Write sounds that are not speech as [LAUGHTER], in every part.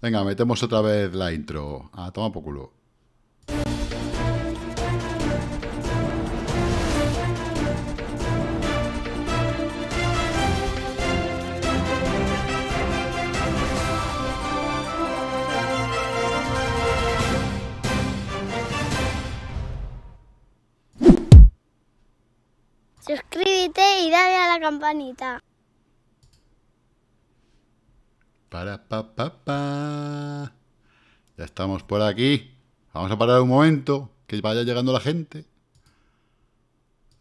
Venga, metemos otra vez la intro. A toma por culo. Suscríbete y dale a la campanita. Para pa pa pa. Ya estamos por aquí. Vamos a parar un momento, que vaya llegando la gente.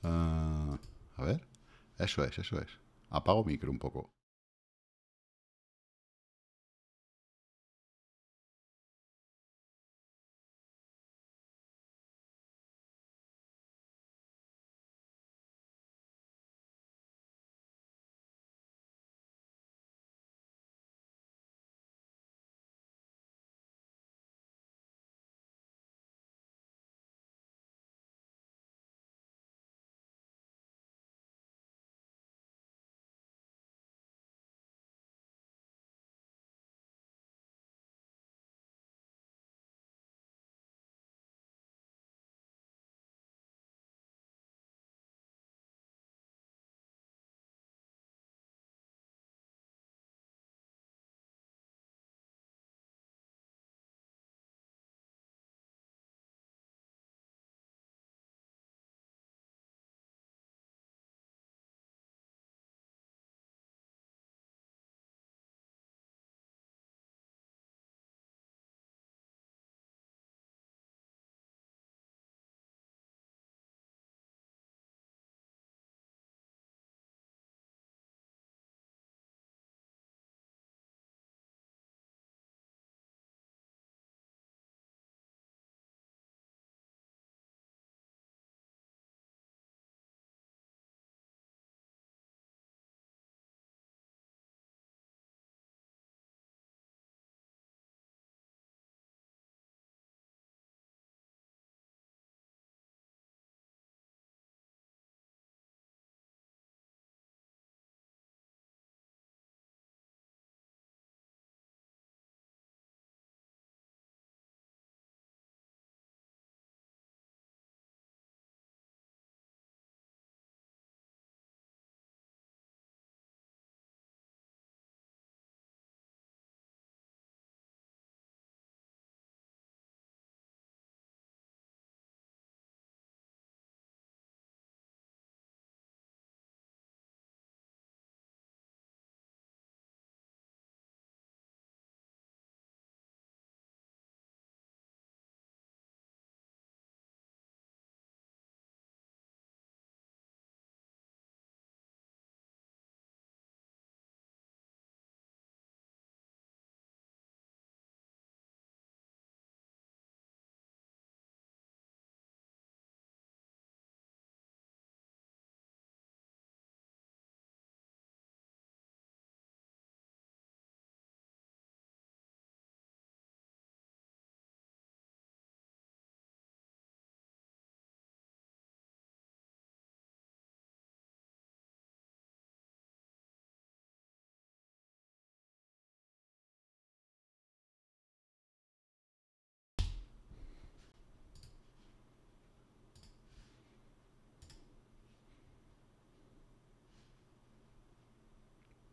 Ah, a ver. Eso es, eso es. Apago micro un poco.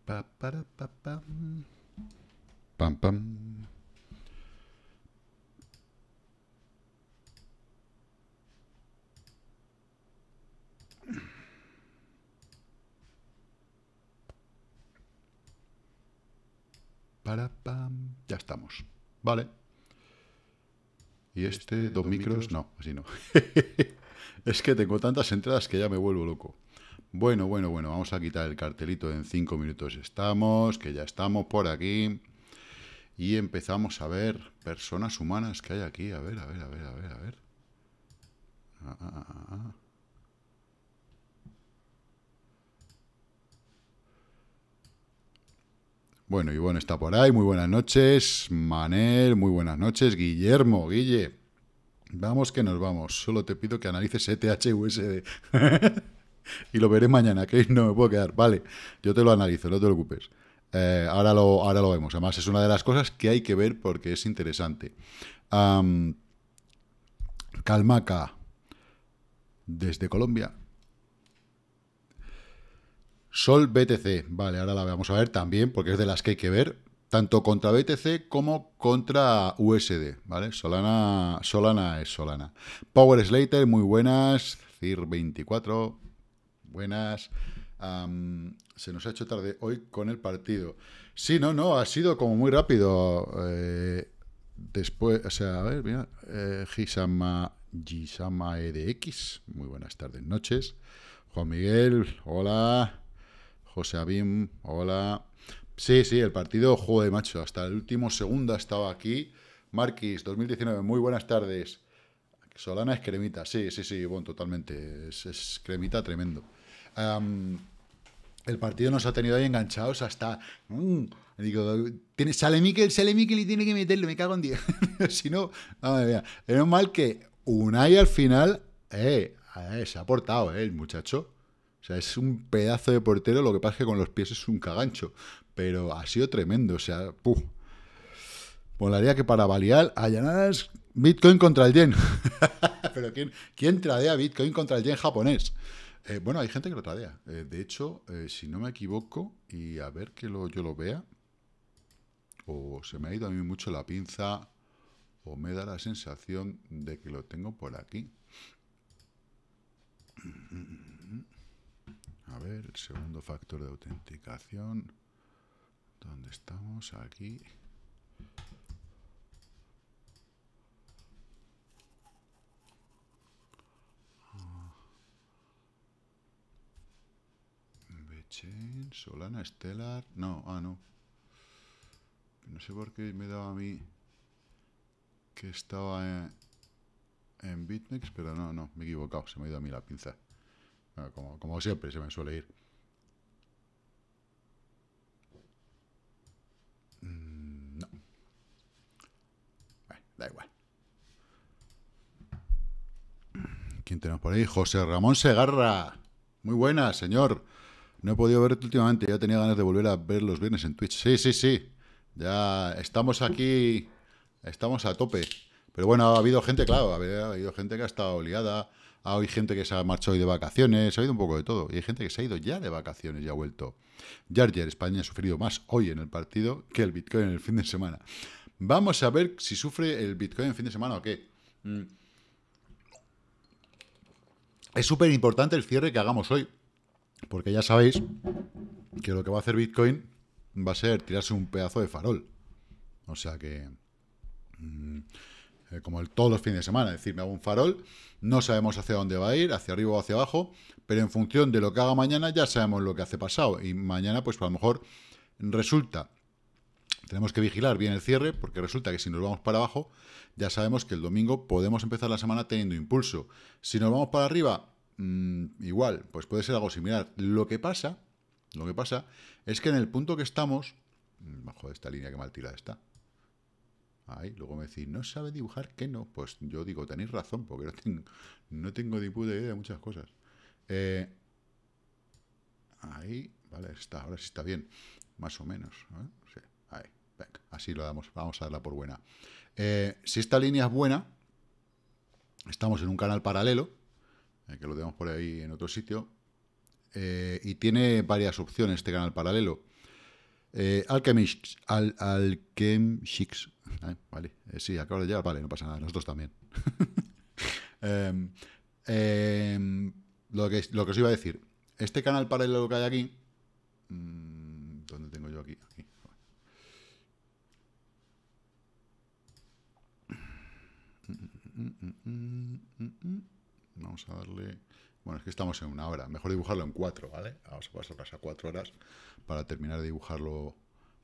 Pa, para, pa, pam. Pam, pam. para, pam. Ya estamos. Vale. Y este, dos, micros, no, así no. [LAUGHS] es que tengo tantas entradas que ya me vuelvo loco. Bueno, bueno, bueno, vamos a quitar el cartelito en cinco minutos. Estamos, que ya estamos por aquí. Y empezamos a ver personas humanas que hay aquí. A ver, a ver, a ver, a ver, a ver. Ah, ah, ah, bueno, y bueno, está por ahí. Muy buenas noches. Manel, muy buenas noches. Guillermo, Guille. Vamos que nos vamos. Solo te pido que analices ETH [LAUGHS] y lo veré mañana, que no me puedo quedar. Vale, yo te lo analizo, no te preocupes. Eh, ahora, lo, ahora lo vemos. Además, es una de las cosas que hay que ver porque es interesante. Calmaca, desde Colombia. Sol BTC, vale, ahora la vamos a ver también porque es de las que hay que ver, tanto contra BTC como contra USD, ¿vale? Solana, Solana es Solana. Power Slater, muy buenas, CIR24, Buenas. Se nos ha hecho tarde hoy con el partido. Sí, no, no, ha sido como muy rápido. Eh, después, o sea, a ver, mira, eh, Gisama, Gisama EDX, muy buenas tardes, noches. Juan Miguel, hola. José Abim, hola. Sí, sí, el partido, joder, macho, hasta el último segundo estaba aquí. Marquis, 2019, muy buenas tardes. Solana es cremita, sí, sí, sí, bueno, totalmente. Es cremita tremendo el partido nos ha tenido ahí enganchados hasta... Mm, digo, sale Miquel, sale Miquel y tiene que meterlo, me cago en día. [LAUGHS] si no, ver, Es mal que Unai al final eh, eh, se ha portado, eh, el muchacho. O sea, es un pedazo de portero, lo que pasa es que con los pies es un cagancho. Pero ha sido tremendo, o sea, puf. Molaría que para Balial allanaras Bitcoin contra el yen. [LAUGHS] Pero ¿quién, ¿quién tradea Bitcoin contra el yen japonés? Eh, bueno, hay gente que lo tradea. Eh, de hecho, eh, si no me equivoco, y a ver que yo lo vea, o se me ha ido a mí mucho la pinza, o me da la sensación de que lo tengo por aquí. A ver, el segundo factor de autenticación. ¿Dónde estamos? Aquí. Solana, Stellar. No, ah, no. No sé por qué me daba a mí que estaba en, en BitMEX, pero no, no, me he equivocado. Se me ha ido a mí la pinza. como, siempre, se me suele ir. Mm, no. da igual. ¿Quién tenemos por ahí? José Ramón Segarra. Muy buena, señor. No he podido verte últimamente, ya tenía ganas de volver a ver los viernes en Twitch. Sí, sí, sí. Ya estamos aquí, estamos a tope. Pero bueno, ha habido gente, claro, ha habido gente que ha estado liada, ha habido gente que se ha marchado de vacaciones, ha habido un poco de todo. Y hay gente que se ha ido ya de vacaciones y ha vuelto. Jarger, España ha sufrido más hoy en el partido que el Bitcoin en el fin de semana. Vamos a ver si sufre el Bitcoin en el fin de semana o qué. Mm. Es súper importante el cierre que hagamos hoy. Porque ya sabéis que lo que va a hacer Bitcoin va a ser tirarse un pedazo de farol. O sea que, mm, eh, como el, todos los fines de semana, es decir, me hago un farol, no sabemos hacia dónde va a ir, hacia arriba o hacia abajo, pero en función de lo que haga mañana ya sabemos lo que hace pasado. Y mañana, pues a lo mejor resulta, tenemos que vigilar bien el cierre, porque resulta que si nos vamos para abajo, ya sabemos que el domingo podemos empezar la semana teniendo impulso. Si nos vamos para arriba, Mm, igual, pues puede ser algo similar. Lo que pasa, lo que pasa es que en el punto que estamos, bajo mm, esta línea que mal tirada está. Ahí, luego me decís, no sabe dibujar, que no. Pues yo digo, tenéis razón, porque no tengo, no tengo ni puta idea de muchas cosas. Eh, ahí, vale, está, ahora sí está bien, más o menos. ahí, venga, así lo damos, vamos a darla por buena. Eh, si esta línea es buena, estamos en un canal paralelo, eh, que lo tenemos por ahí en otro sitio. Eh, y tiene varias opciones este canal paralelo. Eh, al, Alchemix, ¿eh? vale, sí, acabo de llegar, vale, no pasa nada, nosotros también. [LAUGHS] Em, em, lo, que, lo que os iba a decir, este canal paralelo que hay aquí, mm, ¿dónde tengo yo aquí? aquí. Vamos a darle... Bueno, es que estamos en una hora. Mejor dibujarlo en cuatro, ¿vale? Vamos a pasar a cuatro horas para terminar de dibujarlo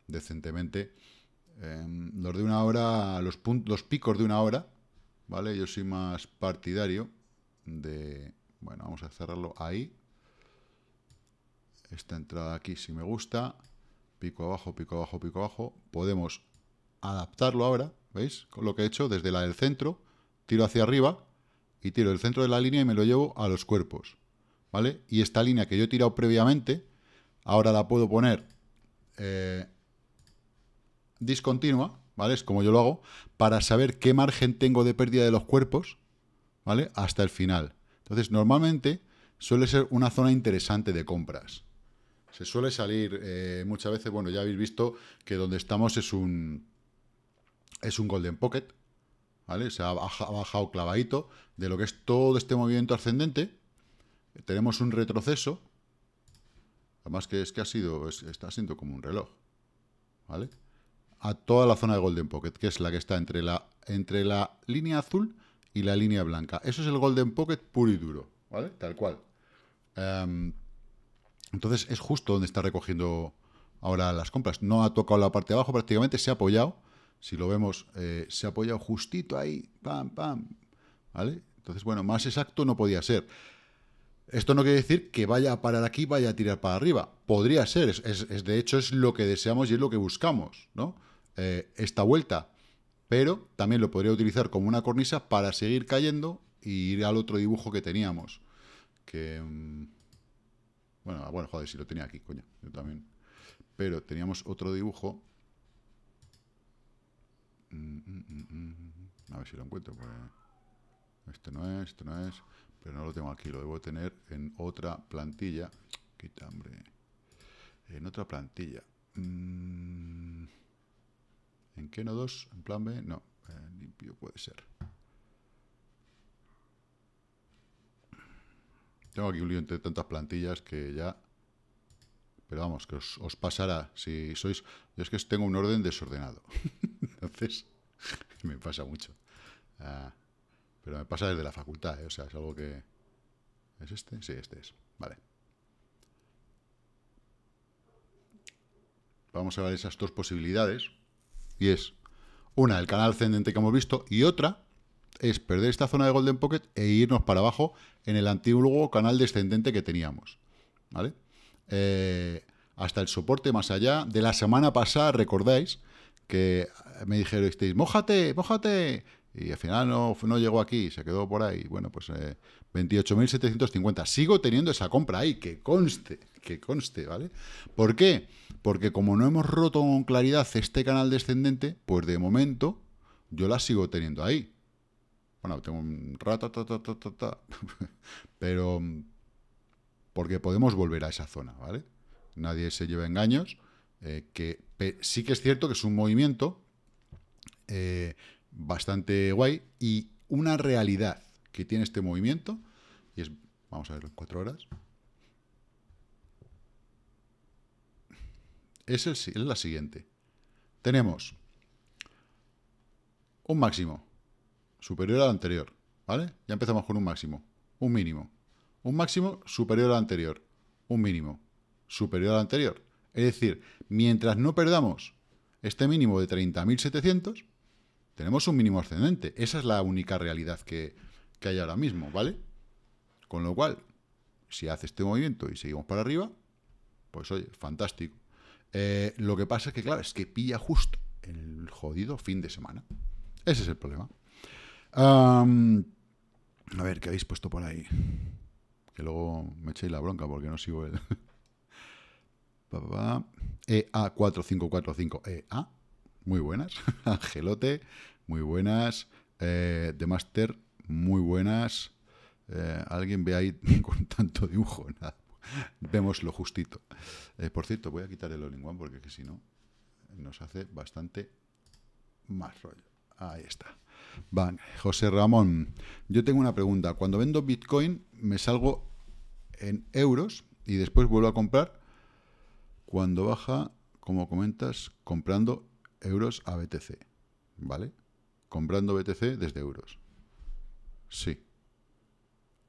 decentemente. Em, los de una hora, los, los picos de una hora, ¿vale? Yo soy más partidario de... Bueno, vamos a cerrarlo ahí. Esta entrada aquí si me gusta. Pico abajo, pico abajo, pico abajo. Podemos adaptarlo ahora, ¿veis? Con lo que he hecho desde la del centro, tiro hacia arriba y tiro el centro de la línea y me lo llevo a los cuerpos, ¿vale? Y esta línea que yo he tirado previamente, ahora la puedo poner eh, discontinua, ¿vale? Es como yo lo hago, para saber qué margen tengo de pérdida de los cuerpos, ¿vale? Hasta el final. Entonces, normalmente suele ser una zona interesante de compras. Se suele salir eh, muchas veces, bueno, ya habéis visto que donde estamos es un, es un Golden Pocket, ¿vale? Se ha bajado clavadito de lo que es todo este movimiento ascendente. Tenemos un retroceso, además que es que ha sido, está siendo como un reloj, ¿vale? A toda la zona de Golden Pocket, que es la que está entre la, entre la línea azul y la línea blanca. Eso es el Golden Pocket puro y duro, ¿vale? Tal cual. Em, entonces es justo donde está recogiendo ahora las compras. No ha tocado la parte de abajo, prácticamente se ha apoyado si lo vemos, eh, se ha apoyado justito ahí, pam, pam, ¿vale? Entonces, bueno, más exacto no podía ser. Esto no quiere decir que vaya a parar aquí, vaya a tirar para arriba. Podría ser, es, de hecho es lo que deseamos y es lo que buscamos, ¿no? Eh, esta vuelta. Pero también lo podría utilizar como una cornisa para seguir cayendo y ir al otro dibujo que teníamos. Que... Mm, bueno, bueno, joder, si lo tenía aquí, coño, yo también. Pero teníamos otro dibujo a ver si lo encuentro. Pues. Este no es, este no es. Pero no lo tengo aquí, lo debo tener en otra plantilla. Quita, hambre. En otra plantilla. ¿En qué nodos? ¿En plan B? No, en limpio puede ser. Tengo aquí un lío entre tantas plantillas que ya... Pero vamos, que os, pasará. Si sois... Es que tengo un orden desordenado. [LAUGHS] Entonces, [LAUGHS] me pasa mucho. Ah, pero me pasa desde la facultad, ¿eh? o sea, es algo que... ¿Es este? Sí, este es. Vale. Vamos a ver esas dos posibilidades. Y es, una, el canal ascendente que hemos visto, y otra es perder esta zona de Golden Pocket e irnos para abajo en el antiguo canal descendente que teníamos. ¿Vale? Eh, hasta el soporte más allá de la semana pasada, recordáis, que me dijeron, mójate, mójate, y al final no, no llegó aquí, se quedó por ahí. Bueno, pues 28.750. Eh, Sigo teniendo esa compra ahí, que conste, que conste, ¿vale? ¿Por qué? Porque como no hemos roto con claridad este canal descendente, pues de momento yo la sigo teniendo ahí. Bueno, tengo un rato, [LAUGHS] pero porque podemos volver a esa zona, ¿vale? Nadie se lleva engaños. Eh, que sí que es cierto que es un movimiento eh, bastante guay y una realidad que tiene este movimiento, y es, vamos a verlo en cuatro horas, es, el, es la siguiente. Tenemos un máximo superior al anterior, ¿vale? Ya empezamos con un máximo, un mínimo, un máximo superior al anterior, un mínimo superior al anterior, es decir, mientras no perdamos este mínimo de 30.700, tenemos un mínimo ascendente. Esa es la única realidad que, hay ahora mismo, ¿vale? Con lo cual, si hace este movimiento y seguimos para arriba, pues oye, fantástico. Eh, lo que pasa es que, claro, es que pilla justo el jodido fin de semana. Ese es el problema. a ver, ¿qué habéis puesto por ahí? Que luego me echéis la bronca porque no sigo el... EA4545EA, muy buenas. [LAUGHS] Angelote, muy buenas. Eh, The Master, muy buenas. Eh, alguien ve ahí [LAUGHS] con tanto dibujo, nada. Vemos lo justito. Eh, por cierto, voy a quitar el all-in-one porque si no nos hace bastante más rollo. Ahí está. Van, José Ramón, yo tengo una pregunta. Cuando vendo Bitcoin, me salgo en euros y después vuelvo a comprar cuando baja, como comentas, comprando euros a BTC, ¿vale? Comprando BTC desde euros. Sí.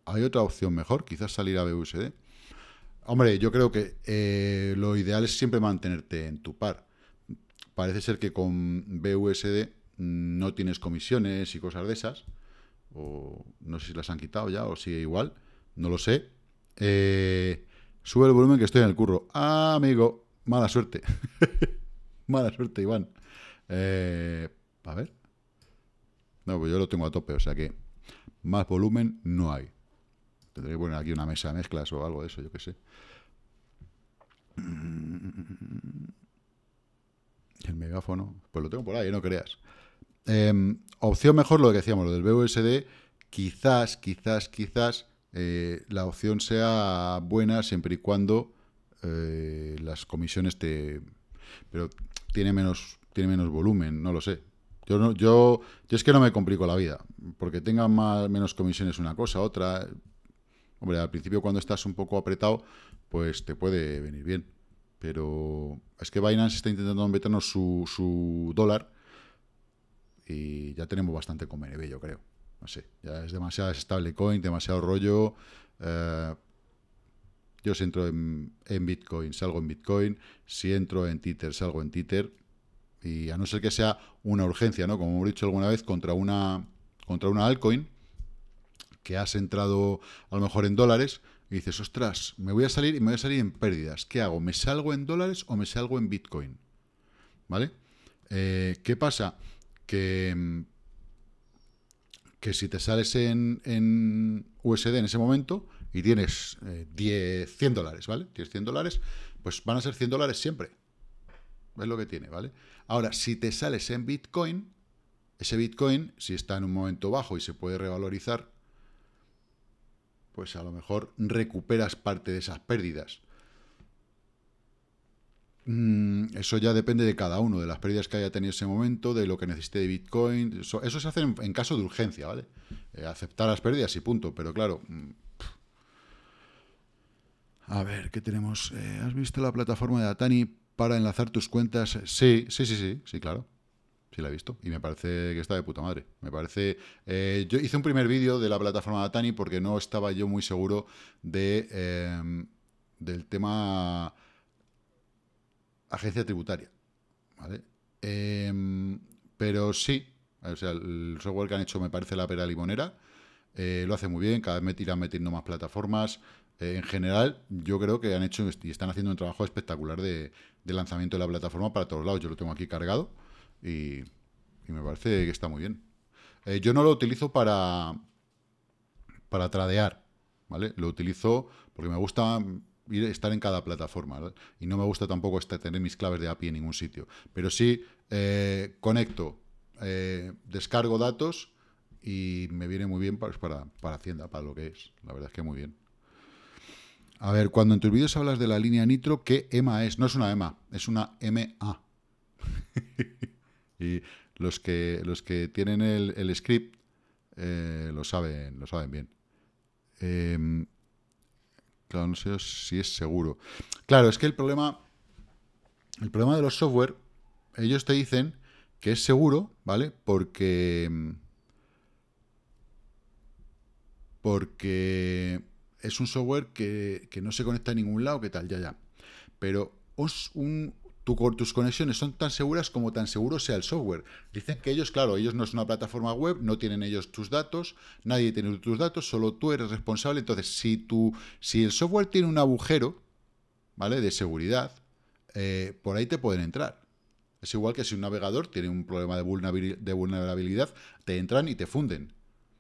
¿Hay otra opción mejor? Quizás salir a BUSD. Hombre, yo creo que eh, lo ideal es siempre mantenerte en tu par. Parece ser que con BUSD no tienes comisiones y cosas de esas. O no sé si las han quitado ya o sigue igual. No lo sé. Eh, sube el volumen que estoy en el curro. Ah, amigo, mala suerte. [LAUGHS] mala suerte, Iván. Eh, a ver. No, pues yo lo tengo a tope, o sea que más volumen no hay. Tendré que poner aquí una mesa de mezclas o algo de eso, yo qué sé. El megáfono, pues lo tengo por ahí, no creas. Em, opción mejor, lo que decíamos, lo del BUSD, quizás, quizás, quizás eh, la opción sea buena siempre y cuando eh, las comisiones te... Pero tiene menos, tiene menos volumen, no lo sé. Yo, no, yo, es que no me complico la vida, porque tenga más, menos comisiones una cosa, otra. Hombre, al principio cuando estás un poco apretado, pues te puede venir bien. Pero es que Binance está intentando meternos su, su dólar y ya tenemos bastante con BNB, yo creo. No sé, ya es demasiado stablecoin, demasiado rollo. Eh, yo si entro en, en, Bitcoin, salgo en Bitcoin. Si entro en Tether, salgo en Tether. Y a no ser que sea una urgencia, ¿no? Como hemos dicho alguna vez, contra una, contra una altcoin, que has entrado a lo mejor en dólares, y dices, ostras, me voy a salir y me voy a salir en pérdidas. ¿Qué hago? ¿Me salgo en dólares o me salgo en Bitcoin? ¿Vale? Eh, ¿Qué pasa? Que, que si te sales en, USD en ese momento y tienes 10, eh, 100 dólares, ¿vale? Tienes 100 dólares, pues van a ser 100 dólares siempre. Es lo que tiene, ¿vale? Ahora, si te sales en Bitcoin, ese Bitcoin, si está en un momento bajo y se puede revalorizar, pues a lo mejor recuperas parte de esas pérdidas. Mm, eso ya depende de cada uno, de las pérdidas que haya tenido ese momento, de lo que necesite de Bitcoin. Eso, se hace en, caso de urgencia, ¿vale? Eh, aceptar las pérdidas y punto. Pero claro. Mm, a ver, ¿qué tenemos? Eh, ¿Has visto la plataforma de Atani para enlazar tus cuentas. Sí, sí, sí, sí, sí, claro. Sí la he visto. Y me parece que está de puta madre. Me parece... Eh, yo hice un primer vídeo de la plataforma de Tani porque no estaba yo muy seguro de, del tema agencia tributaria. ¿Vale? Em, pero sí, o sea, el software que han hecho me parece la pera limonera. Eh, lo hace muy bien, cada vez me tiran metiendo más plataformas. Eh, en general, yo creo que han hecho y están haciendo un trabajo espectacular de, lanzamiento de la plataforma para todos lados. Yo lo tengo aquí cargado y, me parece que está muy bien. Eh, yo no lo utilizo para, para tradear, ¿vale? Lo utilizo porque me gusta ir, estar en cada plataforma y no me gusta tampoco este, tener mis claves de API en ningún sitio. Pero sí eh, conecto, descargo datos y me viene muy bien para, para, para Hacienda, para lo que es. La verdad es que muy bien. A ver, cuando en tus vídeos hablas de la línea nitro, ¿qué EMA es? No es una EMA, es una MA. [LAUGHS] y los que, los que tienen el, script eh, lo, saben, lo saben bien. Em, claro, no sé si es seguro. Claro, es que el problema, el problema de los software, ellos te dicen que es seguro, ¿vale? Porque... Porque es un software que, no se conecta a ningún lado, ¿qué tal? Ya, ya. Pero un, tus conexiones son tan seguras como tan seguro sea el software. Dicen que ellos, claro, ellos no es una plataforma web, no tienen ellos tus datos, nadie tiene tus datos, solo tú eres responsable. Entonces, si, tú, si el software tiene un agujero, ¿vale? De seguridad, eh, por ahí te pueden entrar. Es igual que si un navegador tiene un problema de vulnerabilidad, te entran y te funden.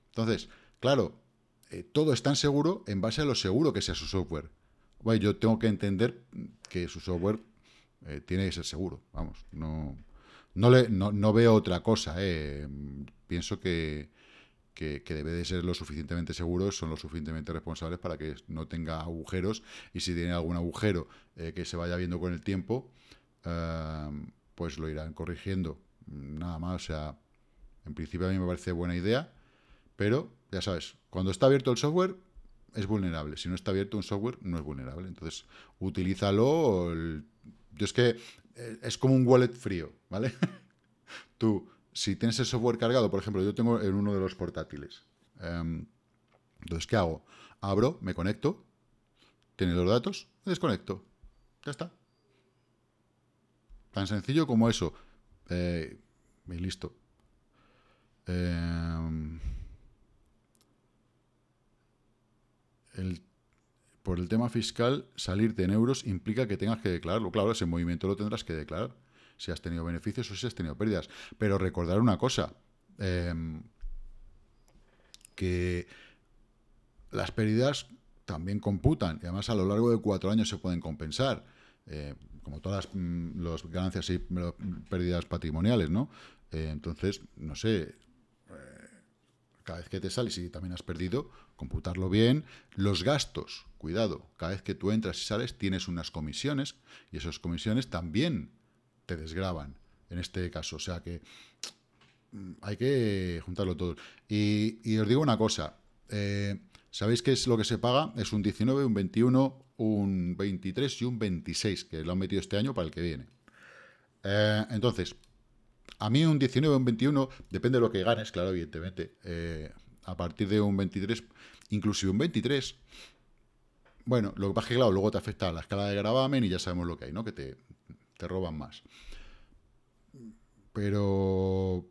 Entonces, claro, eh, todo es tan seguro en base a lo seguro que sea su software. Bueno, yo tengo que entender que su software eh, tiene que ser seguro. Vamos, no, no, le, no, veo otra cosa. Eh. Pienso que, que, debe de ser lo suficientemente seguro, son lo suficientemente responsables para que no tenga agujeros y si tiene algún agujero que se vaya viendo con el tiempo, pues lo irán corrigiendo. Nada más, o sea, en principio a mí me parece buena idea, pero ya sabes, cuando está abierto el software es vulnerable. Si no está abierto un software, no es vulnerable. Entonces, utilízalo. Yo es que eh, es como un wallet frío, ¿vale? [LAUGHS] Tú, si tienes el software cargado, por ejemplo, yo tengo en uno de los portátiles. Em, entonces, ¿qué hago? Abro, me conecto, tiene los datos, desconecto. Ya está. Tan sencillo como eso. Eh, y listo. Em, por el tema fiscal, salirte en euros implica que tengas que declararlo. Claro, ese movimiento lo tendrás que declarar. Si has tenido beneficios o si has tenido pérdidas. Pero recordar una cosa. Em, que las pérdidas también computan y además a lo largo de cuatro años se pueden compensar. Eh, como todas las, mm, ganancias y pérdidas patrimoniales, ¿no? Eh, entonces, no sé, cada vez que te sales y también has perdido, computarlo bien. Los gastos, cuidado, cada vez que tú entras y sales tienes unas comisiones y esas comisiones también te desgraban en este caso. O sea que mm, hay que juntarlo todo. Y, os digo una cosa, eh, ¿sabéis qué es lo que se paga? Es un 19, un 21, un 23 y un 26, que lo han metido este año para el que viene. Eh, entonces, a mí un 19 o un 21, depende de lo que ganes, claro, evidentemente. Eh, a partir de un 23, inclusive un 23, bueno, lo que pasa es que, claro, luego te afecta la escala de gravamen y ya sabemos lo que hay, ¿no? Que te, te roban más. Pero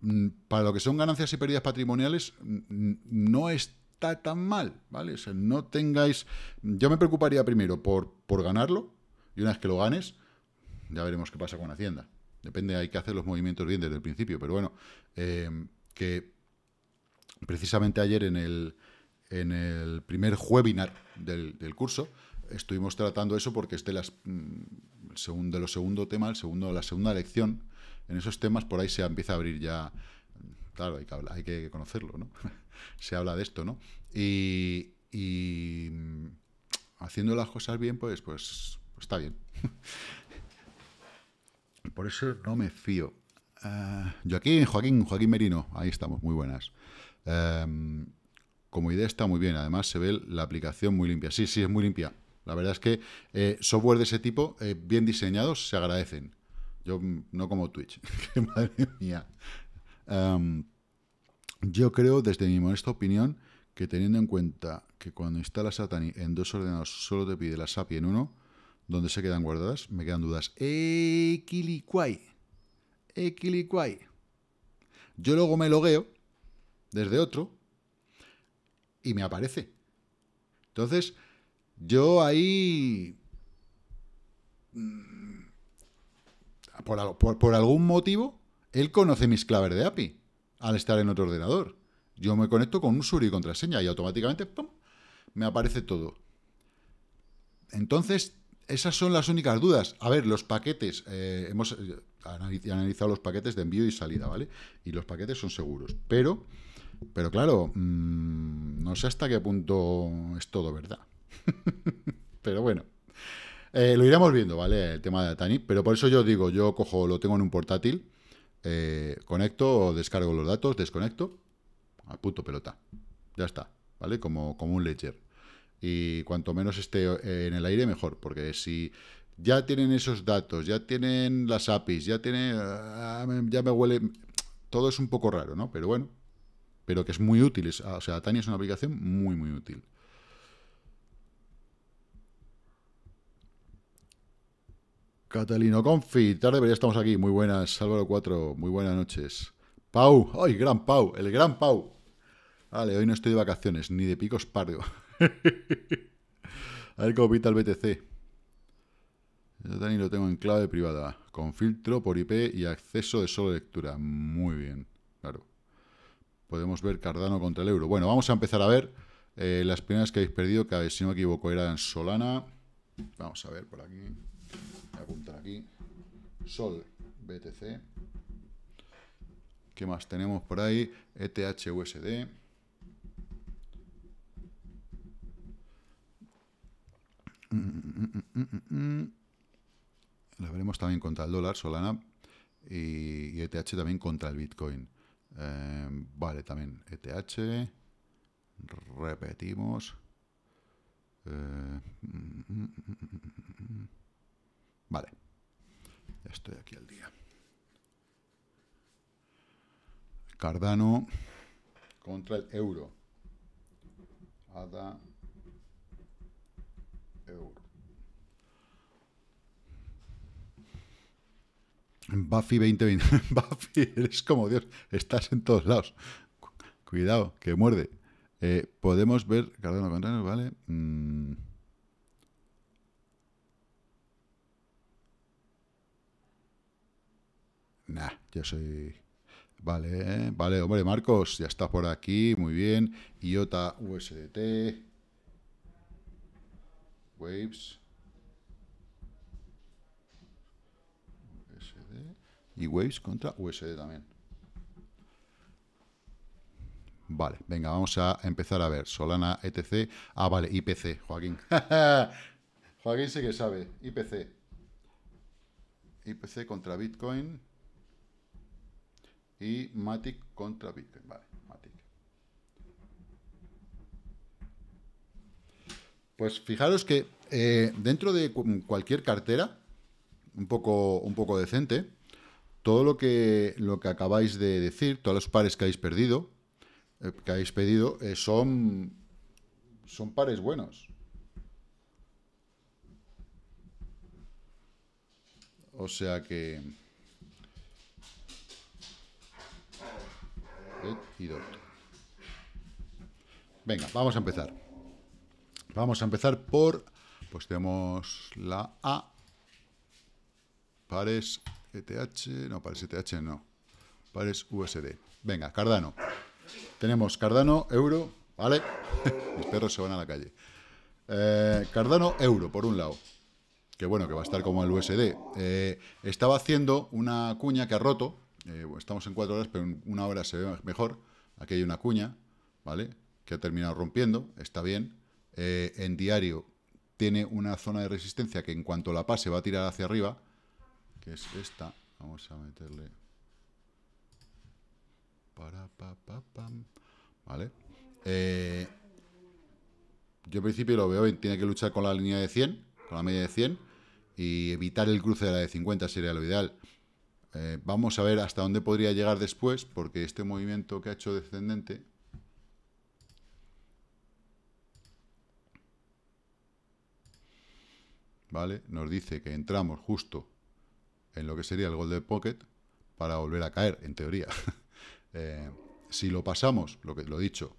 mm, para lo que son ganancias y pérdidas patrimoniales, no es está tan mal, ¿vale? O sea, no tengáis... Yo me preocuparía primero por, por ganarlo, y una vez que lo ganes, ya veremos qué pasa con Hacienda. Depende, hay que hacer los movimientos bien desde el principio, pero bueno, eh, que precisamente ayer en el, en el primer webinar del, curso estuvimos tratando eso porque este las, mm, segundo, de los segundo tema, el segundo, la segunda lección, en esos temas por ahí se empieza a abrir ya claro, hay que, hay que conocerlo, ¿no? [LAUGHS] Se habla de esto, ¿no? Y, mm, haciendo las cosas bien, pues, pues, pues está bien. [LAUGHS] Por eso no me fío. Uh, Joaquín, Joaquín, Joaquín Merino, ahí estamos, muy buenas. Em, como idea está muy bien, además se ve la aplicación muy limpia. Sí, sí, es muy limpia. La verdad es que eh, software de ese tipo, eh, bien diseñados, se agradecen. Yo mm, no como Twitch, [LAUGHS] madre mía. Em, yo creo, desde mi modesta opinión, que teniendo en cuenta que cuando instalas Satani en dos ordenadores solo te pide la SAPI en uno, donde se quedan guardadas, me quedan dudas. Equiliquai. Equiliquai. Yo luego me logueo desde otro y me aparece. Entonces, yo ahí... Mm, por algún motivo, él conoce mis claves de API al estar en otro ordenador. Yo me conecto con usuario y contraseña y automáticamente me aparece todo. Entonces, esas son las únicas dudas. A ver, los paquetes, eh, hemos eh, analizado los paquetes de envío y salida, ¿vale? Y los paquetes son seguros. Pero, pero claro, mm, no sé hasta qué punto es todo verdad. [LAUGHS] pero bueno. Eh, lo iremos viendo, ¿vale? El tema de Tani. Pero por eso yo digo, yo cojo, lo tengo en un portátil conecto, descargo los datos, desconecto, a punto pelota. Ya está, ¿vale? Como, como un ledger. Y cuanto menos esté eh, en el aire, mejor, porque si ya tienen esos datos, ya tienen las APIs, ya tiene, ah, ya me huele, todo es un poco raro, ¿no? Pero bueno, pero que es muy útil, o sea, Tania es una aplicación muy, muy útil. Catalino Confi, tarde, pero ya estamos aquí. Muy buenas, Álvaro 4, muy buenas noches. Pau, ¡ay, gran Pau! El gran Pau. Vale, hoy no estoy de vacaciones, ni de picos pardo. [LAUGHS] [LAUGHS] A ver cómo pinta el BTC. Yo también lo tengo en clave privada, con filtro por IP y acceso de solo lectura. Muy bien, claro. Podemos ver Cardano contra el euro. Bueno, vamos a empezar a ver eh, las primeras que habéis perdido, que si no me equivoco eran Solana. Vamos a ver por aquí apuntar aquí. Sol BTC. ¿Qué más tenemos por ahí? ETH USD. La veremos también contra el dólar, Solana. Y, ETH también contra el Bitcoin. Eh, vale, también ETH. Repetimos. Eh, Vale. Ya estoy aquí al día. Cardano. contra el euro. ADA euro. Buffy 2020. [LAUGHS] Buffy, eres como Dios. Estás en todos lados. Cuidado, que muerde. Eh, podemos ver Cardano contrario, ¿vale? Mm. Nah, yo soy... Vale, vale, hombre, Marcos, ya está por aquí, muy bien. IOTA USDT. Waves. USD. Y Waves contra USD también. Vale, venga, vamos a empezar a ver. Solana, ETC. Ah, vale, IPC, Joaquín. [LAUGHS] Joaquín sí que sabe. IPC. IPC contra Bitcoin. Y Matic contra Bitcoin. Vale, Matic. Pues fijaros que eh, dentro de cualquier cartera, un poco, un poco decente, todo lo que, lo que acabáis de decir, todos los pares que habéis perdido, eh, que habéis pedido, eh, son, son pares buenos. O sea que... Venga, vamos a empezar. Vamos a empezar por... Pues tenemos la A. Pares ETH... No, pares ETH no. Pares USD. Venga, Cardano. Tenemos Cardano, euro, ¿vale? [LAUGHS] Mis perros se van a la calle. Eh, Cardano, euro, por un lado. Que bueno, que va a estar como el USD. Eh, estaba haciendo una cuña que ha roto. Eh, estamos en cuatro horas, pero en una hora se ve mejor. Aquí hay una cuña, ¿vale? Que ha terminado rompiendo, está bien. En diario tiene una zona de resistencia que en cuanto la pase va a tirar hacia arriba, que es esta. Vamos a meterle para, pa. ¿Vale? Eh, yo en principio lo veo, tiene que luchar con la línea de 100, con la media de 100, y evitar el cruce de la de 50 sería lo ideal. Eh, vamos a ver hasta dónde podría llegar después, porque este movimiento que ha hecho descendente... ¿Vale? Nos dice que entramos justo en lo que sería el Golden Pocket para volver a caer, en teoría. [LAUGHS] Eh, si lo pasamos, lo que lo he dicho,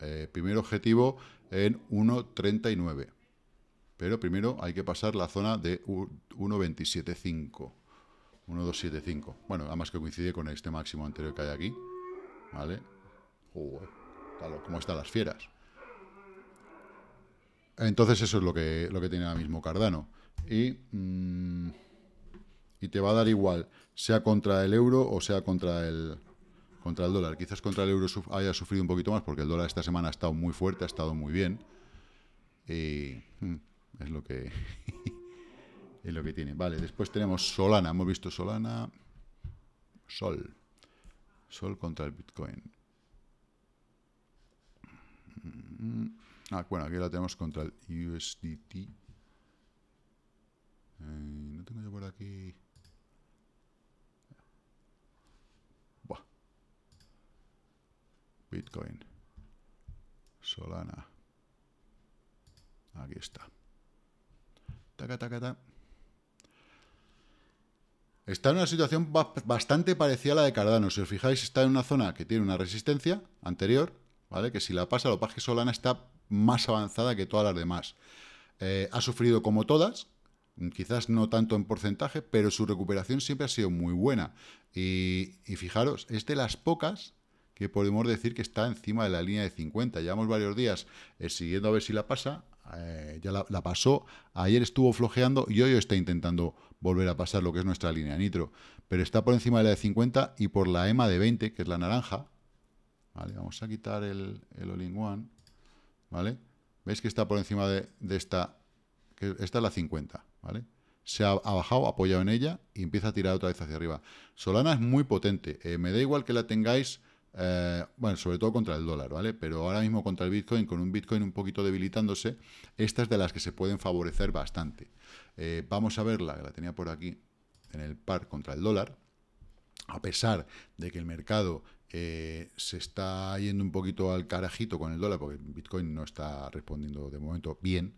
eh, primer objetivo en 1.39. Pero primero hay que pasar la zona de 1.275. 1.275. Bueno, además que coincide con este máximo anterior que hay aquí. ¿Vale? ¿Cómo están las fieras? Entonces eso es lo que, lo que tiene ahora mismo Cardano. Y, mm, y te va a dar igual, sea contra el euro o sea contra el, contra el dólar. Quizás contra el euro haya sufrido un poquito más porque el dólar esta semana ha estado muy fuerte, ha estado muy bien. Y hmm, es lo que [LAUGHS] es lo que tiene. Vale, después tenemos Solana. Hemos visto Solana. Sol. Sol contra el Bitcoin. Mm, ah, bueno, aquí la tenemos contra el USDT. Eh, no tengo yo por aquí. Bitcoin. Solana. Aquí está. Taca, taca, taca. Está en una situación bastante parecida a la de Cardano. Si os fijáis, está en una zona que tiene una resistencia anterior, ¿vale? Que si la pasa, lo que Solana está más avanzada que todas las demás. Eh, ha sufrido como todas, quizás no tanto en porcentaje, pero su recuperación siempre ha sido muy buena. Y, fijaros, es de las pocas que podemos decir que está encima de la línea de 50. Llevamos varios días eh, siguiendo a ver si la pasa. Eh, ya la, pasó. Ayer estuvo flojeando y hoy está intentando volver a pasar lo que es nuestra línea nitro. Pero está por encima de la de 50 y por la EMA de 20, que es la naranja. Vale, vamos a quitar el, el all-in-one. ¿Vale? ¿Veis que está por encima de, esta? Esta es la 50, ¿vale? se ha, bajado, apoyado en ella y empieza a tirar otra vez hacia arriba. Solana es muy potente. Eh, me da igual que la tengáis eh, bueno, sobre todo contra el dólar, ¿vale? Pero ahora mismo contra el Bitcoin, con un Bitcoin un poquito debilitándose, estas de las que se pueden favorecer bastante. Eh, vamos a verla, la tenía por aquí, en el par contra el dólar. A pesar de que el mercado eh, se está yendo un poquito al carajito con el dólar, porque Bitcoin no está respondiendo de momento bien,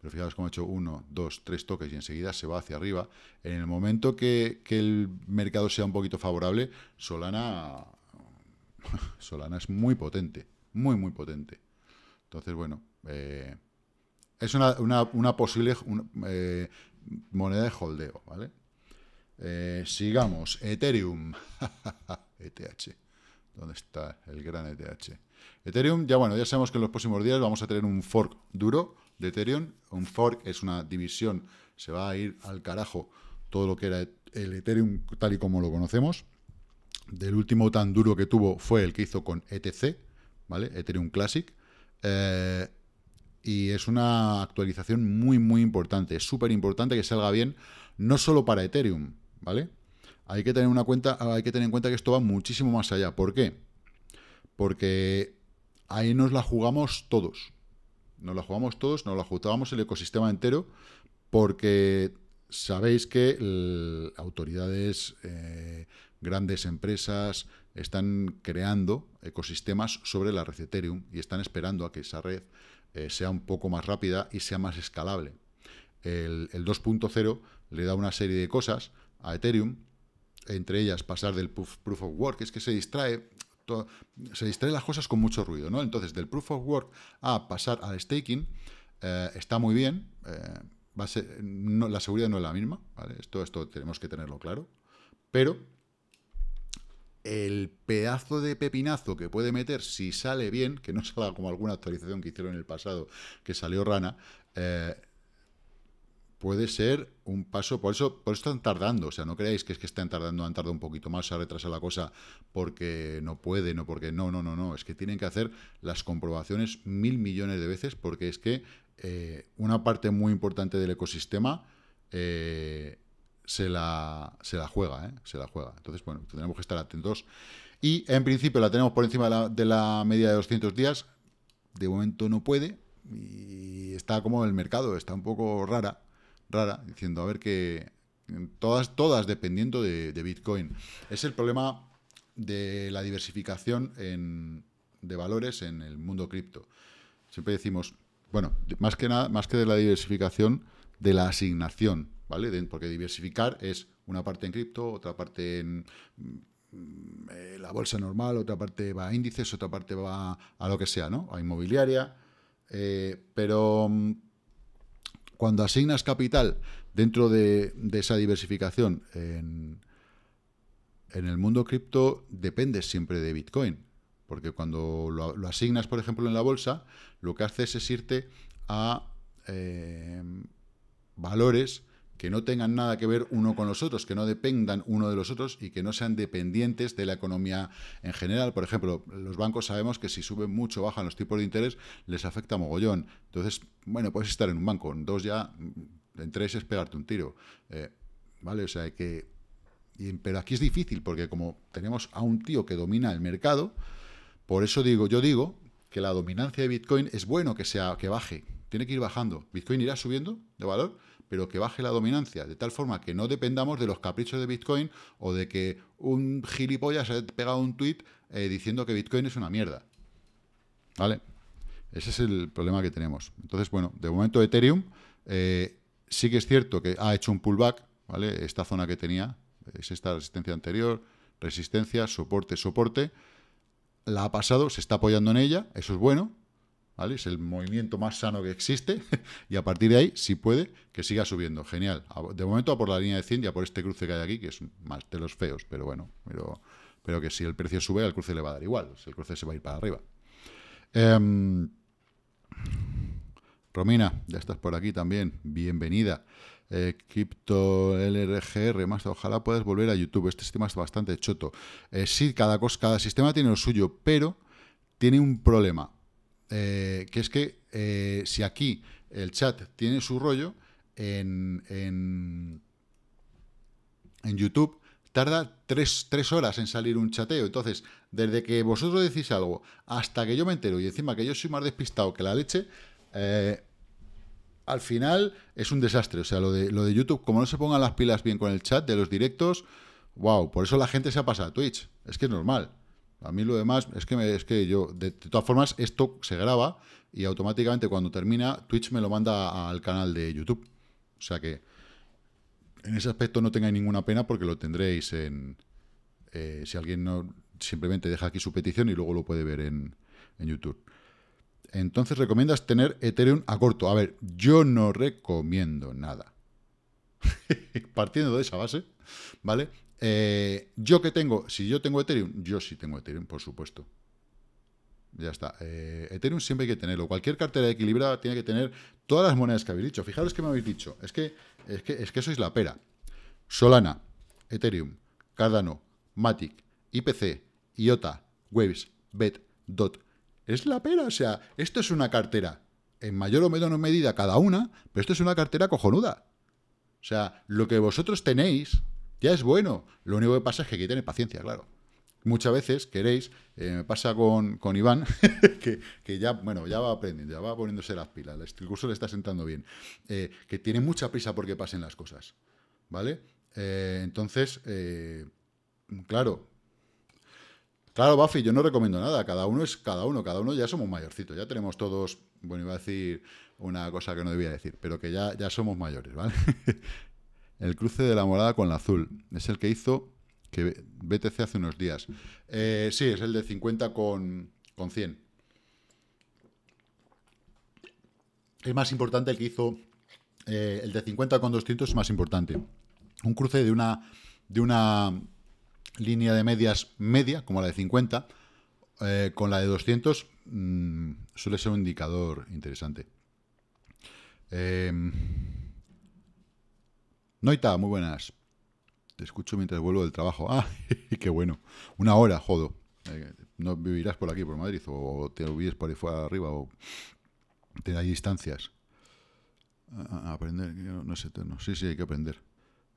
pero fijaos cómo ha hecho uno, dos, tres toques y enseguida se va hacia arriba. En el momento que, el mercado sea un poquito favorable, Solana, [LAUGHS] Solana es muy potente, muy, muy potente. Entonces, bueno, eh, es una, posible eh, moneda de holdeo, ¿vale? sigamos, Ethereum, [LAUGHS] ETH. ¿Dónde está el gran ETH? Ethereum, ya bueno, ya sabemos que en los próximos días vamos a tener un fork duro de Ethereum. Un fork es una división, se va a ir al carajo todo lo que era el Ethereum tal y como lo conocemos. Del último tan duro que tuvo fue el que hizo con ETC, ¿vale? Ethereum Classic. Eh, y es una actualización muy, muy importante. Es súper importante que salga bien, no solo para Ethereum, ¿vale? Hay que tener una cuenta, hay que tener en cuenta que esto va muchísimo más allá. ¿Por qué? Porque ahí nos la jugamos todos. Nos la jugamos todos, nos la jugábamos el ecosistema entero, porque sabéis que autoridades, eh, grandes empresas, están creando ecosistemas sobre la red Ethereum y están esperando a que esa red eh, sea un poco más rápida y sea más escalable. El, el 2.0 le da una serie de cosas a Ethereum entre ellas pasar del proof, of work, es que se distrae, se distrae las cosas con mucho ruido, ¿no? Entonces, del proof of work a pasar al staking eh, está muy bien, eh, la seguridad no es la misma, ¿vale? Esto, esto tenemos que tenerlo claro, pero el pedazo de pepinazo que puede meter si sale bien, que no [LAUGHS] salga como alguna actualización que hicieron en el pasado, que salió rana, eh, puede ser un paso, por eso, por eso están tardando, o sea, no creáis que es que estén tardando, han tardado un poquito más, se ha retrasado la cosa porque no pueden o porque no, no, no, no, es que tienen que hacer las comprobaciones mil millones de veces porque es que eh, una parte muy importante del ecosistema eh, se, la, se la juega, ¿eh? se la juega. Entonces, bueno, tenemos que estar atentos. Y en principio la tenemos por encima de la, de la media de 200 días, de momento no puede, y está como el mercado, está un poco rara, rara, diciendo, a ver que todas, todas dependiendo de, Bitcoin. Es el problema de la diversificación de valores en el mundo cripto. Siempre decimos, bueno, más que nada, más que de la diversificación, de la asignación, ¿vale? porque diversificar es una parte en cripto, otra parte en mm, eh, la bolsa normal, otra parte va a índices, otra parte va a lo que sea, ¿no? A inmobiliaria. Eh, pero mm, cuando asignas capital dentro de, esa diversificación en, el mundo cripto, depende siempre de Bitcoin. Porque cuando lo, asignas, por ejemplo, en la bolsa, lo que haces es irte a eh, valores que no tengan nada que ver uno con los otros, que no dependan uno de los otros y que no sean dependientes de la economía en general. Por ejemplo, los bancos sabemos que si suben mucho o bajan los tipos de interés, les afecta mogollón. Entonces, bueno, puedes estar en un banco, en dos ya, en tres es pegarte un tiro. Eh, ¿Vale? O sea, que... pero aquí es difícil, porque como tenemos a un tío que domina el mercado, por eso digo, yo digo que la dominancia de Bitcoin es bueno que sea, que baje, tiene que ir bajando. Bitcoin irá subiendo de valor, pero que baje la dominancia, de tal forma que no dependamos de los caprichos de Bitcoin o de que un gilipollas haya pegado un tweet eh, diciendo que Bitcoin es una mierda. ¿Vale? Ese es el problema que tenemos. Entonces, bueno, de momento Ethereum eh, sí que es cierto que ha hecho un pullback, ¿vale? Esta zona que tenía, es esta resistencia anterior, resistencia, soporte, soporte, la ha pasado, se está apoyando en ella, eso es bueno, es el movimiento más sano que existe [LAUGHS] y a partir de ahí, si puede, que siga subiendo. Genial. De momento a por la línea de 100 ya por este cruce que hay aquí, que es más de los feos, pero bueno, pero, pero que si el precio sube, al cruce le va a dar igual. el cruce se va a ir para arriba. Em, Romina, ya estás por aquí también. Bienvenida. Eh, Crypto LRGR, más ojalá puedas volver a YouTube. Este sistema es bastante choto. Eh, sí, cada, cada sistema tiene lo suyo, pero tiene un problema. Eh, que es que eh, si aquí el chat tiene su rollo, en, en, YouTube tarda tres, horas en salir un chateo. Entonces, desde que vosotros decís algo hasta que yo me entero y encima que yo soy más despistado que la leche, eh, al final es un desastre. O sea, lo de, lo de YouTube, como no se pongan las pilas bien con el chat de los directos, wow, por eso la gente se ha pasado a Twitch. Es que es normal. A mí lo demás es que, me- es que yo, de, todas formas, esto se graba y automáticamente cuando termina, Twitch me lo manda al canal de YouTube. O sea que en ese aspecto no tengáis ninguna pena porque lo tendréis en... eh, si alguien no simplemente deja aquí su petición y luego lo puede ver en, en YouTube. Entonces recomiendas tener Ethereum a corto. A ver, yo no recomiendo nada. [LAUGHS] Partiendo de esa base, ¿vale? Eh, yo que tengo, si yo tengo Ethereum, yo sí tengo Ethereum, por supuesto. Ya está. Eh, Ethereum siempre hay que tenerlo. Cualquier cartera equilibrada tiene que tener todas las monedas que habéis dicho. Fijaros que me habéis dicho. Es que, es que, es que sois la pera. Solana, Ethereum, Cardano, Matic, IPC, IOTA, Waves, BET, DOT. Es la pera. O sea, esto es una cartera en mayor o menor medida cada una, pero esto es una cartera cojonuda. O sea, lo que vosotros tenéis ya es bueno. Lo único que pasa es que hay que tener paciencia, claro. Muchas veces queréis, eh, me pasa con, con Iván, [LAUGHS] que, que ya, bueno, ya va aprendiendo, ya va poniéndose las pilas, el curso le está sentando bien, eh, que tiene mucha prisa porque pasen las cosas, ¿vale? Eh, entonces, claro, claro, Buffy, yo no recomiendo nada, cada uno es cada uno, cada uno ya somos mayorcitos, ya tenemos todos, bueno, iba a decir una cosa que no debía decir, pero que ya, ya somos mayores, ¿vale? [LAUGHS] el cruce de la morada con la azul, es el que hizo que BTC hace unos días. Eh, sí, es el de 50 con, con 100. Es más importante el que hizo, eh, el de 50 con 200 es más importante. Un cruce de una, de una línea de medias media, como la de 50, eh, con la de 200, mmm, suele ser un indicador interesante. Eh, Noita, muy buenas. Te escucho mientras vuelvo del trabajo. [LAUGHS] Ah, qué bueno. Una hora, jodo. Eh, no vivirás por aquí, por Madrid, o te vives por ahí fuera arriba, o te hay distancias. A, a aprender, no, no sé, no, sí, sí, hay que aprender.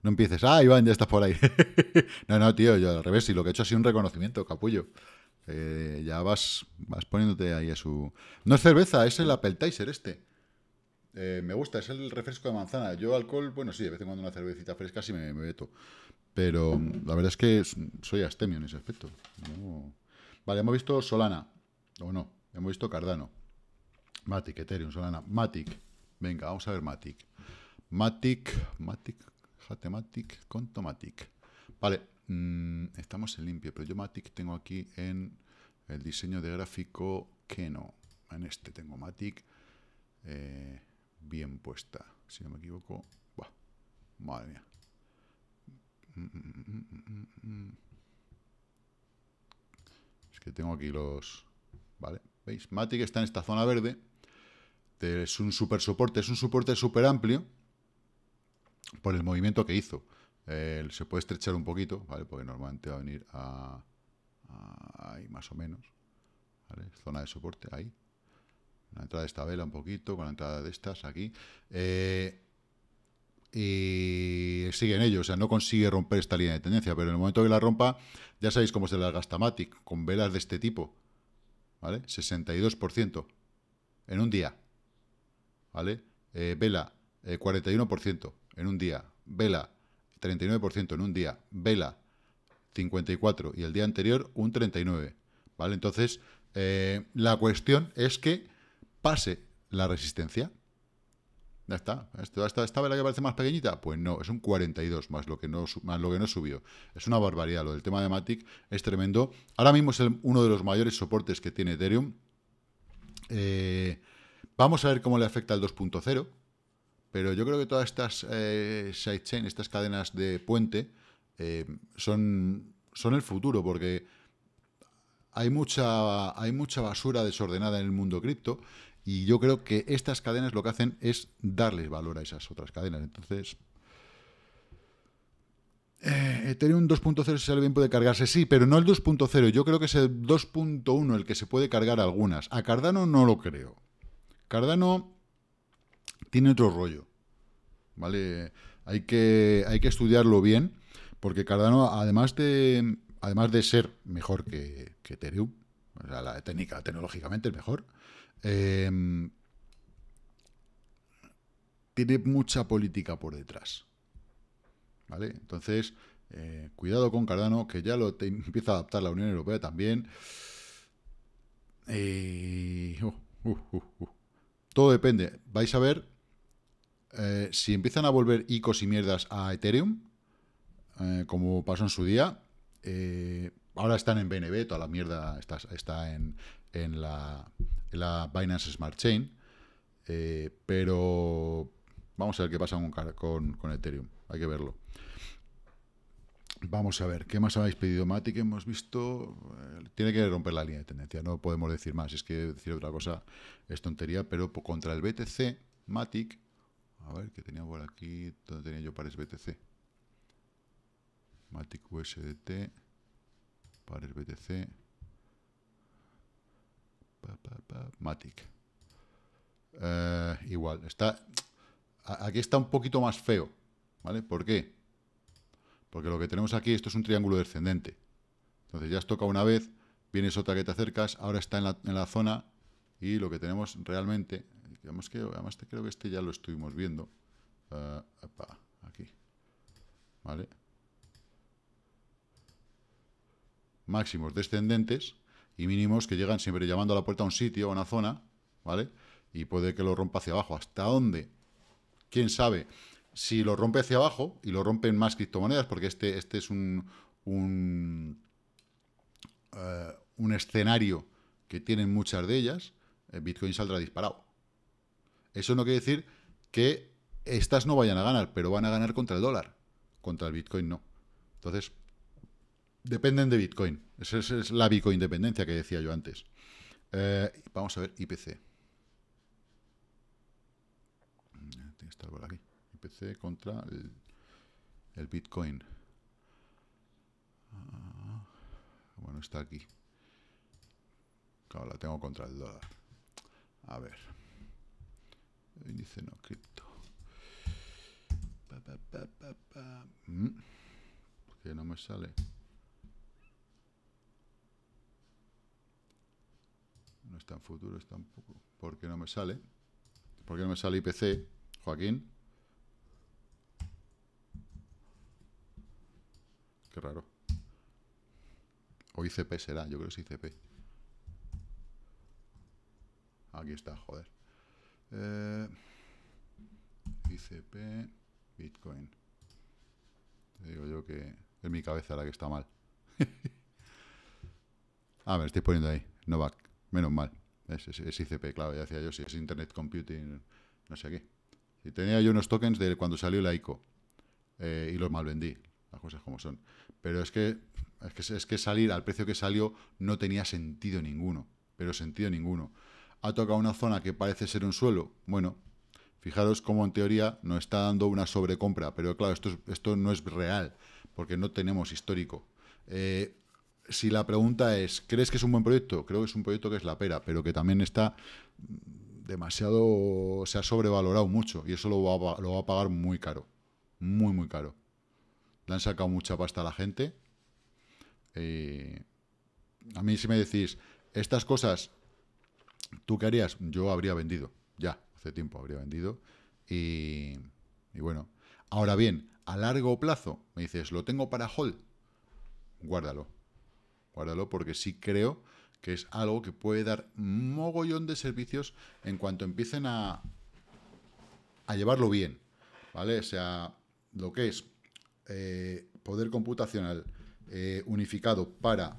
No empieces, ah, Iván, ya estás por ahí. [LAUGHS] no, no, tío, yo al revés, y lo que he hecho ha sido un reconocimiento, capullo. Eh, ya vas, vas poniéndote ahí a su... No es cerveza, es el Appetizer este. Eh, me gusta, es el refresco de manzana. Yo alcohol, bueno, sí, de vez en cuando una cervecita fresca sí me, me veto. Pero la verdad es que soy astemio en ese aspecto. Vale, hemos visto Solana, o no, hemos visto Cardano. Matic, Ethereum, Solana. Matic. Venga, vamos a ver Matic. Matic, Matic, Matematic, Contomatic. Vale, mmm, estamos en limpio, pero yo Matic tengo aquí en el diseño de gráfico que no. En este tengo Matic. Eh, bien puesta. Si no me equivoco. Buah, madre mía. Es que tengo aquí los... ¿Vale? ¿Veis? Matic está en esta zona verde. Es un super soporte. Es un soporte súper amplio por el movimiento que hizo. Eh, se puede estrechar un poquito, ¿vale? Porque normalmente va a venir a, ahí más o menos. ¿Vale? Zona de soporte, ahí la entrada de esta vela un poquito, con la entrada de estas aquí. Eh, y sigue en ello, o sea, no consigue romper esta línea de tendencia, pero en el momento que la rompa, ya sabéis cómo se la gasta Matic, con velas de este tipo, ¿vale? 62% en un día, ¿vale? Eh, vela, eh, 41% en un día, vela, 39% en un día, vela, 54% y el día anterior un 39%, ¿vale? Entonces, eh, la cuestión es que pase la resistencia. Ya está. Esta, esta, esta vela que parece más pequeñita, pues no, es un 42 más lo que no más lo que no subió. Es una barbaridad. Lo del tema de Matic es tremendo. Ahora mismo es uno de los mayores soportes que tiene Ethereum. Eh, vamos a ver cómo le afecta el 2.0. Pero yo creo que todas estas eh, sidechain, estas cadenas de puente, eh, son, son el futuro, porque hay mucha, hay mucha basura desordenada en el mundo cripto y yo creo que estas cadenas lo que hacen es darles valor a esas otras cadenas. Entonces, eh, Ethereum 2.0 si sale bien puede cargarse, sí, pero no el 2.0. Yo creo que es el 2.1 el que se puede cargar algunas. A Cardano no lo creo. Cardano tiene otro rollo, ¿vale? Hay que, hay que estudiarlo bien, porque Cardano, además de, además de ser mejor que, que Ethereum, o sea, la técnica, tecnológicamente es mejor, eh, tiene mucha política por detrás. ¿Vale? Entonces, Eh, cuidado con Cardano, que ya lo empieza a adaptar la Unión Europea también. Eh, uh, uh, uh, Todo depende. Vais a ver si empiezan a volver icos y mierdas a Ethereum, como pasó en su día. ahora están en BNB, toda la mierda está, en, en, la, la Binance Smart Chain. pero vamos a ver qué pasa con, con Ethereum. Hay que verlo. Vamos a ver, ¿qué más habéis pedido, Mati? Que hemos visto. Eh, tiene que romper la línea de tendencia, no podemos decir más. Es que decir otra cosa es tontería, pero contra el BTC, Matic. A ver, ¿qué tenía por aquí? ¿Dónde tenía yo pares BTC? Matic USDT. Pares BTC. Matic. Eh, igual, está. Aquí está un poquito más feo. ¿Vale? ¿Por qué? Porque lo que tenemos aquí, esto es un triángulo descendente. Entonces ya has tocado una vez, vienes otra que te acercas, ahora está en la, zona y lo que tenemos realmente, digamos que además creo que este ya lo estuvimos viendo. Uh, aquí. ¿Vale? Máximos descendentes y mínimos que llegan siempre llamando a la puerta a un sitio, a una zona, ¿vale? Y puede que lo rompa hacia abajo. ¿Hasta dónde? ¿Quién sabe? Si lo rompe hacia abajo y lo rompen más criptomonedas, porque este, este es un, un, eh, escenario que tienen muchas de ellas, el Bitcoin saldrá disparado. Eso no quiere decir que estas no vayan a ganar, pero van a ganar contra el dólar. Contra el Bitcoin no. Entonces, dependen de Bitcoin. Esa es, la Bitcoin independencia que decía yo antes. Eh, vamos a ver IPC. Tiene que estar por aquí. PC contra el, Bitcoin. Ah, bueno, está aquí. Claro, la tengo contra el dólar. A ver. Índice no cripto. Mm. ¿Por qué no me sale? No está en futuro, está un poco. ¿Por qué no me sale? ¿Por qué no me sale IPC, Joaquín? Qué raro. O ICP será, yo creo que es ICP. Aquí está, joder. Eh, ICP, Bitcoin. Te digo yo que es mi cabeza la que está mal. [LAUGHS] ah, me estoy poniendo ahí. Novak, menos mal. Es, ICP, claro, ya decía yo, si es Internet Computing, no sé qué. Y tenía yo unos tokens de cuando salió la ICO eh, y los mal vendí las cosas como son. Pero es que, es que, salir al precio que salió no tenía sentido ninguno, pero sentido ninguno. Ha tocado una zona que parece ser un suelo, bueno, fijaros cómo en teoría nos está dando una sobrecompra, pero claro, esto, esto no es real, porque no tenemos histórico. Eh, si la pregunta es, ¿crees que es un buen proyecto? Creo que es un proyecto que es la pera, pero que también está demasiado, se ha sobrevalorado mucho y eso lo va, lo va a pagar muy caro, muy, muy caro. Le han sacado mucha pasta a la gente. Eh, a mí si me decís, estas cosas, ¿tú qué harías? Yo habría vendido, ya, hace tiempo habría vendido. Y, y bueno, ahora bien, a largo plazo, me dices, lo tengo para hold, guárdalo. Guárdalo porque sí creo que es algo que puede dar mogollón de servicios en cuanto empiecen a, a llevarlo bien, ¿vale? O sea, lo que es eh, poder computacional eh, unificado para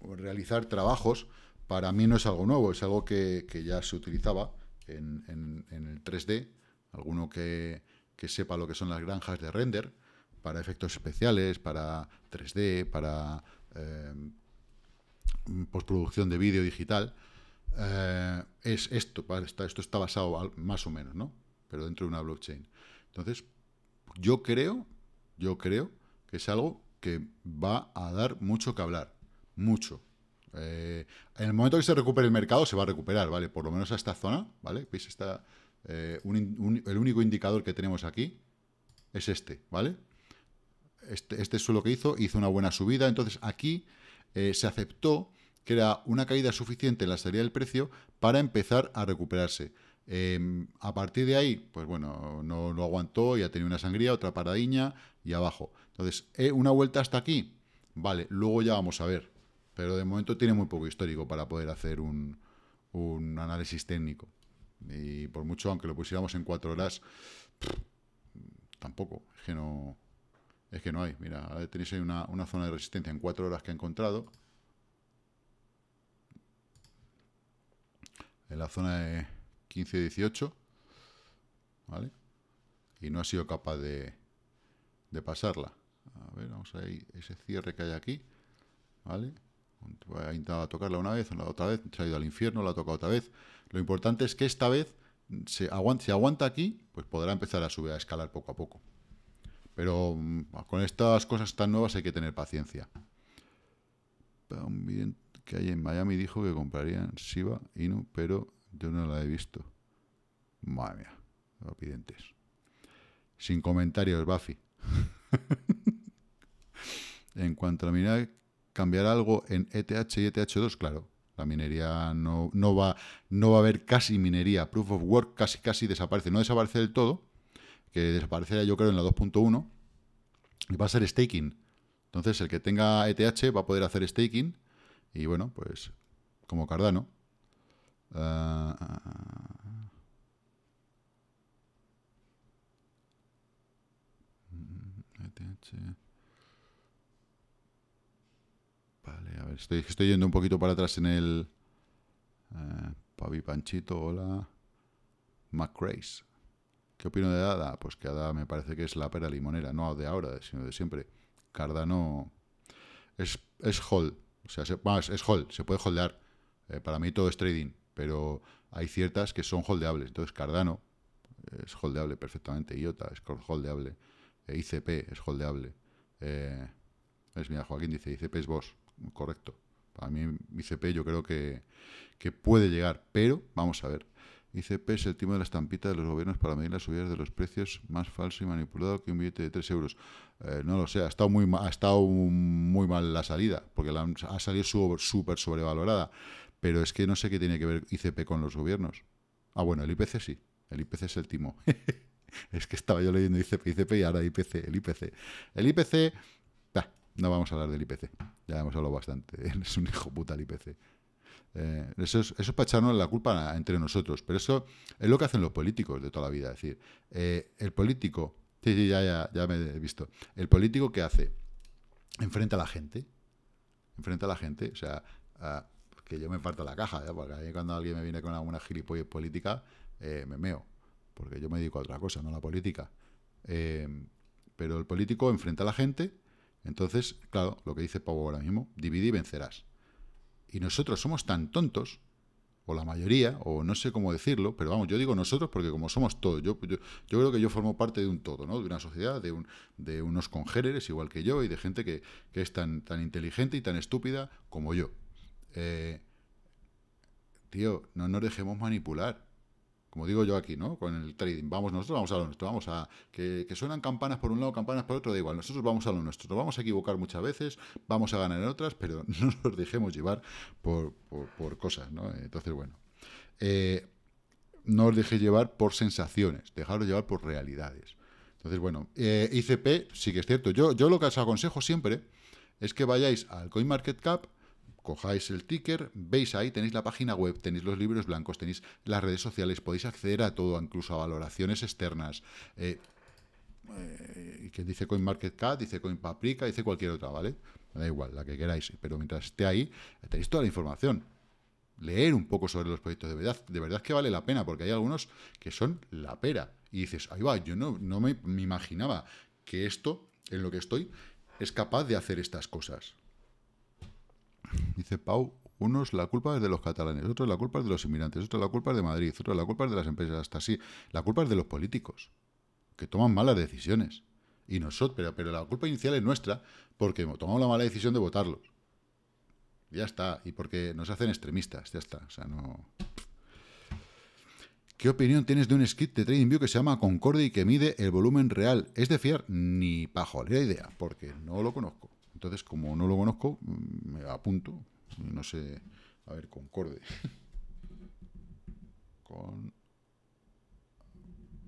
realizar trabajos, para mí no es algo nuevo, es algo que, ya se utilizaba en, el 3D, alguno que, sepa lo que son las granjas de render, para efectos especiales, para 3D, para eh, postproducción de vídeo digital, es esto, esto está basado más o menos, ¿no? Pero dentro de una blockchain. Entonces, yo creo yo creo que es algo que va a dar mucho que hablar, mucho. Eh, en el momento que se recupere el mercado, se va a recuperar, ¿vale? Por lo menos a esta zona, ¿vale? ¿Veis? Está, eh, el único indicador que tenemos aquí es este, ¿vale? Este, este, es lo que hizo, hizo una buena subida, entonces aquí eh, se aceptó que era una caída suficiente en la salida del precio para empezar a recuperarse. A partir de ahí, pues bueno, no lo aguantó, ya tenía una sangría, otra paradiña, y abajo. Entonces, ¿eh, una vuelta hasta aquí, vale, luego ya vamos a ver. Pero de momento tiene muy poco histórico para poder hacer un, un análisis técnico. Y por mucho, aunque lo pusiéramos en cuatro horas, tampoco. Es que no, es que no hay. Mira, tenéis ahí una, una zona de resistencia en cuatro horas que he encontrado. En la zona de 15-18. ¿Vale? Y no ha sido capaz de, de pasarla. A ver, vamos a ver ese cierre que hay aquí. ¿Vale? Ha intentado tocarla una vez, otra vez, se ha ido al infierno, la ha tocado otra vez. Lo importante es que esta vez se aguanta, si aguanta aquí, pues podrá empezar a subir, a escalar poco a poco. Pero mm, con estas cosas tan nuevas hay que tener paciencia. Un que hay en Miami dijo que comprarían Shiba Inu, pero yo no la he visto. Madre mía. Sin comentarios, Buffy. [LAUGHS] en cuanto a la minería, ¿cambiar algo en ETH y ETH2? Claro, la minería no, no, va, no va a haber casi minería. Proof of Work casi casi desaparece. No desaparece del todo, que desaparecerá yo creo en la 2.1, y va a ser staking. Entonces el que tenga ETH va a poder hacer staking, y bueno, pues como Cardano. Uh, Vale, a ver, estoy, estoy yendo un poquito para atrás en el... Eh, Pavi Panchito, hola. McRace. ¿Qué opino de Ada? Pues que Ada me parece que es la pera limonera, no de ahora, sino de siempre. Cardano es, es hold, o sea, es hold, se puede holdear. Eh, para mí todo es trading, pero hay ciertas que son holdeables. Entonces Cardano es holdeable perfectamente, IOTA es holdeable. Eh, ICP es holdeable. Eh, es, mira, Joaquín dice, ICP es vos, correcto. Para mí ICP yo creo que, puede llegar, pero vamos a ver. ICP es el timo de la estampita de los gobiernos para medir las subidas de los precios más falso y manipulado que un billete de 3 euros. Eh, no lo sé, ha estado muy, ha estado muy mal la salida, porque ha salido súper sobrevalorada. Pero es que no sé qué tiene que ver ICP con los gobiernos. Ah, bueno, el IPC sí. El IPC es el timo. [LAUGHS] [LAUGHS] es que estaba yo leyendo ICP, ICP y ahora IPC, el IPC. El IPC, no vamos a hablar del IPC, ya hemos hablado bastante, [LAUGHS] es un hijo puta el IPC. Eh, eso, es, eso para echarnos la culpa entre nosotros, pero eso es lo que hacen los políticos de toda la vida. Es decir, eh, el político, sí, sí, ya, ya, ya me he visto, el político que hace, enfrenta a la gente, enfrenta a la gente, o sea, que yo me parto la caja, porque ahí cuando alguien me viene con alguna gilipollez política, eh, me meo porque yo me dedico a otra cosa, no a la política. Eh, pero el político enfrenta a la gente, entonces, claro, lo que dice Pau ahora mismo, divide y vencerás. Y nosotros somos tan tontos, o la mayoría, o no sé cómo decirlo, pero vamos, yo digo nosotros porque como somos todos, yo, creo que yo formo parte de un todo, ¿no? De una sociedad, de, un, de unos congéneres igual que yo y de gente que, es tan, tan inteligente y tan estúpida como yo. Eh, tío, no nos dejemos manipular como digo yo aquí, ¿no? Con el trading. Vamos, nosotros vamos a lo nuestro, vamos a... Que, suenan campanas por un lado, campanas por otro, da igual. Nosotros vamos a lo nuestro. Nos vamos a equivocar muchas veces, vamos a ganar en otras, pero [LAUGHS] no nos dejemos llevar por, cosas, ¿no? Entonces, bueno. Eh, no os dejéis llevar por sensaciones, dejaros llevar por realidades. Entonces, bueno, eh, ICP sí que es cierto. Yo, yo lo que os aconsejo siempre es que vayáis al CoinMarketCap cojáis el ticker, veis ahí, tenéis la página web, tenéis los libros blancos, tenéis las redes sociales, podéis acceder a todo, incluso a valoraciones externas. Eh, eh, dice CoinMarketCap, dice CoinPaprika, dice cualquier otra, ¿vale? da igual, la que queráis, pero mientras esté ahí, tenéis toda la información. Leer un poco sobre los proyectos de verdad, de verdad que vale la pena, porque hay algunos que son la pera. Y dices, ahí va, yo no, me imaginaba que esto, en lo que estoy, es capaz de hacer estas cosas. Dice Pau, unos la culpa es de los catalanes, otros la culpa es de los inmigrantes, otros la culpa es de Madrid, otros la culpa es de las empresas, hasta así. La culpa es de los políticos, que toman malas decisiones. Y nosotros, pero, pero la culpa inicial es nuestra, porque tomamos la mala decisión de votarlos. Ya está, y porque nos hacen extremistas, ya está. O sea, no... ¿Qué opinión tienes de un skit de TradingView que se llama Concorde y que mide el volumen real? ¿Es de fiar? Ni la idea, porque no lo conozco. Entonces, como no lo conozco, me apunto, no sé, a ver, concorde. Con...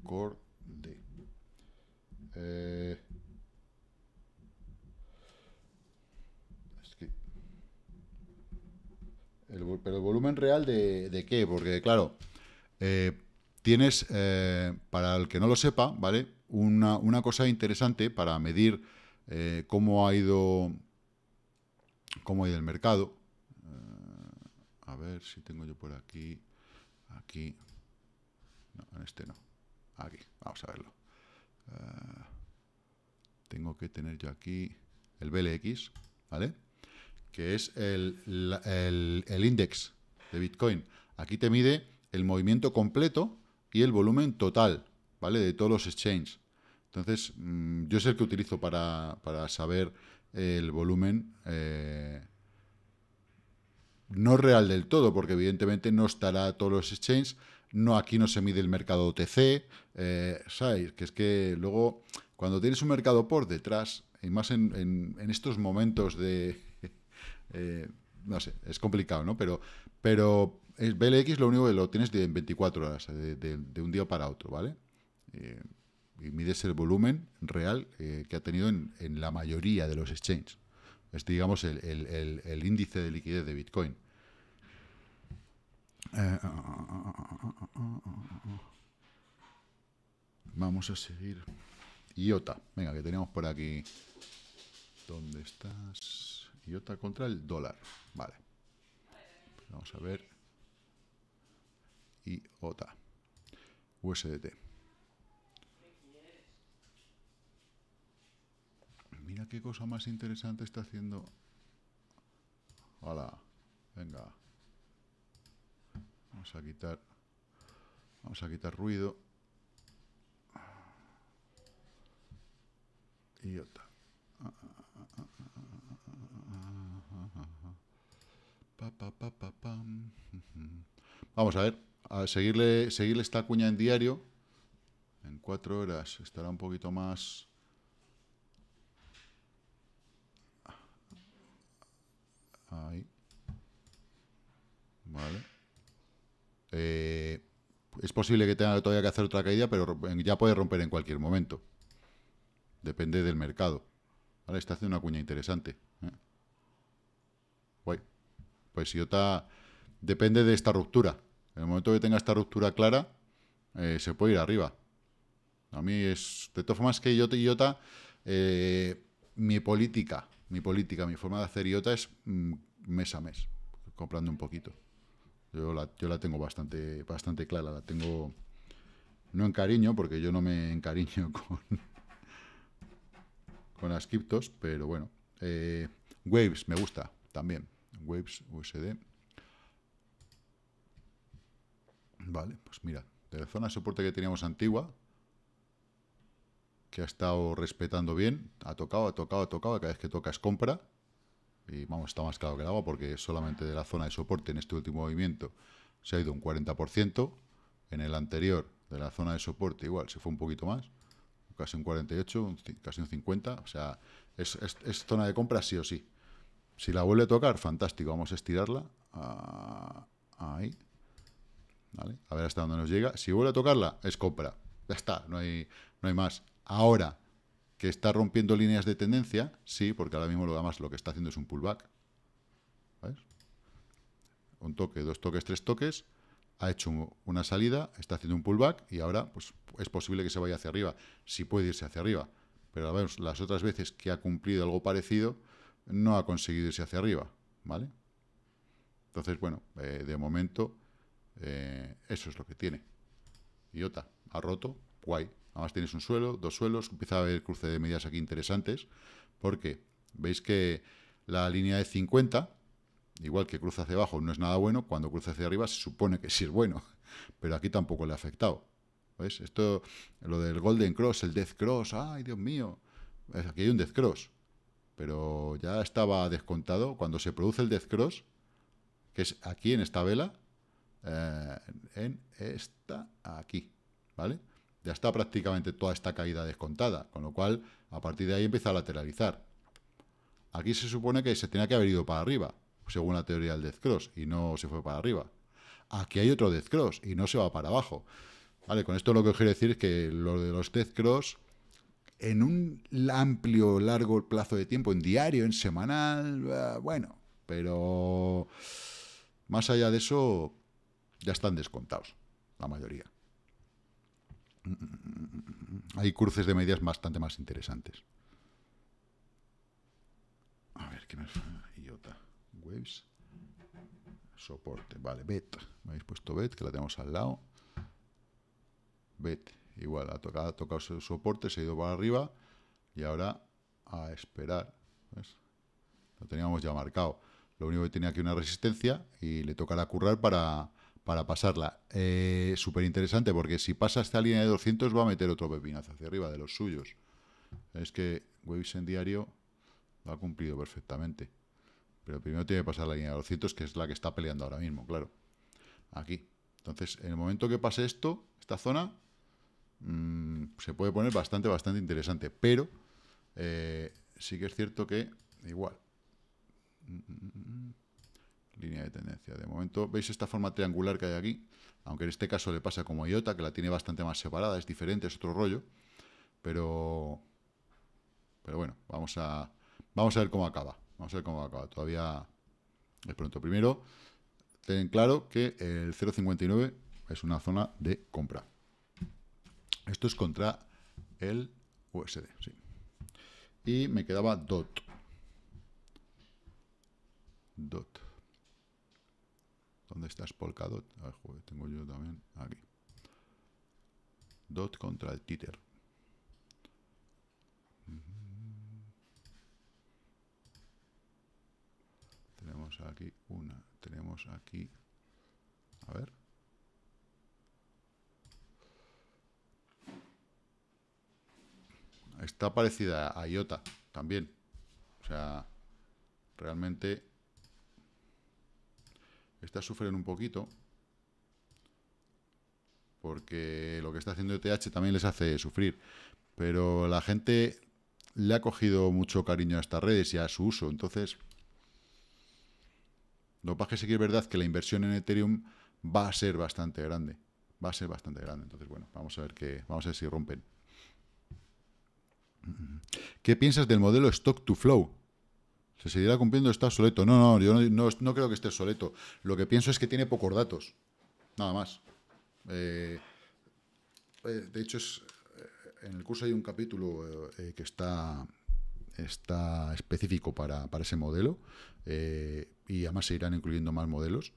Corde. Eh... Es que... Pero el volumen real de, de qué? Porque, claro, eh, tienes, eh, para el que no lo sepa, ¿vale? Una, una cosa interesante para medir eh, cómo ha ido cómo ha ido el mercado. a ver si tengo yo por aquí. Aquí. No, en este no. Aquí. Vamos a verlo. tengo que tener yo aquí el BLX, ¿vale? Que es el, el, el índice de Bitcoin. Aquí te mide el movimiento completo y el volumen total, ¿vale? De todos los exchanges. Entonces, mm, yo es el que utilizo para, saber el volumen eh, no real del todo, porque evidentemente no estará todos los exchanges, no aquí no se mide el mercado OTC, eh, ¿sabes? Que es que luego, cuando tienes un mercado por detrás, y más en, estos momentos de... [LAUGHS] Eh, no sé, es complicado, ¿no? Pero, pero el BLX lo único que lo tienes de, en 24 horas, de, un día para otro, ¿vale? Eh, y mides el volumen real eh, que ha tenido en, la mayoría de los exchanges. Es, digamos, el, índice de liquidez de Bitcoin. vamos a seguir. IOTA, venga, que tenemos por aquí. ¿Dónde estás? IOTA contra el dólar. Vale. Vamos a ver. IOTA. USDT. Mira qué cosa más interesante está haciendo. Hola. Venga. Vamos a quitar. Vamos a quitar ruido. IOTA. Vamos a ver, a seguirle, seguirle esta cuña en diario. En cuatro horas estará un poquito más... Ahí. Vale. Eh, es posible que tenga todavía que hacer otra caída, pero ya puede romper en cualquier momento. Depende del mercado. Vale, está haciendo una cuña interesante. ¿eh? Pues IOTA depende de esta ruptura. En el momento que tenga esta ruptura clara, eh, se puede ir arriba. A mí es, de todas formas, que IOTA, mi política, mi política, mi forma de hacer IOTA es mm, mes a mes, comprando un poquito. Yo la, yo la tengo bastante, bastante clara, la tengo no en cariño, porque yo no me encariño [LAUGHS] con, con las criptos, pero bueno. Eh, Waves me gusta también. Waves USD. Vale, pues mira, de la zona de soporte que teníamos antigua, que ha estado respetando bien, ha tocado, ha tocado, ha tocado, cada vez que toca es compra, y vamos, está más claro que el agua, porque solamente de la zona de soporte en este último movimiento se ha ido un 40%, en el anterior de la zona de soporte igual se fue un poquito más, casi un 48, casi un 50, o sea, es, zona de compra sí o sí. Si la vuelve a tocar, fantástico, vamos a estirarla. Ah, ahí. A ver hasta dónde nos llega. Si vuelve a tocarla, es compra. Ya está, no hay, no hay más. Ahora que está rompiendo líneas de tendencia, sí, porque ahora mismo lo lo que está haciendo es un pullback. ¿Ves? Un toque, dos toques, tres toques. Ha hecho una salida, está haciendo un pullback y ahora pues, es posible que se vaya hacia arriba. Si puede irse hacia arriba. Pero ver, las otras veces que ha cumplido algo parecido, no ha conseguido irse hacia arriba, ¿vale? Entonces, bueno, eh, de momento eh, eso es lo que tiene. IOTA ha roto, guay. Además tienes un suelo, dos suelos, empieza a haber cruce de medidas aquí interesantes, porque veis que la línea de 50, igual que cruza hacia abajo no es nada bueno, cuando cruza hacia arriba se supone que sí es bueno, [LAUGHS] pero aquí tampoco le ha afectado. ¿Ves? Esto, lo del Golden Cross, el Death Cross, ay Dios mío, aquí hay un Death Cross, pero ya estaba descontado cuando se produce el Death Cross, que es aquí en esta vela, eh, en esta aquí, ¿vale? Ya está prácticamente toda esta caída descontada, con lo cual a partir de ahí empieza a lateralizar. Aquí se supone que se tenía que haber ido para arriba, según la teoría del Death Cross, y no se fue para arriba. Aquí hay otro Death Cross y no se va para abajo. Vale, con esto lo que quiero decir es que lo de los Death Cross en un amplio, largo plazo de tiempo, en diario, en semanal, bueno, pero Más allá de eso, ya están descontados, la mayoría. Hay cruces de medias bastante más interesantes. A ver, ¿qué me IOTA. Waves. Soporte. Vale, BET. Me habéis puesto BET, que la tenemos al lado. BET. Igual, ha tocado, ha tocado soporte, se ha ido para arriba. Y ahora a esperar. Lo teníamos ya marcado. Lo único que tenía aquí una resistencia y le tocará currar para, para pasarla. Eh, Súper interesante porque si pasa esta línea de 200 va a meter otro pepinazo hacia arriba de los suyos. Es que Waves en diario lo ha cumplido perfectamente. Pero primero tiene que pasar la línea de 200 que es la que está peleando ahora mismo, claro. Aquí. Entonces, en el momento que pase esto, esta zona, mmm, se puede poner bastante, bastante interesante. Pero eh, sí que es cierto que igual. Línea de tendencia. De momento, ¿veis esta forma triangular que hay aquí? Aunque en este caso le pasa como IOTA, que la tiene bastante más separada, es diferente, es otro rollo. Pero, pero bueno, vamos a, vamos a ver cómo acaba. Vamos a ver cómo acaba. Todavía es pronto. Primero, ten claro que el 0.59 es una zona de compra. Esto es contra el USD. Y me quedaba DOT. DOT. ¿Dónde está Polkadot? A ver, joder, tengo yo también aquí. DOT contra el Tether. Tenemos aquí una, tenemos aquí, a ver. Está parecida a IOTA también. O sea, realmente estas sufren un poquito porque lo que está haciendo ETH también les hace sufrir. Pero la gente le ha cogido mucho cariño a estas redes y a su uso. Entonces, lo que pasa es que es verdad que la inversión en Ethereum va a ser bastante grande. Va a ser bastante grande. Entonces, bueno, vamos a ver qué, vamos a ver si rompen. ¿Qué piensas del modelo Stock to Flow? ¿Se seguirá cumpliendo? ¿Está obsoleto? No, no, yo no, creo que esté obsoleto. Lo que pienso es que tiene pocos datos. Nada más. Eh, eh, de hecho, es, eh, en el curso hay un capítulo que está, está específico para, ese modelo y además se irán incluyendo más modelos.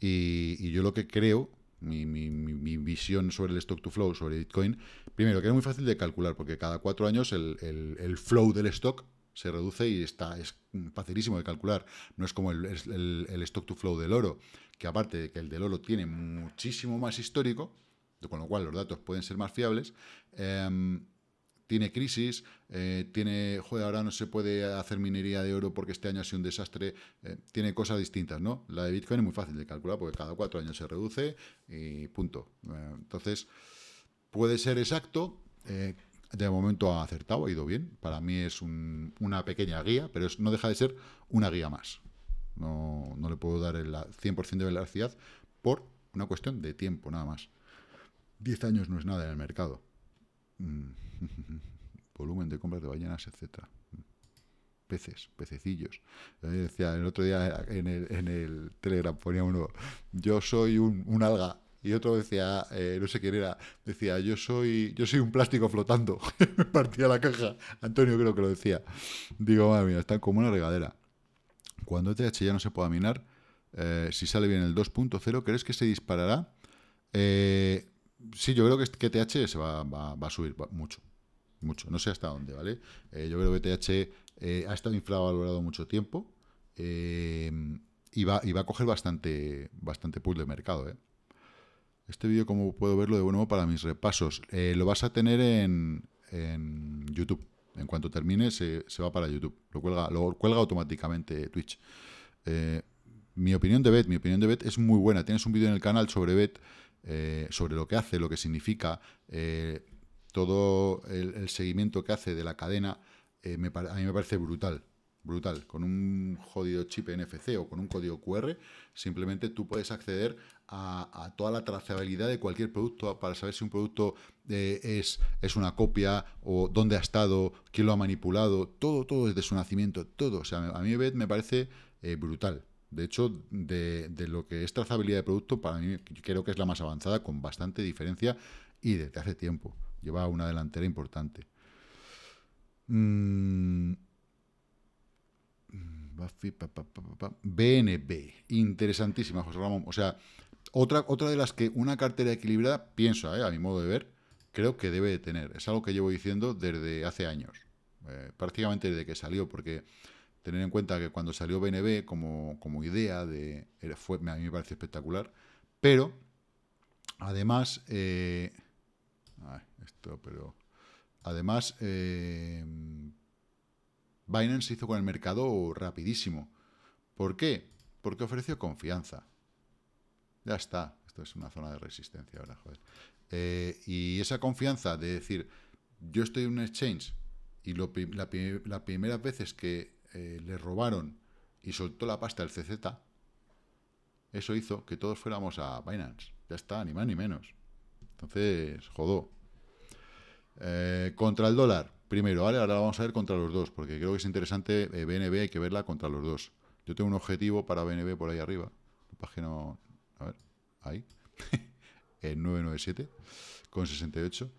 Y, yo lo que creo, mi, visión sobre el stock to flow, sobre Bitcoin, primero que es muy fácil de calcular porque cada cuatro años el, el flow del stock se reduce y está, es facilísimo de calcular. No es como el, el, stock to flow del oro, que aparte de que el del oro tiene muchísimo más histórico, con lo cual los datos pueden ser más fiables, em, tiene crisis, eh, tiene, joder, ahora no se puede hacer minería de oro porque este año ha sido un desastre, eh, tiene cosas distintas, ¿no? La de Bitcoin es muy fácil de calcular porque cada cuatro años se reduce y punto. Eh, entonces, puede ser exacto, de momento ha acertado, ha ido bien. Para mí es una pequeña guía, pero no deja de ser una guía más. No, le puedo dar el 100% de velocidad por una cuestión de tiempo, nada más. 10 años no es nada en el mercado. Mm. [LAUGHS] Volumen de compras de ballenas, etcétera. Peces, pececillos. Decía, el otro día en el, en el Telegram ponía uno, yo soy un alga y otro decía, eh, no sé quién era, decía, yo soy, yo soy un plástico flotando. [LAUGHS] Me partía la caja. Antonio creo que lo decía. Digo, madre mía, están como una regadera. Cuando ETH ya no se pueda minar, eh, si sale bien el 2.0, ¿crees que se disparará? Eh, sí, yo creo que, que ETH se va, a subir mucho. Mucho. No sé hasta dónde, ¿vale? yo creo que ETH ha estado infravalorado mucho tiempo. y, va, y va a coger bastante, bastante pool de mercado, ¿eh? Este vídeo, como puedo verlo de nuevo para mis repasos, eh, lo vas a tener en, YouTube. En cuanto termine, se, va para YouTube. Lo cuelga, lo cuelga automáticamente Twitch. Eh, mi opinión de Bet, mi opinión de Bet es muy buena. Tienes un vídeo en el canal sobre Bet, eh, sobre lo que hace, lo que significa, todo el, seguimiento que hace de la cadena. Me, a mí me parece brutal brutal. Con un jodido chip NFC o con un código QR, simplemente tú puedes acceder a, toda la trazabilidad de cualquier producto para saber si un producto eh, es, es una copia o dónde ha estado, quién lo ha manipulado, todo, todo desde su nacimiento, todo. O sea, a mí me parece eh, brutal, De hecho, de, lo que es trazabilidad de producto, para mí creo que es la más avanzada, con bastante diferencia y desde hace tiempo. Lleva una delantera importante. BNB, interesantísima, José Ramón. O sea, otra, otra de las que una cartera equilibrada, pienso, eh, a mi modo de ver, creo que debe de tener. Es algo que llevo diciendo desde hace años, eh, prácticamente desde que salió, porque tener en cuenta que cuando salió BNB como, como idea, de, fue, a mí me parece espectacular, pero además, eh, esto, pero además, Binance se hizo con el mercado rapidísimo. ¿Por qué? Porque ofreció confianza. Ya está. Esto es una zona de resistencia ahora, joder. Eh, y esa confianza de decir, yo estoy en un exchange y lo, la, la primera vez que eh, le robaron y soltó la pasta el CZ, eso hizo que todos fuéramos a Binance. Ya está, ni más ni menos. Entonces, jodó. Eh, contra el dólar, primero, ¿vale? Ahora vamos a ver contra los dos, porque creo que es interesante. BNB hay que verla contra los dos. Yo tengo un objetivo para BNB por ahí arriba. Página, a ver, ahí. [LAUGHS] en 997 con 68.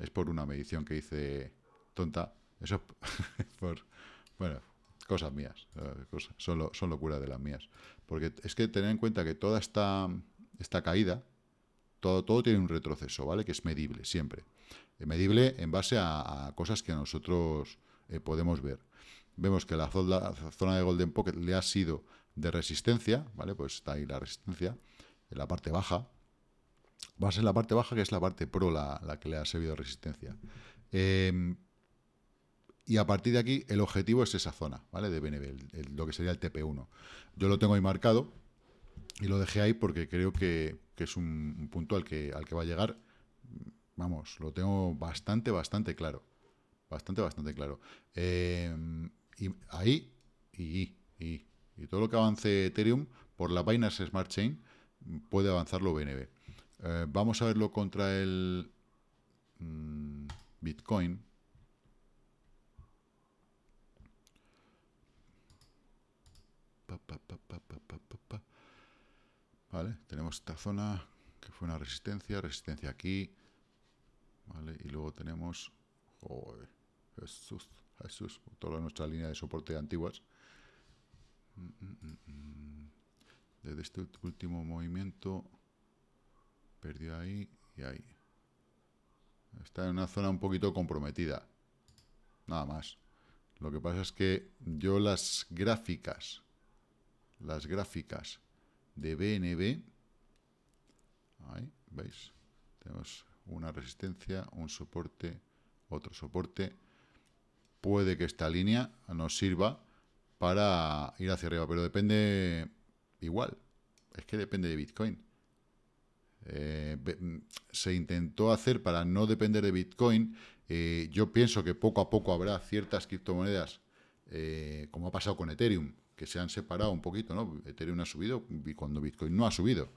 Es por una medición que hice tonta. Eso [LAUGHS] por, bueno, cosas mías. son, son locuras de las mías. Porque es que tener en cuenta que toda esta, esta caída, todo, todo tiene un retroceso, ¿vale? Que es medible, siempre. Medible en base a, cosas que nosotros eh, podemos ver. Vemos que la zona, la de Golden Pocket le ha sido de resistencia, ¿vale? Pues está ahí la resistencia, en la parte baja, va a ser la parte baja, que es la parte pro la, que le ha servido de resistencia. Em, y a partir de aquí, el objetivo es esa zona, ¿vale? De BNB, lo que sería el TP1. Yo lo tengo ahí marcado y lo dejé ahí porque creo que, es un, punto al que, al que va a llegar. Vamos, lo tengo bastante, bastante claro. Bastante, bastante claro. Em, y ahí, y, y, y todo lo que avance Ethereum por la Binance Smart Chain puede avanzarlo BNB. Eh, vamos a verlo contra el mm, Bitcoin. vale, tenemos esta zona que fue una resistencia, resistencia aquí. Y luego tenemos Jesús, Jesús, toda nuestra línea de soporte antiguas. Mm, mm, Desde este último movimiento Perdió ahí y ahí. Está en una zona un poquito comprometida. Nada más. Lo que pasa es que yo las gráficas, las gráficas de BNB, ahí, ¿veis? Tenemos una resistencia, un soporte, otro soporte. Puede que esta línea nos sirva para ir hacia arriba, pero depende igual. Es que depende de Bitcoin. Eh, mm, se intentó hacer para no depender de Bitcoin. Eh, yo pienso que poco a poco habrá ciertas criptomonedas, eh, como ha pasado con Ethereum, que se han separado un poquito, ¿no? Ethereum ha subido cuando Bitcoin no ha subido.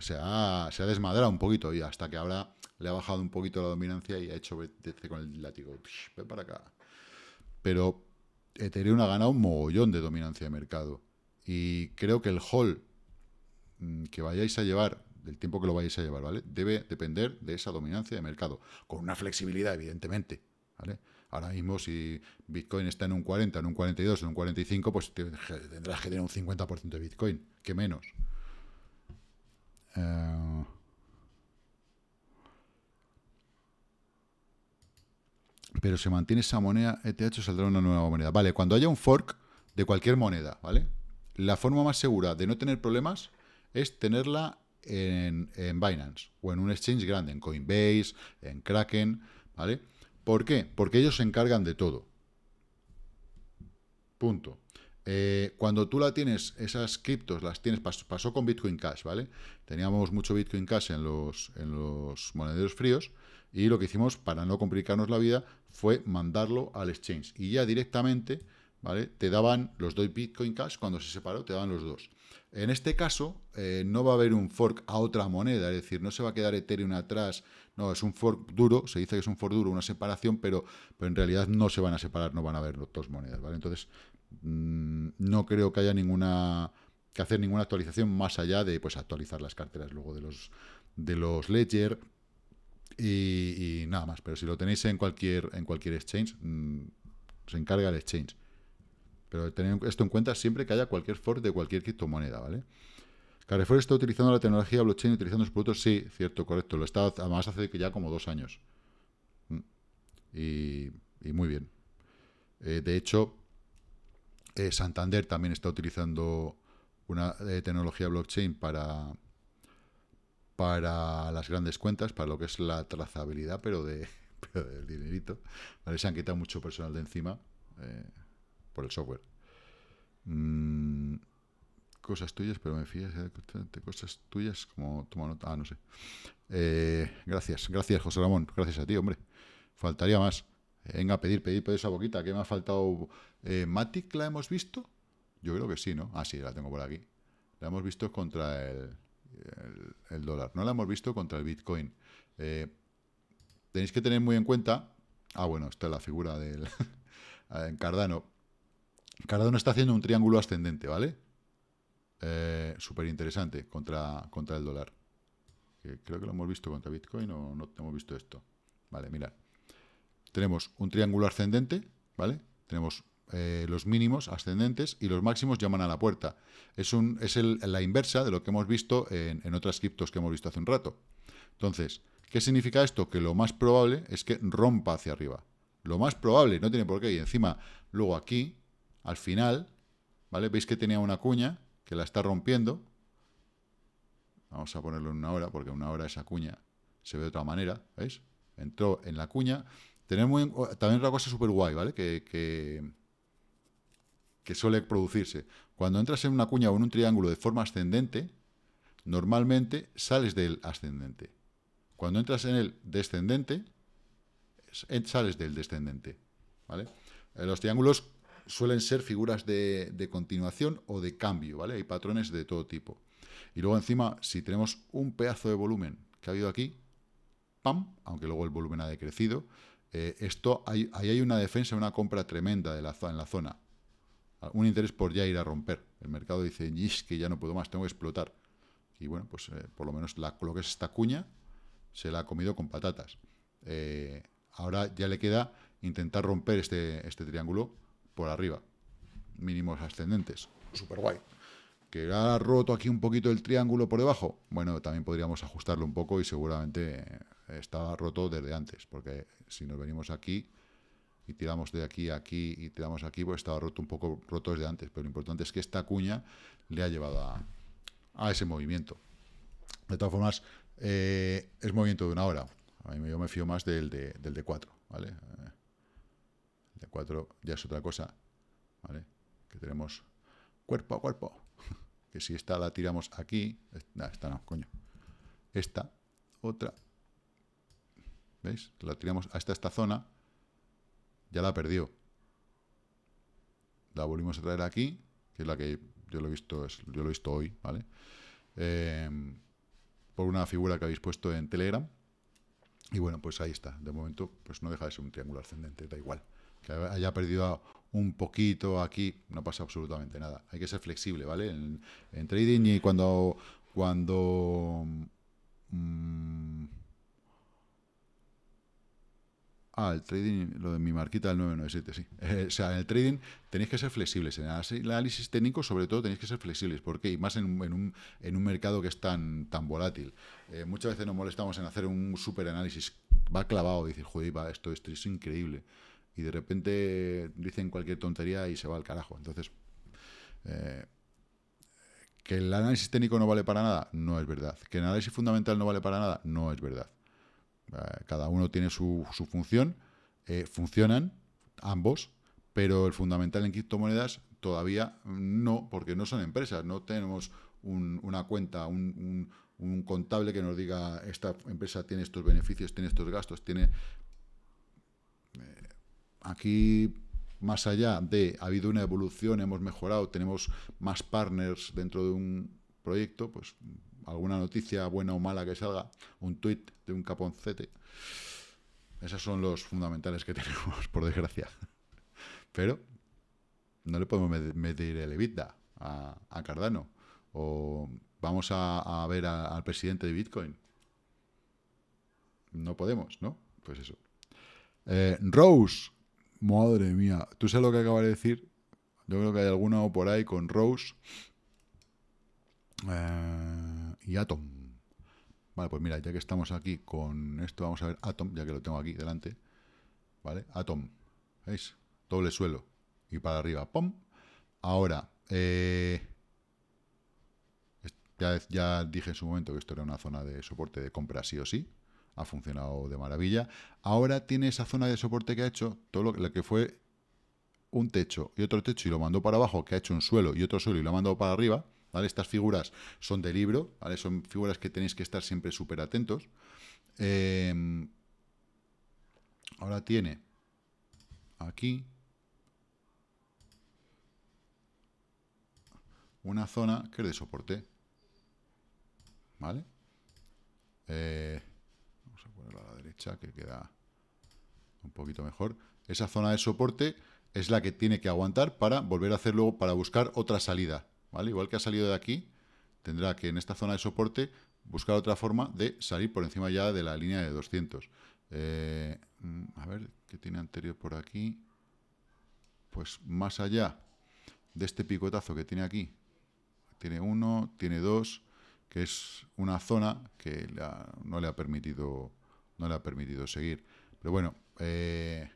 Se, ha, se ha desmadrado un poquito y hasta que ahora le ha bajado un poquito la dominancia y ha hecho con el látigo, ven para acá. Pero Ethereum ha ganado un mogollón de dominancia de mercado. Y creo que el hall mm, que vayáis a llevar del tiempo que lo vayáis a llevar, ¿vale? Debe depender de esa dominancia de mercado, con una flexibilidad, evidentemente, ¿vale? Ahora mismo, si Bitcoin está en un 40, en un 42, en un 45, pues tendrás que tener un 50% de Bitcoin, que menos. Eh, pero se mantiene esa moneda, ETH saldrá una nueva moneda. Vale, cuando haya un fork de cualquier moneda, ¿vale? La forma más segura de no tener problemas es tenerla en, Binance o en un exchange grande, en Coinbase, en Kraken, ¿vale? ¿Por qué? Porque ellos se encargan de todo. Punto. Eh, cuando tú la tienes, esas criptos las tienes, pasó, con Bitcoin Cash, ¿vale? Teníamos mucho Bitcoin Cash en los, en los monederos fríos y lo que hicimos para no complicarnos la vida fue mandarlo al exchange y ya directamente, ¿vale? Te daban los dos Bitcoin Cash, cuando se separó te daban los dos. En este caso, eh, no va a haber un fork a otra moneda, es decir, no se va a quedar Ethereum atrás, no, es un fork duro, se dice que es un fork duro, una separación, pero, pero en realidad no se van a separar, no van a haber dos monedas, ¿vale? Entonces, Mm, no creo que haya ninguna que hacer ninguna actualización más allá de pues actualizar las carteras luego de los de los Ledger y, nada más. Pero si lo tenéis en cualquier en cualquier exchange, mm, se encarga el exchange. Pero tened esto en cuenta siempre que haya cualquier fork de cualquier criptomoneda, ¿vale? Carrefour está utilizando la tecnología blockchain utilizando sus productos. Sí, cierto, correcto. Lo está además hace que ya como dos años. Mm. Y, muy bien. Eh, de hecho, eh, Santander también está utilizando una eh, tecnología blockchain para, para las grandes cuentas, para lo que es la trazabilidad, pero, de, [LAUGHS] del dinerito. Se han quitado mucho personal de encima por el software. Mm, cosas tuyas, pero me fías de cosas tuyas como toma nota. Ah, no sé. gracias, gracias, José Ramón. Gracias a ti, hombre. Faltaría más. Venga, pedir, pedir, pedir esa boquita. ¿Qué me ha faltado? Eh, ¿Matic la hemos visto? Yo creo que sí, ¿no? Ah, sí, la tengo por aquí. La hemos visto contra el, el, dólar. No la hemos visto contra el Bitcoin. Eh, tenéis que tener muy en cuenta... Ah, bueno, esta es la figura del [LAUGHS] Cardano. Cardano está haciendo un triángulo ascendente, ¿vale? Eh, Súper interesante contra, contra el dólar. creo que lo hemos visto contra Bitcoin o no hemos visto esto. Vale, mirad tenemos un triángulo ascendente, ¿vale? Tenemos eh, los mínimos ascendentes y los máximos llaman a la puerta. Es, un, es la inversa de lo que hemos visto en, otras criptos que hemos visto hace un rato. Entonces, ¿qué significa esto? Que lo más probable es que rompa hacia arriba. Lo más probable, no tiene por qué. Y encima, luego aquí, al final, ¿vale? Veis que tenía una cuña que la está rompiendo. Vamos a ponerlo en una hora, porque en una hora esa cuña se ve de otra manera, ¿veis? Entró en la cuña, también otra cosa súper guay, ¿vale? Que, que, suele producirse. Cuando entras en una cuña o en un triángulo de forma ascendente, normalmente sales del ascendente. Cuando entras en el descendente, sales del descendente. ¿vale? Eh, los triángulos suelen ser figuras de, de, continuación o de cambio, ¿vale? Hay patrones de todo tipo. Y luego encima, si tenemos un pedazo de volumen que ha habido aquí, ¡pam! Aunque luego el volumen ha decrecido, eh, esto hay, ahí hay una defensa, una compra tremenda de la, en la zona. Un interés por ya ir a romper. El mercado dice, que ya no puedo más, tengo que explotar. Y bueno, pues eh, por lo menos la, lo que es esta cuña se la ha comido con patatas. Eh, ahora ya le queda intentar romper este, este triángulo por arriba. Mínimos ascendentes. Super guay. ¿Que ha roto aquí un poquito el triángulo por debajo? Bueno, también podríamos ajustarlo un poco y seguramente estaba roto desde antes, porque si nos venimos aquí y tiramos de aquí a aquí y tiramos aquí, pues estaba roto un poco roto desde antes, pero lo importante es que esta cuña le ha llevado a, ese movimiento. De todas formas, eh, es movimiento de una hora. A mí yo me fío más del de, del de 4, ¿vale? El de 4 ya es otra cosa, ¿vale? Que tenemos cuerpo a cuerpo. [LAUGHS] Que si esta la tiramos aquí, esta no, coño. Esta, otra, ¿Veis? La tiramos hasta esta zona, ya la perdió. La volvimos a traer aquí, que es la que yo lo he visto, yo lo he visto hoy, ¿vale? Em, por una figura que habéis puesto en Telegram. Y bueno, pues ahí está. De momento, pues no deja de ser un triángulo ascendente, da igual. Que haya perdido un poquito aquí, no pasa absolutamente nada. Hay que ser flexible, ¿vale? En, trading y cuando, cuando mm, Ah, el trading, lo de mi marquita del 997, sí. Eh, o sea, en el trading tenéis que ser flexibles. En el análisis técnico, sobre todo, tenéis que ser flexibles. ¿Por qué? Y más en, un, en un, mercado que es tan, tan volátil. Eh, muchas veces nos molestamos en hacer un super análisis. Va clavado, dices, joder, va, esto, esto es increíble. Y de repente dicen cualquier tontería y se va al carajo. Entonces, eh, que el análisis técnico no vale para nada, no es verdad. Que el análisis fundamental no vale para nada, no es verdad. Eh, cada uno tiene su, función, eh, funcionan ambos, pero el fundamental en criptomonedas todavía no, porque no son empresas, no tenemos una cuenta, un, contable que nos diga esta empresa tiene estos beneficios, tiene estos gastos, tiene... Eh, aquí, más allá de, ha habido una evolución, hemos mejorado, tenemos más partners dentro de un proyecto, pues alguna noticia buena o mala que salga, un tuit de un caponcete. Esos son los fundamentales que [LAUGHS] tenemos, por desgracia. Pero no le podemos meter el EBITDA a, Cardano. O vamos a, ver al presidente de Bitcoin. No podemos, ¿no? Pues eso. Eh, Rose, madre mía, ¿tú sabes lo que acaba de decir? Yo creo que hay alguno por ahí con Rose eh, y Atom. Vale, pues mira, ya que estamos aquí con esto, vamos a ver Atom, ya que lo tengo aquí delante. ¿Vale? Atom. ¿Veis? Doble suelo. Y para arriba. ¡Pum! Ahora, eh, ya, ya dije en su momento que esto era una zona de soporte de compra sí o sí ha funcionado de maravilla. Ahora tiene esa zona de soporte que ha hecho, todo lo, que fue un techo y otro techo y lo mandó para abajo, que ha hecho un suelo y otro suelo y lo ha mandado para arriba, Estas figuras son de libro. Son figuras que tenéis que estar siempre súper atentos. Em, ahora tiene aquí una zona que es de soporte, ¿vale? Eh, a la derecha, que queda un poquito mejor. Esa zona de soporte es la que tiene que aguantar para volver a hacer luego, para buscar otra salida, Igual que ha salido de aquí, tendrá que en esta zona de soporte buscar otra forma de salir por encima ya de la línea de 200. Eh, mm, a ver, ¿qué tiene anterior por aquí? Pues más allá de este picotazo que tiene aquí, tiene uno, tiene dos, que es una zona que no le ha permitido no le ha permitido seguir. Pero bueno, eh,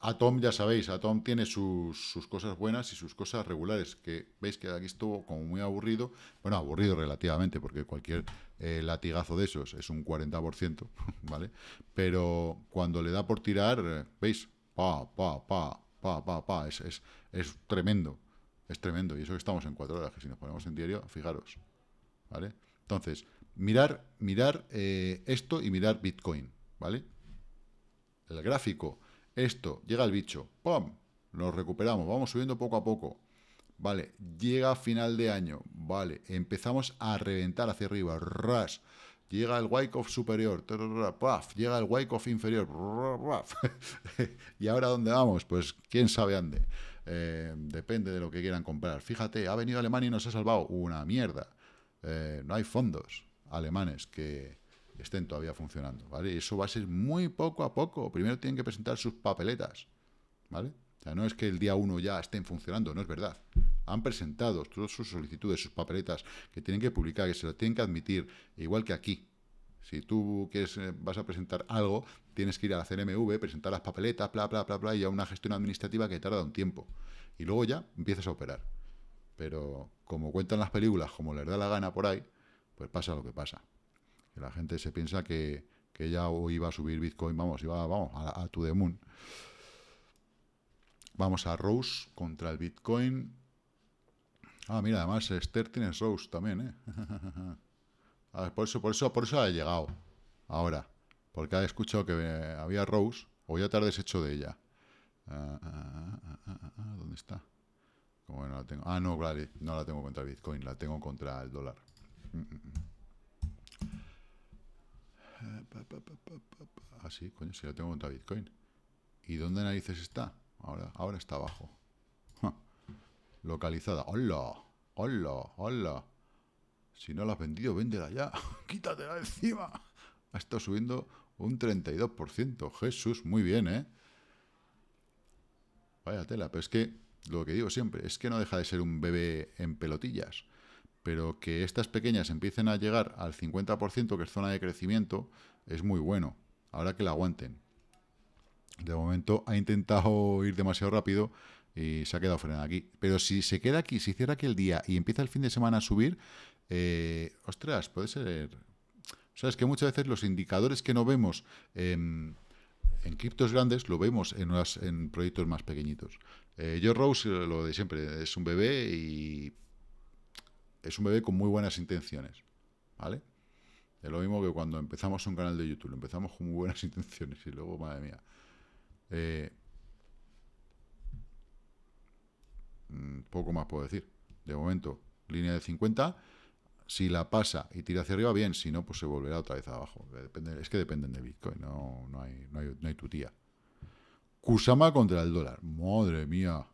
Atom, ya sabéis, Atom tiene sus, cosas buenas y sus cosas regulares, que veis que aquí estuvo como muy aburrido, bueno, aburrido relativamente, porque cualquier eh, latigazo de esos es un 40%, [LAUGHS] ¿vale? Pero cuando le da por tirar, veis, pa, pa, pa, pa, pa, pa, es, es, es tremendo, es tremendo, y eso que estamos en cuatro horas, que si nos ponemos en diario, fijaros, ¿vale? Entonces, mirar, mirar eh, esto y mirar Bitcoin, ¿vale? El gráfico, esto, llega el bicho, ¡pum! Nos recuperamos, vamos subiendo poco a poco. Vale, llega final de año, vale, empezamos a reventar hacia arriba, ras, llega el Wyckoff superior, puff, llega el Wyckoff inferior, [LAUGHS] y ahora dónde vamos, pues quién sabe dónde, eh, depende de lo que quieran comprar. Fíjate, ha venido Alemania y nos ha salvado una mierda, eh, no hay fondos, alemanes que estén todavía funcionando, ¿vale? Y eso va a ser muy poco a poco. Primero tienen que presentar sus papeletas, ¿vale? O sea, no es que el día uno ya estén funcionando, no es verdad. Han presentado todas sus solicitudes, sus papeletas, que tienen que publicar, que se lo tienen que admitir, igual que aquí. Si tú quieres, eh, vas a presentar algo, tienes que ir a la CNMV, presentar las papeletas, bla, bla, bla, bla, y a una gestión administrativa que tarda un tiempo. Y luego ya empiezas a operar. Pero como cuentan las películas, como les da la gana por ahí, pues pasa lo que pasa. Que la gente se piensa que, ya hoy iba a subir Bitcoin, vamos, iba, vamos, a, a to the moon. Vamos a Rose contra el Bitcoin. Ah, mira, además Esther tiene Rose también, ¿eh? [LAUGHS] por eso, por eso, por eso ha llegado ahora. Porque ha escuchado que había Rose, o ya te has deshecho de ella. Ah, ah, ah, ¿Dónde está? No la tengo. Ah, no, no la tengo contra el Bitcoin, la tengo contra el dólar. Ah, sí, coño, si la tengo contra Bitcoin. ¿Y dónde narices está? Ahora, ahora está abajo. Localizada. ¡Hola! ¡Hola! ¡Hola! Si no la has vendido, véndela ya. [LAUGHS] Quítatela encima. Ha estado subiendo un 32%. Jesús, muy bien, ¿eh? Vaya tela. Pero es que, lo que digo siempre, es que no deja de ser un bebé en pelotillas pero que estas pequeñas empiecen a llegar al 50%, que es zona de crecimiento, es muy bueno. Ahora que la aguanten. De momento ha intentado ir demasiado rápido y se ha quedado frenada aquí. Pero si se queda aquí, si cierra aquí el día y empieza el fin de semana a subir, eh, ostras, puede ser... Sabes que muchas veces los indicadores que no vemos en criptos grandes lo vemos en, en proyectos más pequeñitos. Eh, yo Rose, lo de siempre, es un bebé y es un bebé con muy buenas intenciones, ¿vale? Es lo mismo que cuando empezamos un canal de YouTube, empezamos con muy buenas [LAUGHS] intenciones y luego, madre mía. Eh, mm, poco más puedo decir. De momento, línea de 50. Si la pasa y tira hacia arriba, bien. Si no, pues se volverá otra vez abajo. Es que dependen de Bitcoin, no, no, hay, no, hay, no hay tu tía. Kusama contra el dólar. Madre mía.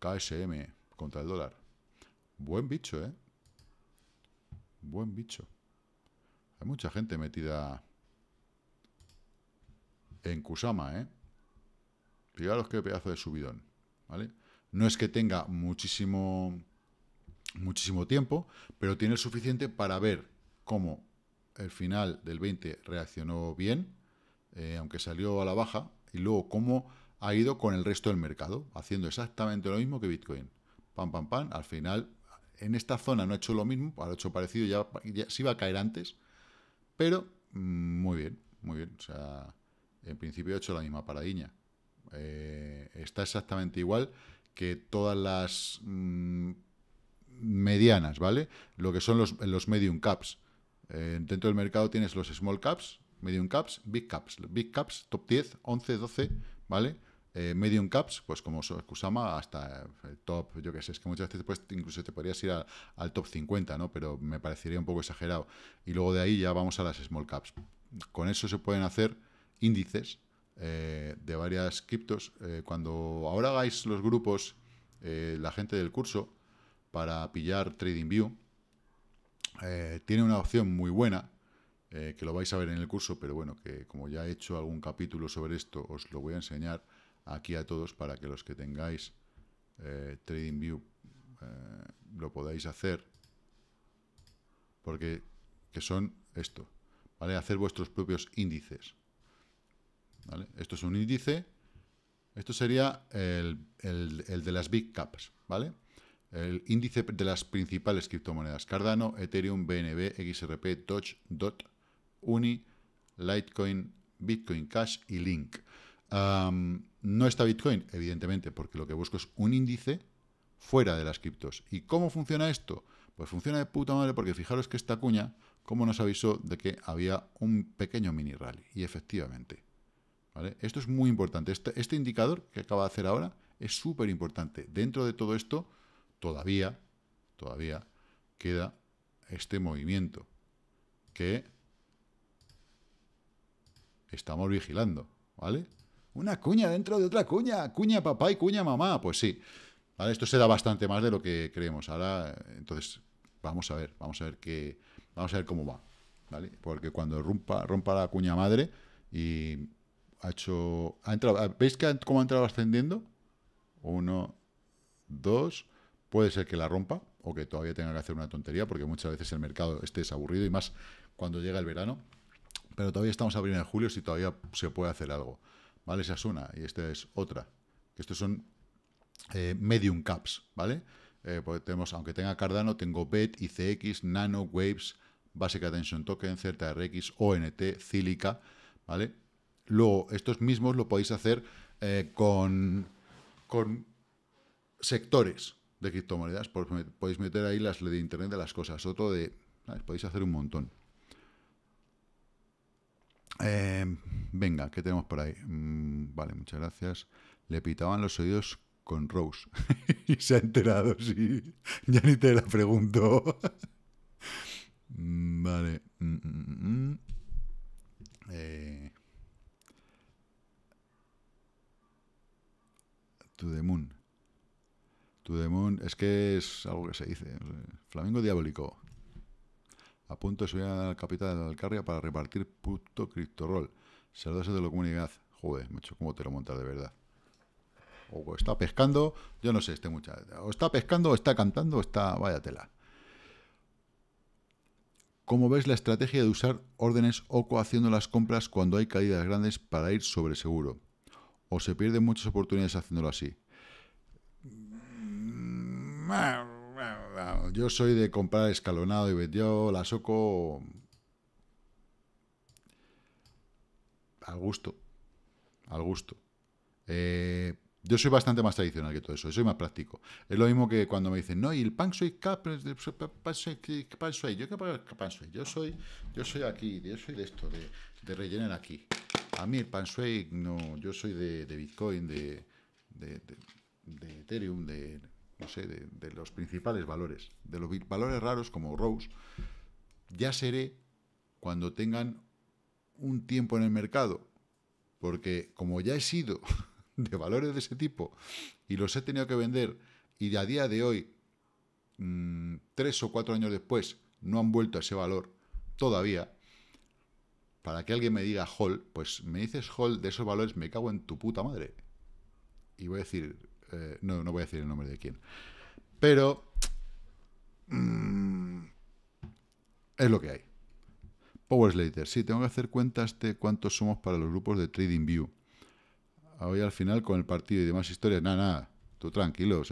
KSM contra el dólar. Buen bicho, ¿eh? Buen bicho. Hay mucha gente metida en Kusama, ¿eh? Fijaros qué pedazo de subidón, ¿vale? No es que tenga muchísimo, muchísimo tiempo, pero tiene el suficiente para ver cómo el final del 20 reaccionó bien, eh, aunque salió a la baja, y luego cómo ha ido con el resto del mercado, haciendo exactamente lo mismo que Bitcoin. Pam, pam, pam, al final, en esta zona no ha hecho lo mismo, ha hecho parecido, ya, ya se iba a caer antes, pero mm, muy bien, muy bien. O sea, en principio ha hecho la misma paradiña. Eh, está exactamente igual que todas las mm, medianas, ¿vale? Lo que son los, los medium caps. Eh, dentro del mercado tienes los small caps, medium caps, big caps. Big caps, top 10, 11, 12, ¿vale? Eh, medium caps, pues como Kusama, hasta el top, yo qué sé, es que muchas veces pues, incluso te podrías ir al top 50, ¿no? Pero me parecería un poco exagerado. Y luego de ahí ya vamos a las small caps. Con eso se pueden hacer índices eh, de varias criptos. Eh, cuando ahora hagáis los grupos, la gente del curso, para pillar TradingView, tiene una opción muy buena, que lo vais a ver en el curso, pero bueno, que como ya he hecho algún capítulo sobre esto, os lo voy a enseñar aquí a todos para que los que tengáis eh, TradingView eh, lo podáis hacer. Porque que son esto, ¿vale? Hacer vuestros propios índices. ¿vale? Esto es un índice. Esto sería el, de las Big Caps, ¿vale? El índice de las principales criptomonedas. Cardano, Ethereum, BNB, XRP, Doge, DOT, Uni, Litecoin, Bitcoin Cash y Link. No está Bitcoin, evidentemente, porque lo que busco es un índice fuera de las criptos. ¿Y cómo funciona esto? Pues funciona de puta madre porque fijaros que esta cuña, como nos avisó de que había un pequeño mini rally. Y efectivamente. ¿vale? Esto es muy importante. Este, este indicador que acaba de hacer ahora es súper importante. Dentro de todo esto, todavía, todavía queda este movimiento que estamos vigilando, ¿vale? Una cuña dentro de otra cuña, cuña papá y cuña mamá, pues sí. ¿Vale? Esto se da bastante más de lo que creemos. Ahora, entonces, vamos a ver, vamos a ver qué, vamos a ver cómo va, ¿vale? Porque cuando rompa, rompa la cuña madre y ha hecho, ha entrado, ¿veis que cómo ha entrado ascendiendo? Uno, dos, puede ser que la rompa o que todavía tenga que hacer una tontería porque muchas veces el mercado esté desaburrido y más cuando llega el verano pero todavía estamos a de julio si todavía se puede hacer algo. ¿Vale? Esa es una y esta es otra. Estos son eh, medium caps, ¿vale? Eh, pues tenemos, aunque tenga Cardano, tengo BET, ICX, Nano, Waves, Basic Attention Token, ZRX, ONT, Cílica, ¿vale? Luego, estos mismos lo podéis hacer eh, con, con sectores de criptomonedas. Podéis meter ahí las de Internet de las cosas. Otro de... Podéis hacer un montón. Eh, venga, ¿qué tenemos por ahí? Mm, vale, muchas gracias. Le pitaban los oídos con Rose. [LAUGHS] y se ha enterado, sí. Ya ni te la pregunto. Mm, vale. Mm, eh, to the moon. To the moon es que es algo que se dice. Flamingo diabólico. A punto de subir a la capital de Alcarria para repartir puto criptorol. Saludos de la comunidad. Joder, mucho, ¿cómo te lo montas de verdad? O está pescando, yo no sé, este muchacho. O está pescando, o está cantando, o está. Vaya tela. ¿Cómo ves la estrategia de usar órdenes OCO haciendo las compras cuando hay caídas grandes para ir sobre seguro? ¿O se pierden muchas oportunidades haciéndolo así? Yo soy de comprar escalonado y yo la soco al gusto. Al gusto. Eh, yo soy bastante más tradicional que todo eso, soy más práctico. Es lo mismo que cuando me dicen, no, y el pan soy cap, pan soy, yo pan soy, yo soy, yo soy aquí, yo soy de esto, de, rellenar aquí. A mí el pan soy, no, yo soy de, Bitcoin, de, de, de Ethereum, de no sé, de, los principales valores, de los valores raros como Rose, ya seré cuando tengan un tiempo en el mercado, porque como ya he sido [LAUGHS] de valores de ese tipo y los he tenido que vender y a día de hoy, mm, tres o cuatro años después, no han vuelto a ese valor todavía, para que alguien me diga hold, pues me dices hold de esos valores, me cago en tu puta madre. Y voy a decir, eh, no, no voy a decir el nombre de quién. Pero mm, es lo que hay. Power Slater, sí, tengo que hacer cuentas de cuántos somos para los grupos de Trading View. Hoy al final con el partido y demás historias, nada, nada, tú tranquilo,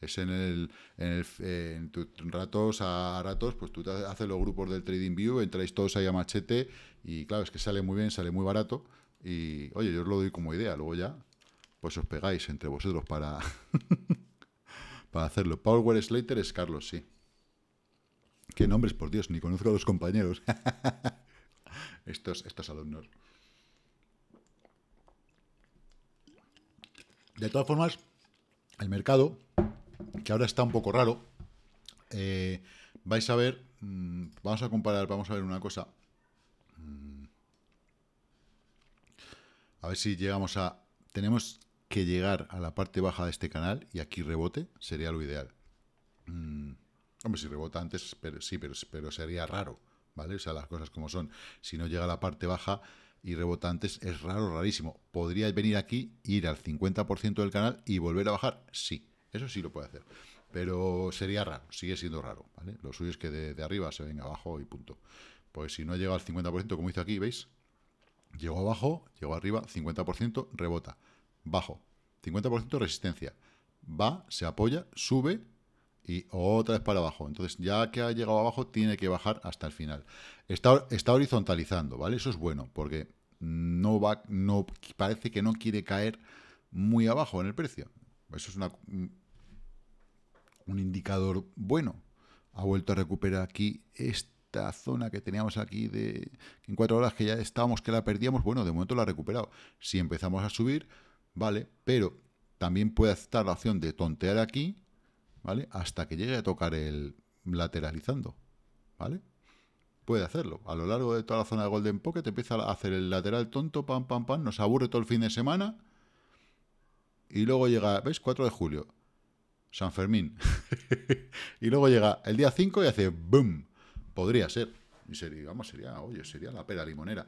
es en el, en, el, ratos a ratos, pues tú te haces los grupos del Trading View, entráis todos ahí a machete y claro, es que sale muy bien, sale muy barato y oye, yo os lo doy como idea, luego ya pues os pegáis entre vosotros para, [LAUGHS] para hacerlo. Power Slater es Carlos, sí. Qué nombres, por Dios, ni conozco a los compañeros. estos, estos alumnos. De todas formas, el mercado, que ahora está un poco raro, eh, vais a ver, mm, vamos a comparar, vamos a ver una cosa. Mm, a ver si llegamos a... Tenemos que llegar a la parte baja de este canal y aquí rebote, sería lo ideal. Mm, hombre, si rebota antes, pero, sí, pero, pero sería raro, ¿vale? O sea, las cosas como son. Si no llega a la parte baja y rebota antes, es raro, rarísimo. ¿Podría venir aquí, ir al 50% del canal y volver a bajar? Sí, eso sí lo puede hacer. Pero sería raro, sigue siendo raro, ¿vale? Lo suyo es que de, arriba se venga abajo y punto. Pues si no llega al 50%, como hizo aquí, ¿veis? Llegó abajo, llegó arriba, 50%, rebota bajo. 50% resistencia. Va, se apoya, sube y otra vez para abajo. Entonces, ya que ha llegado abajo, tiene que bajar hasta el final. Está, está horizontalizando, ¿vale? Eso es bueno, porque no va, no, parece que no quiere caer muy abajo en el precio. Eso es una, un indicador bueno. Ha vuelto a recuperar aquí esta zona que teníamos aquí de en cuatro horas que ya estábamos que la perdíamos. Bueno, de momento la ha recuperado. Si empezamos a subir, ¿vale? Pero también puede estar la opción de tontear aquí, ¿vale? Hasta que llegue a tocar el lateralizando, ¿vale? Puede hacerlo. A lo largo de toda la zona de Golden Pocket empieza a hacer el lateral tonto, pam, pam, pam, nos aburre todo el fin de semana y luego llega, ¿veis? 4 de julio, San Fermín. [LAUGHS] y luego llega el día 5 y hace ¡boom! Podría ser. Y sería, vamos, sería, oye, sería la pera limonera.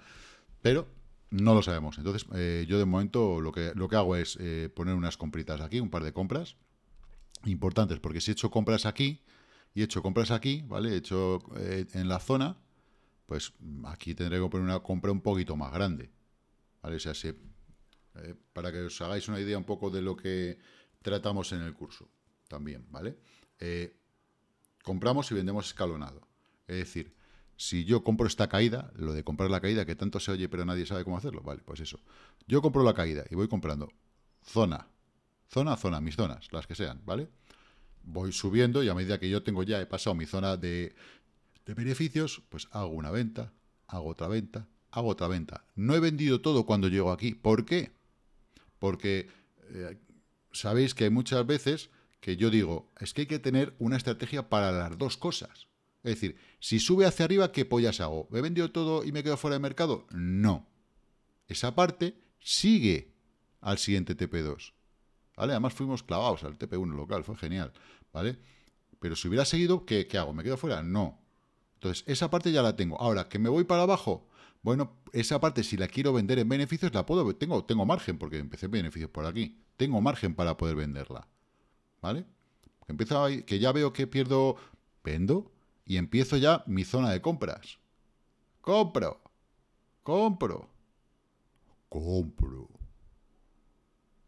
Pero no lo sabemos. Entonces, eh, yo de momento lo que, lo que hago es eh, poner unas compritas aquí, un par de compras importantes, porque si he hecho compras aquí y he hecho compras aquí, ¿vale? He hecho eh, en la zona, pues aquí tendré que poner una compra un poquito más grande, ¿vale? O sea, para que os hagáis una idea un poco de lo que tratamos en el curso también, ¿vale? compramos y vendemos escalonado. Es decir, si yo compro esta caída, lo de comprar la caída, que tanto se oye pero nadie sabe cómo hacerlo, vale, pues eso. Yo compro la caída y voy comprando zona, zona, zona, mis zonas, las que sean, ¿vale? Voy subiendo y a medida que yo tengo ya, he pasado mi zona de, beneficios, pues hago una venta, hago otra venta, hago otra venta. No he vendido todo cuando llego aquí. ¿Por qué? Porque eh, sabéis que hay muchas veces que yo digo, es que hay que tener una estrategia para las dos cosas. Es decir, si sube hacia arriba, ¿qué pollas hago? ¿Me he vendido todo y me quedo fuera de mercado? No. Esa parte sigue al siguiente TP2. ¿Vale? Además fuimos clavados al TP1 local, fue genial. ¿Vale? Pero si hubiera seguido, ¿qué, hago? ¿Me quedo fuera? No. Entonces, esa parte ya la tengo. Ahora, ¿que me voy para abajo? Bueno, esa parte, si la quiero vender en beneficios, la puedo, tengo, tengo margen, porque empecé en beneficios por aquí. Tengo margen para poder venderla. ¿Vale? Empiezo a, que ya veo que pierdo, vendo, y empiezo ya mi zona de compras. Compro, compro, compro.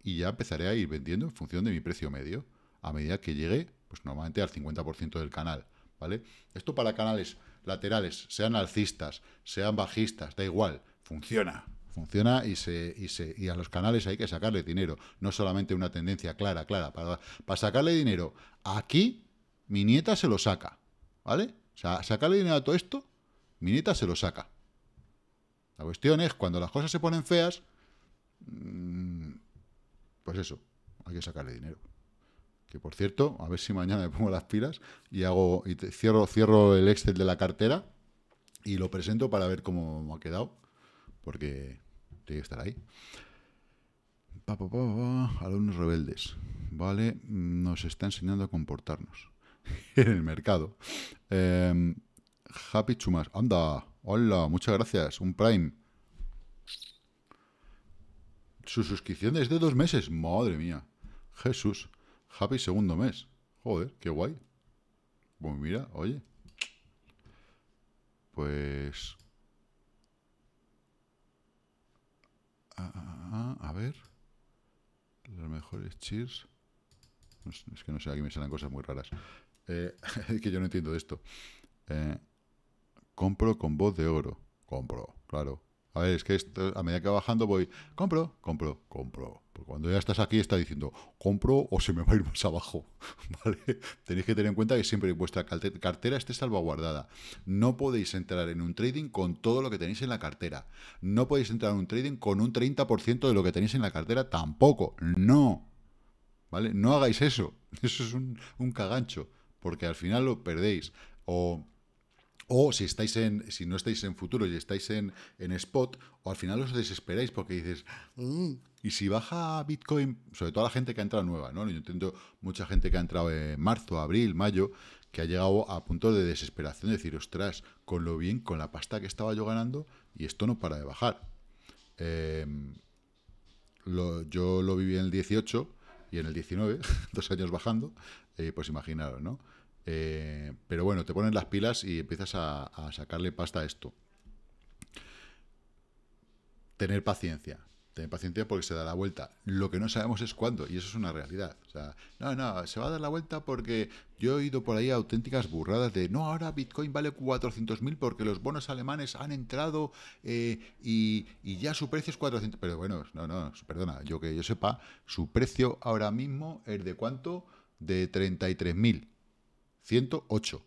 Y ya empezaré a ir vendiendo en función de mi precio medio, a medida que llegue, pues normalmente al 50% del canal, ¿vale? Esto para canales laterales, sean alcistas, sean bajistas, da igual, funciona, funciona y, se, y, se, y a los canales hay que sacarle dinero, no solamente una tendencia clara, clara. Para, para sacarle dinero aquí, mi nieta se lo saca. ¿Vale? O sea, sacarle dinero a todo esto, Minita se lo saca. La cuestión es, cuando las cosas se ponen feas, mm, pues eso, hay que sacarle dinero. Que por cierto, a ver si mañana me pongo las pilas y hago y cierro, cierro el Excel de la cartera y lo presento para ver cómo ha quedado, porque tiene que estar ahí. pa, pa, pa, alumnos rebeldes. Vale, nos está enseñando a comportarnos [LAUGHS] en el mercado. Em, Happy Chumas. Anda, hola, muchas gracias. Un Prime. Su suscripción es de dos meses. Madre mía. Jesús. Happy segundo mes. Joder, qué guay. Pues mira, oye. Pues... Ah, ah, ah, a ver. Los mejores cheers. Es que no sé, aquí me salen cosas muy raras. Eh, [LAUGHS] es que yo no entiendo esto. Eh, compro con voz de oro. Compro, claro. A ver, es que esto, a medida que va bajando voy, compro, compro, compro. Porque cuando ya estás aquí está diciendo, compro o se me va a ir más abajo. [LAUGHS] ¿Vale? Tenéis que tener en cuenta que siempre vuestra cartera esté salvaguardada. No podéis entrar en un trading con todo lo que tenéis en la cartera. No podéis entrar en un trading con un 30% de lo que tenéis en la cartera tampoco. No. ¿Vale? No hagáis eso. [LAUGHS] Eso es un, un cagancho. Porque al final lo perdéis. O o si estáis en, si no estáis en futuro y estáis en, en spot, o al final os desesperáis porque dices, mm, y si baja Bitcoin, sobre todo la gente que ha entrado nueva, ¿no? Yo entiendo mucha gente que ha entrado en marzo, abril, mayo, que ha llegado a punto de desesperación, de decir, ostras, con lo bien, con la pasta que estaba yo ganando, y esto no para de bajar. Em, yo lo viví en el 18 y en el 19, [LAUGHS] dos años bajando, eh, pues imaginaros, ¿no? Eh, pero bueno, te pones las pilas y empiezas a, sacarle pasta a esto. Tener paciencia. Tener paciencia porque se da la vuelta. Lo que no sabemos es cuándo, y eso es una realidad. O sea, no, no, se va a dar la vuelta porque yo he oído por ahí auténticas burradas de no, ahora Bitcoin vale 400.000 porque los bonos alemanes han entrado eh, y, y, ya su precio es 400. Pero bueno, no, no, perdona, yo que yo sepa, su precio ahora mismo es de cuánto? De 33.000. 108.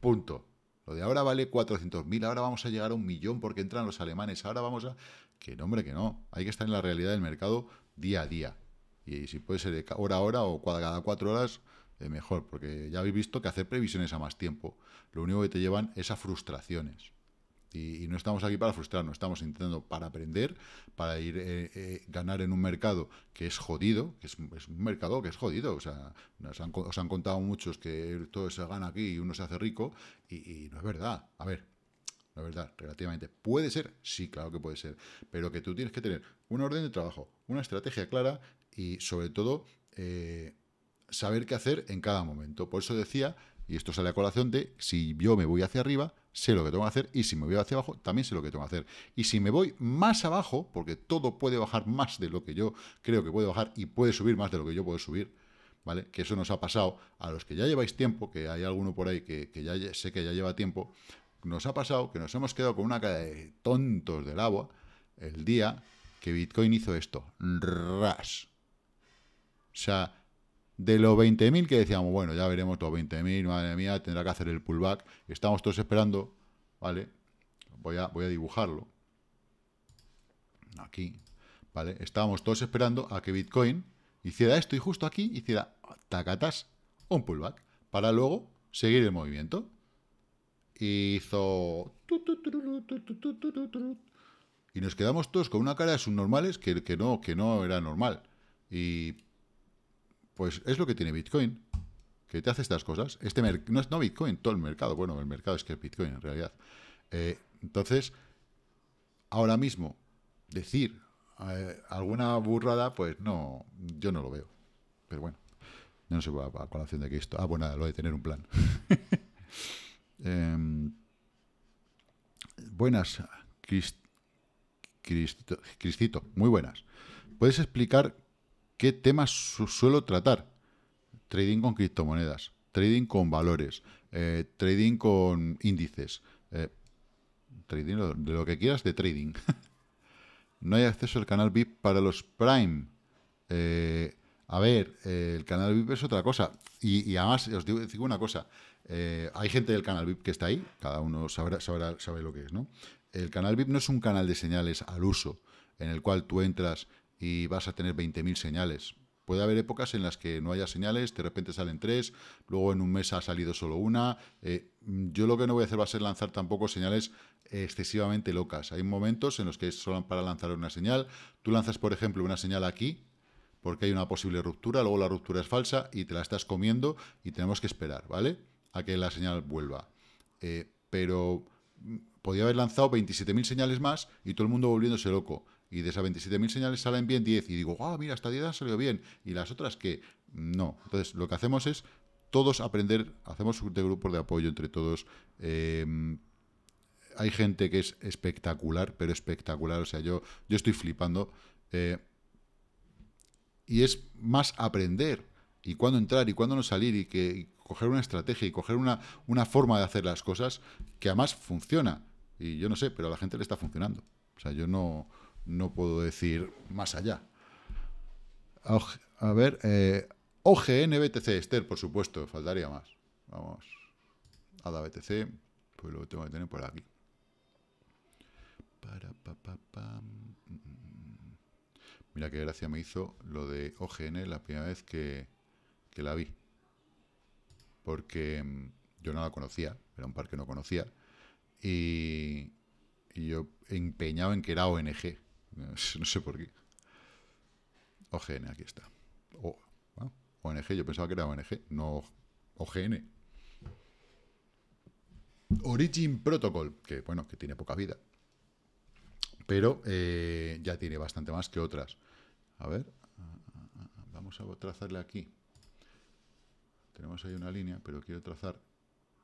Punto. Lo de ahora vale 400.000, ahora vamos a llegar a un millón porque entran los alemanes, ahora vamos a... Que no, hombre, que no. Hay que estar en la realidad del mercado día a día. Y si puede ser de hora a hora o cada cuatro horas, eh, mejor, porque ya habéis visto que hacer previsiones a más tiempo, lo único que te llevan es a frustraciones. Y, no estamos aquí para frustrarnos, estamos intentando para aprender, para ir eh, eh, ganar en un mercado que es jodido, que es, un mercado que es jodido. O sea, nos han, os han contado muchos que todo se gana aquí y uno se hace rico, y, no es verdad. A ver, no es verdad, relativamente. ¿Puede ser? Sí, claro que puede ser. Pero que tú tienes que tener un orden de trabajo, una estrategia clara y sobre todo eh, saber qué hacer en cada momento. Por eso decía, y esto sale a colación de si yo me voy hacia arriba, sé lo que tengo que hacer y si me voy hacia abajo, también sé lo que tengo que hacer. Y si me voy más abajo, porque todo puede bajar más de lo que yo creo que puede bajar y puede subir más de lo que yo puedo subir, ¿vale? Que eso nos ha pasado a los que ya lleváis tiempo, que hay alguno por ahí que, ya sé que ya lleva tiempo, nos ha pasado que nos hemos quedado con una cara de tontos del agua el día que Bitcoin hizo esto. Ras. O sea, de los 20.000 que decíamos, bueno, ya veremos los 20.000, madre mía, tendrá que hacer el pullback. Estamos todos esperando, ¿vale? Voy a, voy a dibujarlo. Aquí, ¿vale? Estábamos todos esperando a que Bitcoin hiciera esto y justo aquí hiciera tacatas, un pullback, para luego seguir el movimiento. Hizo... Y nos quedamos todos con una cara de subnormales que, que, no, que no era normal. Y pues es lo que tiene Bitcoin, que te hace estas cosas. Este no es no Bitcoin, todo el mercado. Bueno, el mercado es que es Bitcoin en realidad. Eh, entonces, ahora mismo, decir eh, alguna burrada, pues no, yo no lo veo. Pero bueno, yo no sé a, colación de que esto. Ah, bueno, lo de tener un plan. [LAUGHS] Em, buenas, Cristito, muy buenas. ¿Puedes explicar ¿Qué temas suelo tratar? Trading con criptomonedas, trading con valores, eh, trading con índices, eh, trading de lo que quieras de trading. [LAUGHS] no hay acceso al canal VIP para los Prime. Eh, a ver, el canal VIP es otra cosa. Y, además, os digo, una cosa. hay gente del canal VIP que está ahí, cada uno sabrá, sabe lo que es, ¿no? El canal VIP no es un canal de señales al uso, en el cual tú entras y vas a tener 20.000 señales. Puede haber épocas en las que no haya señales, de repente salen tres, luego en un mes ha salido solo una. Eh, yo lo que no voy a hacer va a ser lanzar tampoco señales excesivamente locas. Hay momentos en los que es solo para lanzar una señal. Tú lanzas, por ejemplo, una señal aquí, porque hay una posible ruptura, luego la ruptura es falsa y te la estás comiendo y tenemos que esperar, ¿vale? A que la señal vuelva. Eh, pero mm, podía haber lanzado 27.000 señales más y todo el mundo volviéndose loco y de esas 27.000 señales salen bien 10 y digo, ah, mira, esta 10 ha salido bien y las otras que no. Entonces, lo que hacemos es todos aprender, hacemos de grupos de apoyo entre todos. Em, hay gente que es espectacular, pero espectacular, o sea, yo, yo estoy flipando. Eh, y es más aprender y cuándo entrar y cuándo no salir y que coger una estrategia y coger una, una forma de hacer las cosas que además funciona. Y yo no sé, pero a la gente le está funcionando. O sea, yo no, no puedo decir más allá. A ver, eh, OGN BTC, Esther, por supuesto, faltaría más. Vamos, ADA BTC, pues lo tengo que tener por aquí. Para, Mira qué gracia me hizo lo de OGN la primera vez que, que la vi. Porque mm, yo no la conocía, era un par que no conocía. Y, y yo empeñado en que era ONG. [LAUGHS] No sé por qué. OGN, aquí está. O, ONG, yo pensaba que era ONG, no OGN. Origin Protocol, que bueno, que tiene poca vida. Pero eh, ya tiene bastante más que otras. A ver, vamos a trazarle aquí. Tenemos ahí una línea, pero quiero trazar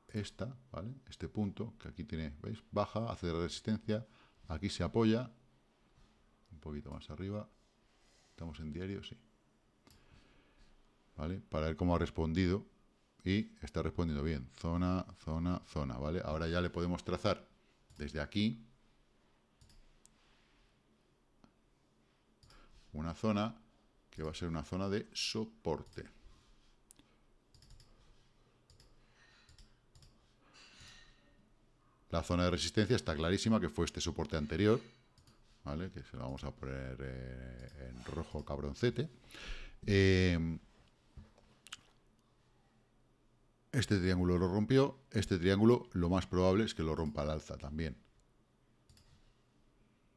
esta, ¿vale? Este punto, que aquí tiene, ¿veis? Baja, hace resistencia, aquí se apoya, poquito más arriba. Estamos en diario, sí. ¿Vale? Para ver cómo ha respondido. Y está respondiendo bien. Zona, zona, zona, ¿vale? Ahora ya le podemos trazar desde aquí una zona que va a ser una zona de soporte. La zona de resistencia está clarísima, que fue este soporte anterior, ¿vale? Que se lo vamos a poner eh, en rojo cabroncete. Eh, este triángulo lo rompió, este triángulo lo más probable es que lo rompa al alza también.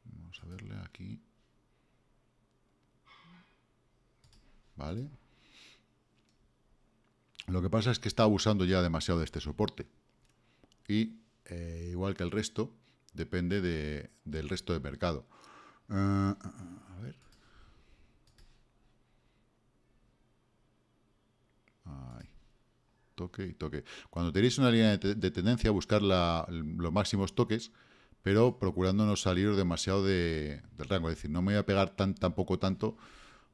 Vamos a verle aquí. ¿Vale? Lo que pasa es que está abusando ya demasiado de este soporte. Y, eh, igual que el resto, depende del resto del mercado. Ah, ah, ah, a ver. Toque y toque. Cuando tenéis una línea de, tendencia, buscar los máximos toques, pero procurando no salir demasiado de, del rango. Es decir, no me voy a pegar tan, tampoco tanto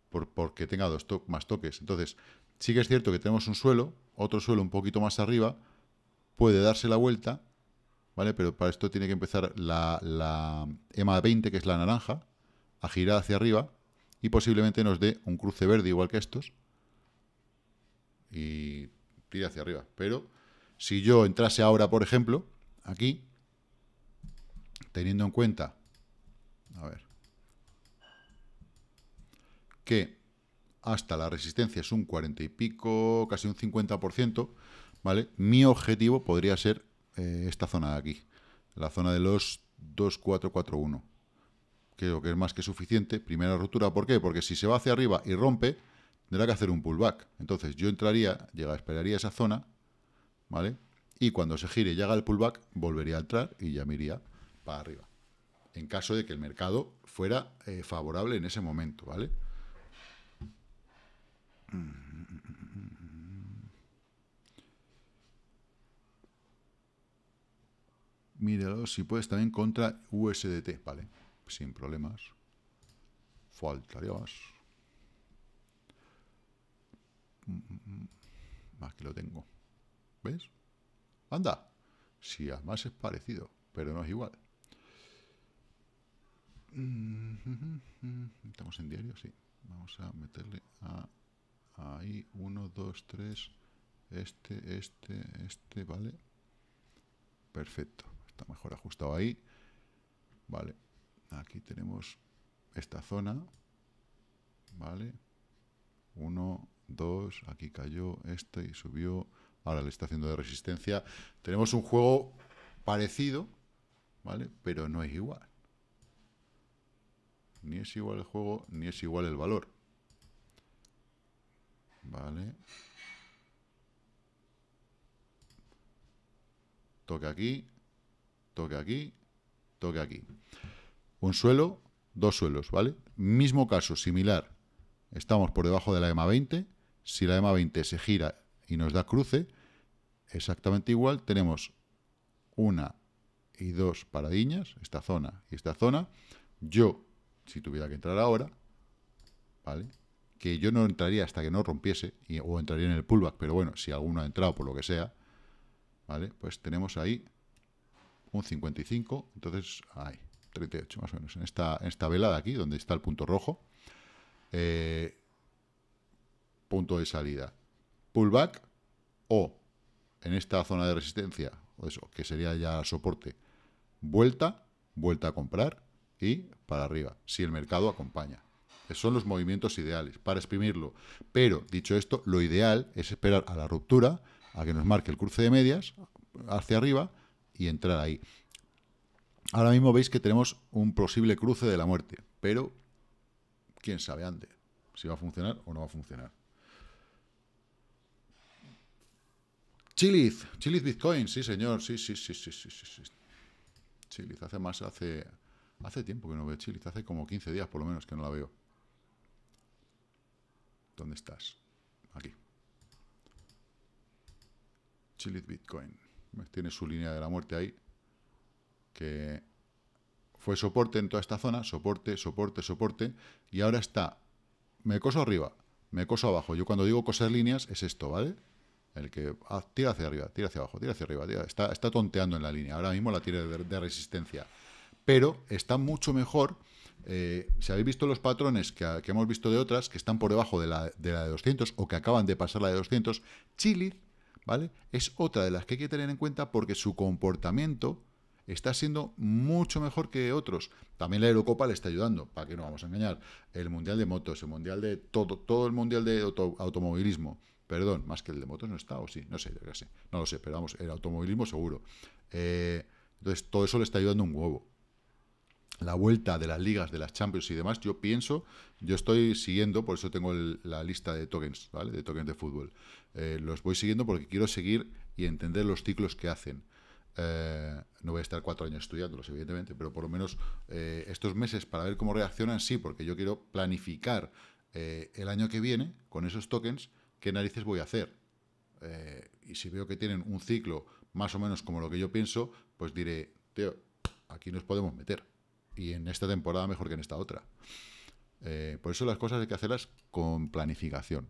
por, porque tenga dos más toques. Entonces, sí que es cierto que tenemos un suelo, otro suelo un poquito más arriba, puede darse la vuelta ¿vale? Pero para esto tiene que empezar la, la EMA 20, que es la naranja, a girar hacia arriba y posiblemente nos dé un cruce verde igual que estos y tire hacia arriba. Pero si yo entrase ahora, por ejemplo, aquí, teniendo en cuenta, a ver, que hasta la resistencia es un 40 y pico, casi un 50%, ¿vale? Mi objetivo podría ser eh, esta zona de aquí, la zona de los 2441. Creo que es más que suficiente. Primera ruptura, ¿por qué? Porque si se va hacia arriba y rompe, tendrá que hacer un pullback. Entonces yo entraría, llega, esperaría esa zona, ¿vale? Y cuando se gire y haga el pullback, volvería a entrar y ya me iría para arriba. En caso de que el mercado fuera eh, favorable en ese momento, ¿vale? Míralo, si puedes también contra USDT, vale, sin problemas. Faltaría más. Aquí lo tengo. ¿Ves? Anda. Si además es parecido, pero no es igual. [LAUGHS] Estamos en diario, sí. Vamos a meterle a ahí. Uno, dos, tres. Este, este, este, ¿vale? Perfecto. Está mejor ajustado ahí. Vale. Aquí tenemos esta zona. Vale. 1, 2, aquí cayó este y subió. Ahora le está haciendo de resistencia. Tenemos un juego parecido, ¿vale? Pero no es igual. Ni es igual el juego, ni es igual el valor. Vale. Toque aquí, toque aquí, toque aquí. Un suelo, dos suelos, ¿vale? Mismo caso, similar. Estamos por debajo de la EMA 20. Si la EMA 20 se gira y nos da cruce, exactamente igual, tenemos una y dos paradiñas, esta zona y esta zona. Yo, si tuviera que entrar ahora, ¿vale? Que yo no entraría hasta que no rompiese, o entraría en el pullback, pero bueno, si alguno ha entrado por lo que sea, ¿vale? Pues tenemos ahí un 55, entonces, ahí, 38 más o menos, en esta, en esta vela de aquí, donde está el punto rojo, eh, punto de salida, pullback, o en esta zona de resistencia, o eso, que sería ya soporte, vuelta, vuelta a comprar y para arriba, si el mercado acompaña. Esos son los movimientos ideales para exprimirlo. Pero, dicho esto, lo ideal es esperar a la ruptura, a que nos marque el cruce de medias hacia arriba y entrar ahí. Ahora mismo veis que tenemos un posible cruce de la muerte, pero quién sabe antes si va a funcionar o no va a funcionar. Chiliz, Chiliz Bitcoin, sí señor, sí, sí, sí, sí, sí, sí. Chiliz, hace más, hace, hace tiempo que no veo Chiliz, hace como 15 días por lo menos que no la veo. ¿Dónde estás? Aquí. Chiliz Bitcoin. Tiene su línea de la muerte ahí. Que fue soporte en toda esta zona, soporte, soporte, soporte, y ahora está me coso arriba, me coso abajo. Yo cuando digo coser líneas es esto, ¿vale? El que ah, tira hacia arriba, tira hacia abajo, tira hacia arriba, está, está, tonteando en la línea. Ahora mismo la tiene de, resistencia. Pero está mucho mejor. Eh, si habéis visto los patrones que, hemos visto de otras, que están por debajo de la, de la de 200 o que acaban de pasar la de 200, Chili, ¿vale? Es otra de las que hay que tener en cuenta porque su comportamiento está siendo mucho mejor que otros. También la Eurocopa le está ayudando, para que no vamos a engañar. El Mundial de Motos, el Mundial de todo, todo el Mundial de automovilismo, Perdón, más que el de motos no está, o sí, no sé. No lo sé, pero vamos, el automovilismo seguro. Eh, entonces, todo eso le está ayudando un huevo. La vuelta de las ligas, de las Champions y demás, yo pienso, yo estoy siguiendo, por eso tengo la lista de tokens, ¿vale? De tokens de fútbol. Eh, los voy siguiendo porque quiero seguir y entender los ciclos que hacen. Eh, no voy a estar cuatro años estudiándolos, evidentemente, pero por lo menos estos meses para ver cómo reaccionan, sí, porque yo quiero planificar el año que viene con esos tokens ¿qué narices voy a hacer? Eh, y si veo que tienen un ciclo más o menos como lo que yo pienso, pues diré, tío, aquí nos podemos meter. Y en esta temporada mejor que en esta otra. Eh, por eso las cosas hay que hacerlas con planificación.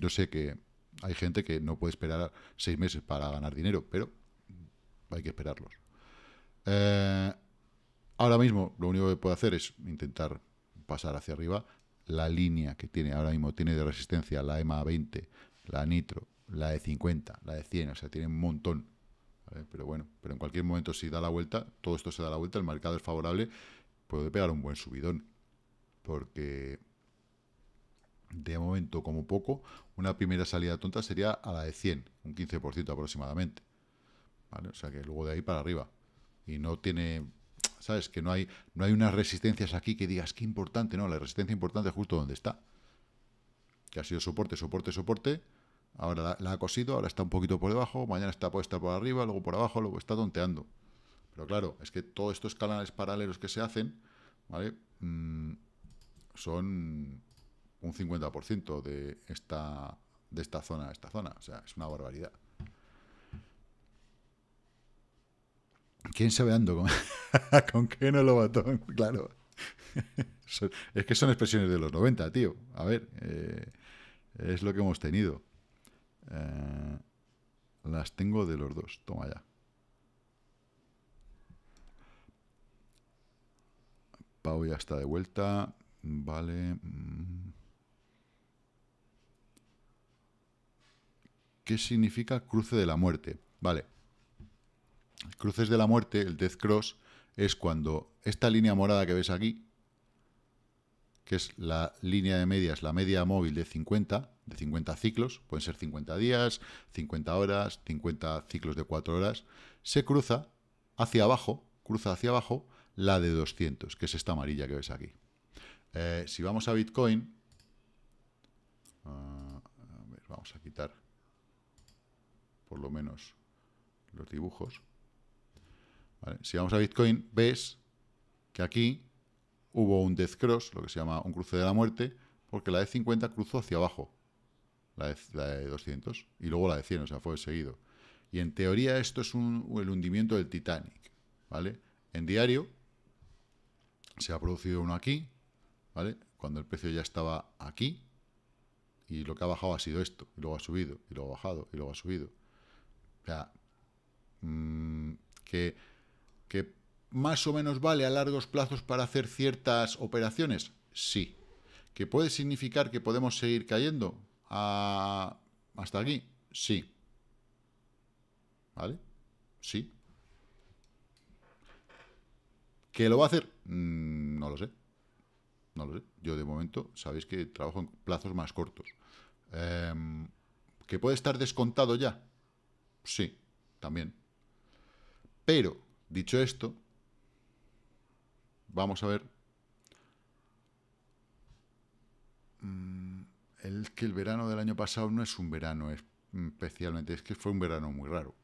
Yo sé que hay gente que no puede esperar seis meses para ganar dinero, pero hay que esperarlos. Eh, ahora mismo lo único que puedo hacer es intentar pasar hacia arriba la línea que tiene ahora mismo, tiene de resistencia la EMA 20, la Nitro, la de 50, la de 100, o sea, tiene un montón. Pero bueno, pero en cualquier momento si da la vuelta, todo esto se da la vuelta, el mercado es favorable, puede pegar un buen subidón. Porque de momento, como poco, una primera salida tonta sería a la de 100, un 15% aproximadamente. O sea que luego de ahí para arriba. Y no tiene ¿sabes? Que no hay, no hay unas resistencias aquí que digas, qué importante, no, la resistencia importante es justo donde está. Que ha sido soporte, soporte, soporte, ahora la, ha cosido, ahora está un poquito por debajo, mañana está puede estar por arriba, luego por abajo, luego está tonteando. Pero claro, es que todos estos canales paralelos que se hacen, ¿vale? Mm, son un 50% de esta, de esta zona a esta zona. O sea, es una barbaridad. ¿Quién sabe ando con, [LAUGHS] con qué no lo batón? Claro. [LAUGHS] es que son expresiones de los 90, tío. A ver, eh, es lo que hemos tenido. Eh, las tengo de los dos. Toma ya. Pau ya está de vuelta. Vale. Mm. ¿Qué significa cruce de la muerte? Vale. Cruces de la muerte, el Death Cross, es cuando esta línea morada que ves aquí que es la línea de medias, la media móvil de 50, de 50 ciclos, pueden ser 50 días, 50 horas, 50 ciclos de 4 horas, se cruza hacia abajo, cruza hacia abajo la de 200, que es esta amarilla que ves aquí. Eh, si vamos a Bitcoin, ah, vamos a quitar por lo menos los dibujos. Si vamos a Bitcoin, ves que aquí hubo un death cross, lo que se llama un cruce de la muerte, porque la de 50 cruzó hacia abajo, la de, 200, y luego la de 100, o sea, fue seguido. Y en teoría esto es el hundimiento del Titanic, ¿vale? En diario se ha producido uno aquí, ¿vale? Cuando el precio ya estaba aquí, y lo que ha bajado ha sido esto, y luego ha subido, y luego ha bajado, y luego ha subido. O sea, mm, que, que más o menos vale a largos plazos para hacer ciertas operaciones? Sí. ¿Que puede significar que podemos seguir cayendo hasta aquí? Sí. ¿Vale? Sí. ¿Que lo va a hacer? Mm, no lo sé. No lo sé. Yo de momento sabéis que trabajo en plazos más cortos. Em, ¿Que puede estar descontado ya? Sí, también. Pero, dicho esto, vamos a ver. Mm, el que el verano del año pasado no es un verano especialmente, es que fue un verano muy raro.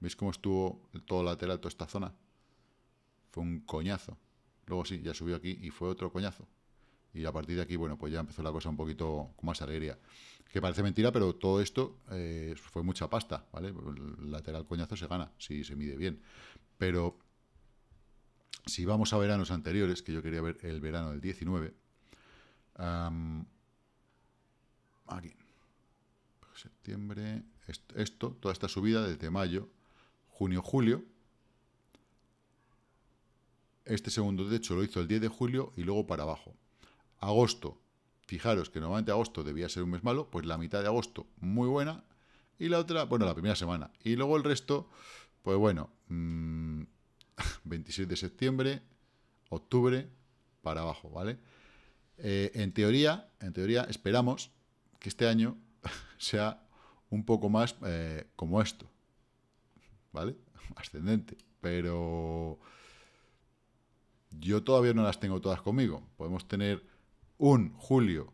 ¿Veis cómo estuvo todo lateral, toda esta zona? Fue un coñazo. Luego sí, ya subió aquí y fue otro coñazo. Y a partir de aquí, bueno, pues ya empezó la cosa un poquito con más alegría. Que parece mentira, pero todo esto eh, fue mucha pasta, ¿vale? El lateral coñazo se gana, si se mide bien. Pero si vamos a veranos anteriores, que yo quería ver el verano del 19, aquí, septiembre, esto, toda esta subida desde mayo, junio, julio, este segundo techo lo hizo el 10 de julio y luego para abajo. Agosto, fijaros que normalmente agosto debía ser un mes malo, pues la mitad de agosto muy buena y la otra, bueno, la primera semana. Y luego el resto, pues bueno, 26 mm, [LAUGHS] de septiembre, octubre, para abajo, ¿vale? Eh, en teoría, en teoría esperamos que este año [LAUGHS] sea un poco más eh, como esto, ¿vale? [LAUGHS] Ascendente, pero yo todavía no las tengo todas conmigo. Podemos tener un julio.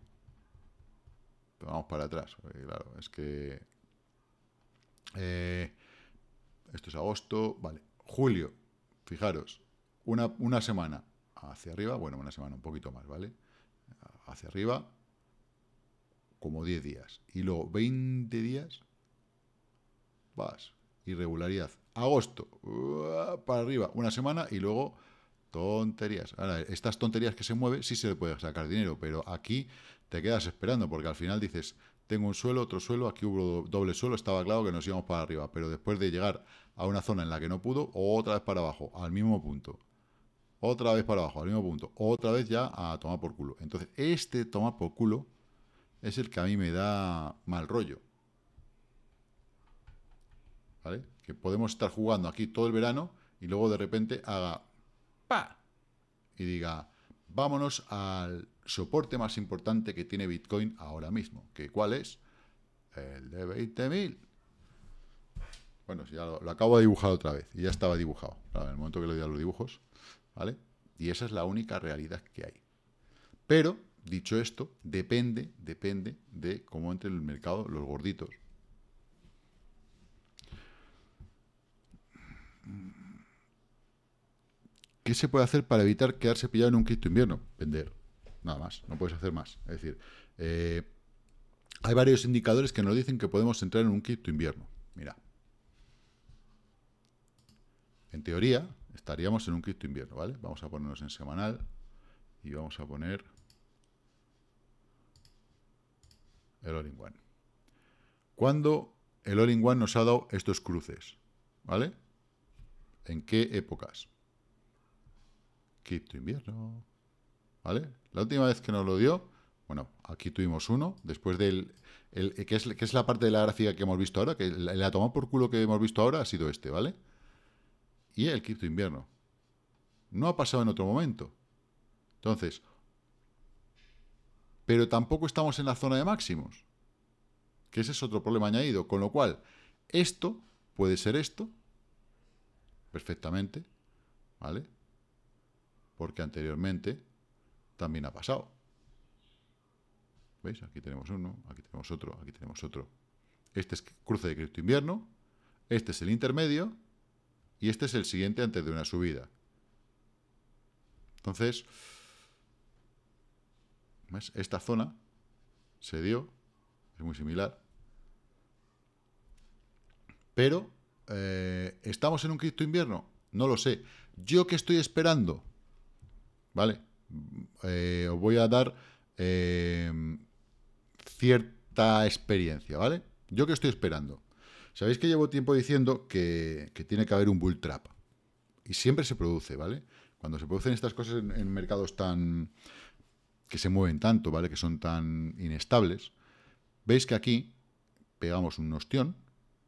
vamos para atrás, claro, es que... Eh, esto es agosto, vale. Julio, fijaros, una, una semana hacia arriba, bueno, una semana un poquito más, ¿vale? Hacia arriba, como 10 días. Y luego 20 días, vas, irregularidad. Agosto, para arriba, una semana y luego Tonterías. Ahora, estas tonterías que se mueven, sí se le puede sacar dinero, pero aquí te quedas esperando, porque al final dices, tengo un suelo, otro suelo, aquí hubo doble suelo, estaba claro que nos íbamos para arriba, pero después de llegar a una zona en la que no pudo, otra vez para abajo, al mismo punto. Otra vez para abajo, al mismo punto. Otra vez ya a tomar por culo. Entonces, este tomar por culo es el que a mí me da mal rollo. ¿Vale? Que podemos estar jugando aquí todo el verano y luego de repente haga y diga, vámonos al soporte más importante que tiene Bitcoin ahora mismo. ¿Que ¿Cuál es? El de 20.000. Bueno, ya lo, acabo de dibujar otra vez. Y ya estaba dibujado. en el momento que le di a los dibujos. ¿Vale? Y esa es la única realidad que hay. Pero, dicho esto, depende, depende de cómo entre en el mercado los gorditos. ¿Qué se puede hacer para evitar quedarse pillado en un cripto invierno? Vender. Nada más. No puedes hacer más. Es decir, eh, hay varios indicadores que nos dicen que podemos entrar en un cripto invierno. Mira. En teoría, estaríamos en un cripto invierno, ¿vale? Vamos a ponernos en semanal y vamos a poner el All-in-One. ¿Cuándo el All-in-One nos ha dado estos cruces? ¿Vale? ¿En qué épocas? Cripto invierno. ¿Vale? La última vez que nos lo dio, bueno, aquí tuvimos uno, después del... El, que, es, que es la parte de la gráfica que hemos visto ahora, que la, la por culo que hemos visto ahora ha sido este, ¿vale? Y el cripto invierno. No ha pasado en otro momento. Entonces, pero tampoco estamos en la zona de máximos, que ese es otro problema añadido, con lo cual esto puede ser esto, perfectamente, ¿vale? Porque anteriormente también ha pasado. ¿Veis? Aquí tenemos uno, aquí tenemos otro, aquí tenemos otro. Este es cruce de cripto invierno, este es el intermedio y este es el siguiente antes de una subida. Entonces, esta zona se dio, es muy similar, pero eh, ¿estamos en un cripto invierno? No lo sé. ¿Yo qué estoy esperando? ¿Vale? Eh, os voy a dar eh, cierta experiencia, ¿vale? ¿Yo qué estoy esperando? Sabéis que llevo tiempo diciendo que, tiene que haber un bull trap. Y siempre se produce, ¿vale? Cuando se producen estas cosas en, mercados tan... que se mueven tanto, ¿vale? Que son tan inestables. Veis que aquí pegamos un ostión,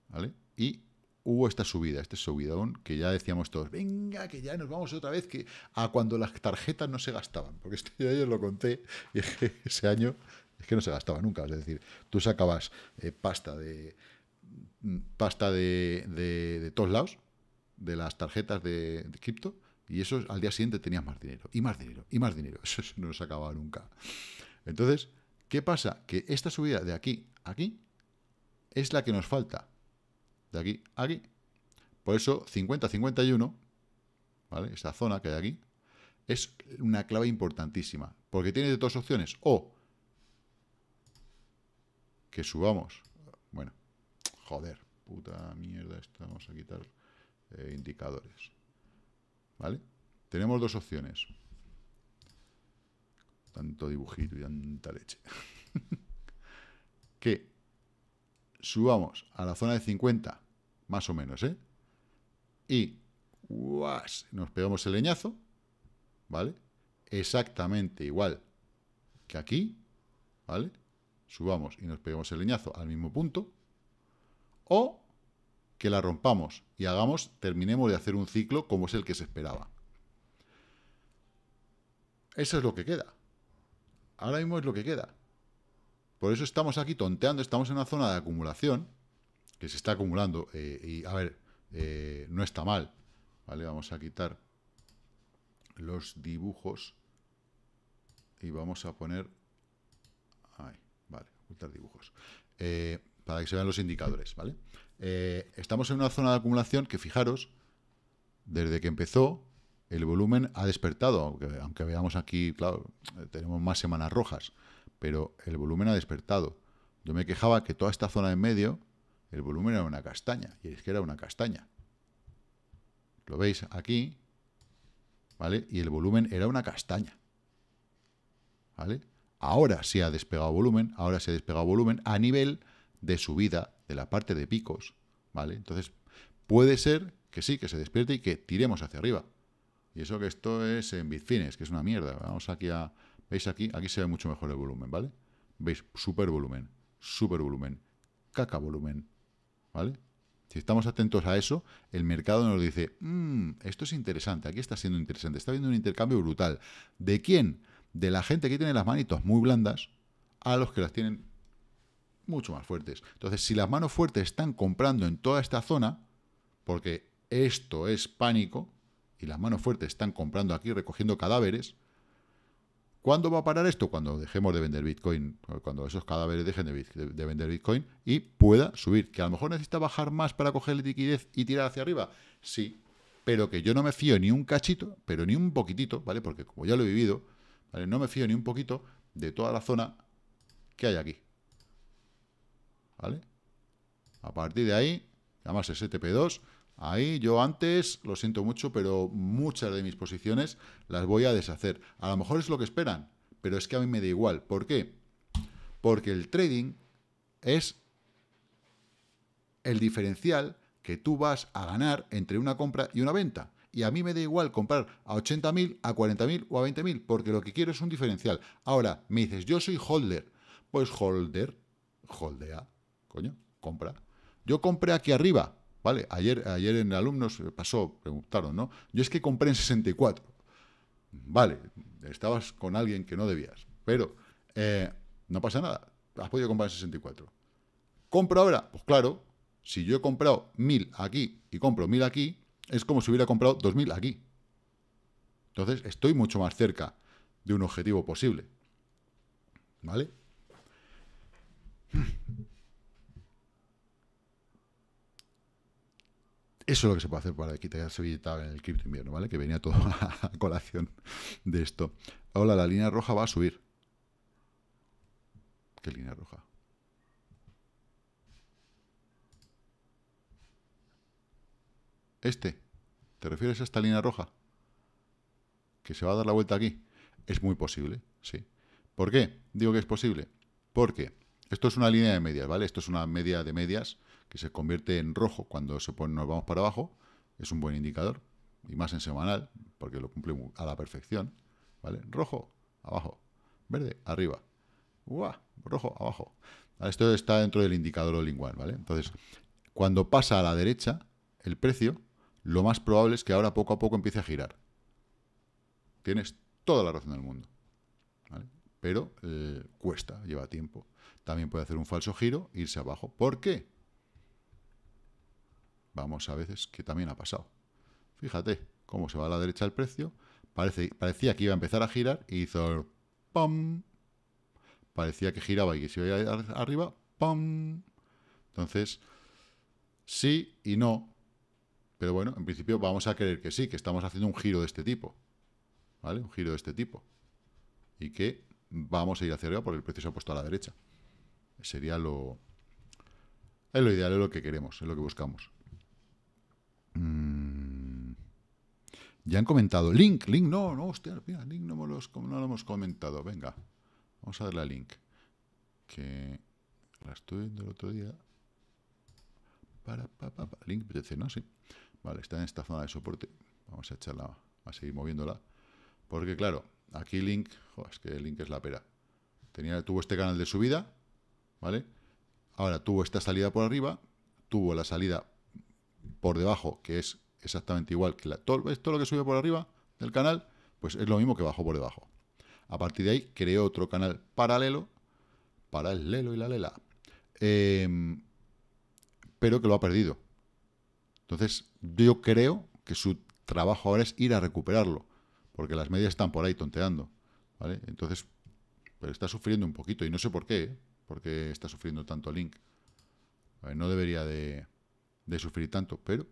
¿vale? Y hubo esta subida, este subidón, que ya decíamos todos, venga, que ya nos vamos otra vez que a cuando las tarjetas no se gastaban. Porque esto ya yo lo conté, ese año es que no se gastaba nunca. Es decir, tú sacabas eh, pasta de pasta de, de, todos lados, de las tarjetas de, cripto, y eso al día siguiente tenías más dinero, y más dinero, y más dinero. [LAUGHS] Eso no se acababa nunca. Entonces, ¿qué pasa? Que esta subida de aquí a aquí es la que nos falta. De aquí a aquí. Por eso, 50-51, ¿vale? Esta zona que hay aquí, es una clave importantísima. Porque tiene dos opciones. O que subamos. Bueno, Joder, puta mierda, vamos a quitar eh, indicadores. ¿Vale? Tenemos dos opciones. Tanto dibujito y tanta leche. [LAUGHS] que subamos a la zona de 50, más o menos, ¿eh? Y nos pegamos el leñazo, ¿vale? Exactamente igual que aquí, ¿vale? Subamos y nos pegamos el leñazo al mismo punto, o que la rompamos y hagamos, terminemos de hacer un ciclo como es el que se esperaba. Eso es lo que queda. Ahora mismo es lo que queda. Por eso estamos aquí tonteando, estamos en una zona de acumulación, que se está acumulando, eh, y a ver, eh, no está mal, ¿vale? Vamos a quitar los dibujos y vamos a poner... Ahí, vale, ocultar dibujos. Eh, para que se vean los indicadores, ¿vale? Eh, estamos en una zona de acumulación que, fijaros, desde que empezó, el volumen ha despertado, aunque, veamos aquí, claro, tenemos más semanas rojas, pero el volumen ha despertado. Yo me quejaba que toda esta zona en medio, el volumen era una castaña, y es que era una castaña. Lo veis aquí, ¿vale? Y el volumen era una castaña, ¿vale? Ahora sí ha despegado volumen, ahora se ha despegado volumen a nivel de subida de la parte de picos, ¿vale? Entonces, puede ser que sí, que se despierte y que tiremos hacia arriba. Y eso que esto es en Bitfines, que es una mierda. Vamos aquí a... ¿Veis aquí? Aquí se ve mucho mejor el volumen, ¿vale? ¿Veis? Super volumen, super volumen, caca volumen, ¿vale? Si estamos atentos a eso, el mercado nos dice, mmm, esto es interesante, aquí está siendo interesante, está habiendo un intercambio brutal. ¿De quién? De la gente que tiene las manitos muy blandas a los que las tienen mucho más fuertes. Entonces, si las manos fuertes están comprando en toda esta zona, porque esto es pánico, y las manos fuertes están comprando aquí, recogiendo cadáveres, ¿cuándo va a parar esto? Cuando dejemos de vender Bitcoin, cuando esos cadáveres dejen de, vender Bitcoin y pueda subir. ¿Que a lo mejor necesita bajar más para coger liquidez y tirar hacia arriba? Sí, pero que yo no me fío ni un cachito, pero ni un poquitito, ¿vale? Porque como ya lo he vivido, ¿vale? No me fío ni un poquito de toda la zona que hay aquí. ¿Vale? A partir de ahí, además es STP2, ahí yo antes, lo siento mucho, pero muchas de mis posiciones las voy a deshacer. A lo mejor es lo que esperan, pero es que a mí me da igual. ¿Por qué? Porque el trading es el diferencial que tú vas a ganar entre una compra y una venta. Y a mí me da igual comprar a 80.000, a 40.000 o a 20.000, porque lo que quiero es un diferencial. Ahora, me dices, yo soy holder. Pues holder, holdea coño, compra. Yo compré aquí arriba, ¿vale? Ayer, ayer en alumnos pasó, preguntaron, ¿no? Yo es que compré en 64. Vale, estabas con alguien que no debías, pero Eh, no pasa nada. Has podido comprar en 64. ¿Compro ahora? Pues claro, si yo he comprado 1000 aquí y compro 1000 aquí, es como si hubiera comprado 2000 aquí. Entonces, estoy mucho más cerca de un objetivo posible. ¿Vale? Eso es lo que se puede hacer para quitarse billeta en el cripto invierno, ¿vale? Que venía todo [LAUGHS] a colación de esto. Hola, la línea roja va a subir. ¿Qué línea roja? Este. ¿Te refieres a esta línea roja? ¿Que se va a dar la vuelta aquí? Es muy posible, sí. ¿Por qué? Digo que es posible. Porque esto es una línea de medias, ¿vale? Esto es una media de medias que se convierte en rojo cuando se nos vamos para abajo, es un buen indicador, y más en semanal, porque lo cumple a la perfección, ¿vale? Rojo, abajo, verde, arriba, rojo, abajo. Esto está dentro del indicador lingual, ¿vale? Entonces, cuando pasa a la derecha, el precio, lo más probable es que ahora poco a poco empiece a girar. Tienes toda la razón del mundo, ¿vale? Pero eh, cuesta, lleva tiempo. También puede hacer un falso giro irse abajo. ¿Por qué? Vamos a veces que también ha pasado. Fíjate cómo se va a la derecha el precio. Parece, parecía que iba a empezar a girar y hizo ¡pam! Parecía que giraba y que se iba arriba ¡pam! Entonces, sí y no. Pero bueno, en principio vamos a creer que sí, que estamos haciendo un giro de este tipo. ¿Vale? Un giro de este tipo. Y que vamos a ir hacia arriba porque el precio se ha puesto a la derecha. Sería lo... Es lo ideal, es lo que queremos, es lo que buscamos. Ya han comentado. Link, link, no, no, hostia, mira, link no, lo hemos comentado. Venga, vamos a darle a link. Que la estoy viendo el otro día. Para, para, para, link BTC, ¿no? Sí. Vale, está en esta zona de soporte. Vamos a echarla, a seguir moviéndola. Porque, claro, aquí link, es que link es la pera. Tenía, tuvo este canal de subida, ¿vale? Ahora tuvo esta salida por arriba, tuvo la salida por debajo, que es exactamente igual que la, todo, lo que sube por arriba del canal, pues es lo mismo que bajó por debajo. A partir de ahí creó otro canal paralelo, para el lelo y la lela, em, pero que lo ha perdido. Entonces, yo creo que su trabajo ahora es ir a recuperarlo, porque las medias están por ahí tonteando, ¿vale? Entonces, pero está sufriendo un poquito, y no sé por qué, ¿eh? porque está sufriendo tanto Link. no debería de, de sufrir tanto, pero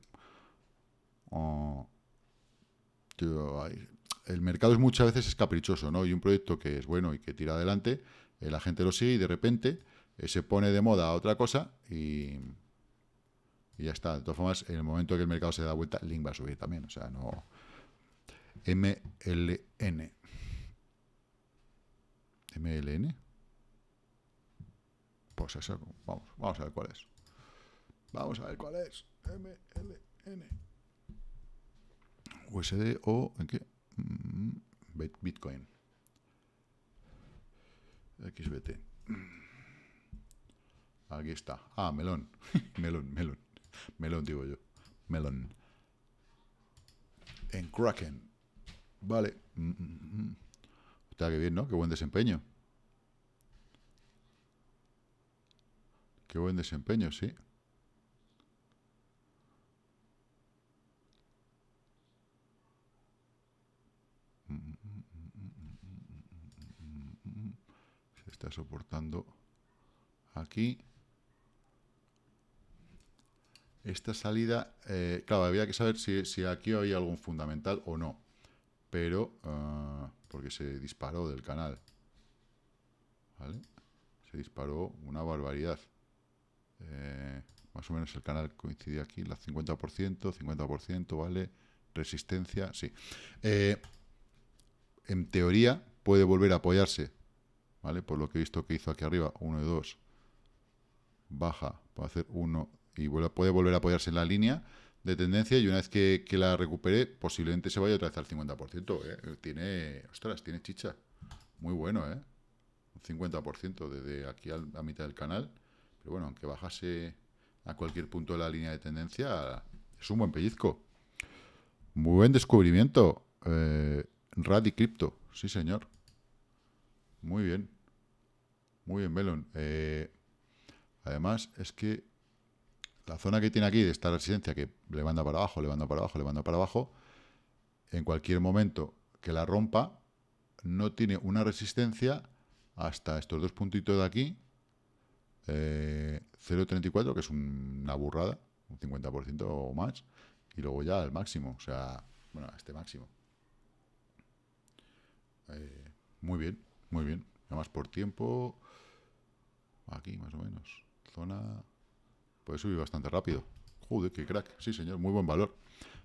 el mercado es muchas veces es caprichoso, ¿no? Y un proyecto que es bueno y que tira adelante, eh, la gente lo sigue y de repente eh, se pone de moda otra cosa y, y ya está. De todas formas, en el momento que el mercado se da vuelta, Link va a subir también, o sea, no... MLN. MLN. Pues eso, vamos, vamos a ver cuál es. Vamos a ver cuál es. MLN. USD o en qué? Mm, Bitcoin. XBT. Aquí está. Ah, melón. [LAUGHS] melón, melón. Melón, digo yo. Melón. En Kraken. Vale. Mm, Está mm, que bien, ¿no? Qué buen desempeño. Qué buen desempeño, sí. Soportando aquí. Esta salida, eh, claro, había que saber si, aquí hay algún fundamental o no. Pero, ah, porque se disparó del canal. Se disparó una barbaridad. Eh, más o menos el canal coincide aquí, la 50%, 50%, ¿vale? Resistencia, sí. Eh, en teoría puede volver a apoyarse, ¿vale? Por lo que he visto que hizo aquí arriba, 1 y 2, baja, puede hacer 1 y puede volver a apoyarse en la línea de tendencia y una vez que, la recupere, posiblemente se vaya otra vez al 50%. ¿eh? Tiene, ostras, tiene chicha. Muy bueno, ¿eh? Un 50% desde aquí a la mitad del canal. Pero bueno, aunque bajase a cualquier punto de la línea de tendencia, es un buen pellizco. Muy buen descubrimiento. Eh, Crypto, sí señor. Muy bien. Muy bien, Melon. Eh, además, es que la zona que tiene aquí de esta resistencia que le manda para abajo, le manda para abajo, le manda para abajo, en cualquier momento que la rompa, no tiene una resistencia hasta estos dos puntitos de aquí, 0.34, eh, que es una burrada, un 50% o más, y luego ya al máximo, o sea, bueno, a este máximo. Eh, muy bien, muy bien. Además por tiempo, aquí más o menos, zona, puede subir bastante rápido. Joder, qué crack, sí señor, muy buen valor.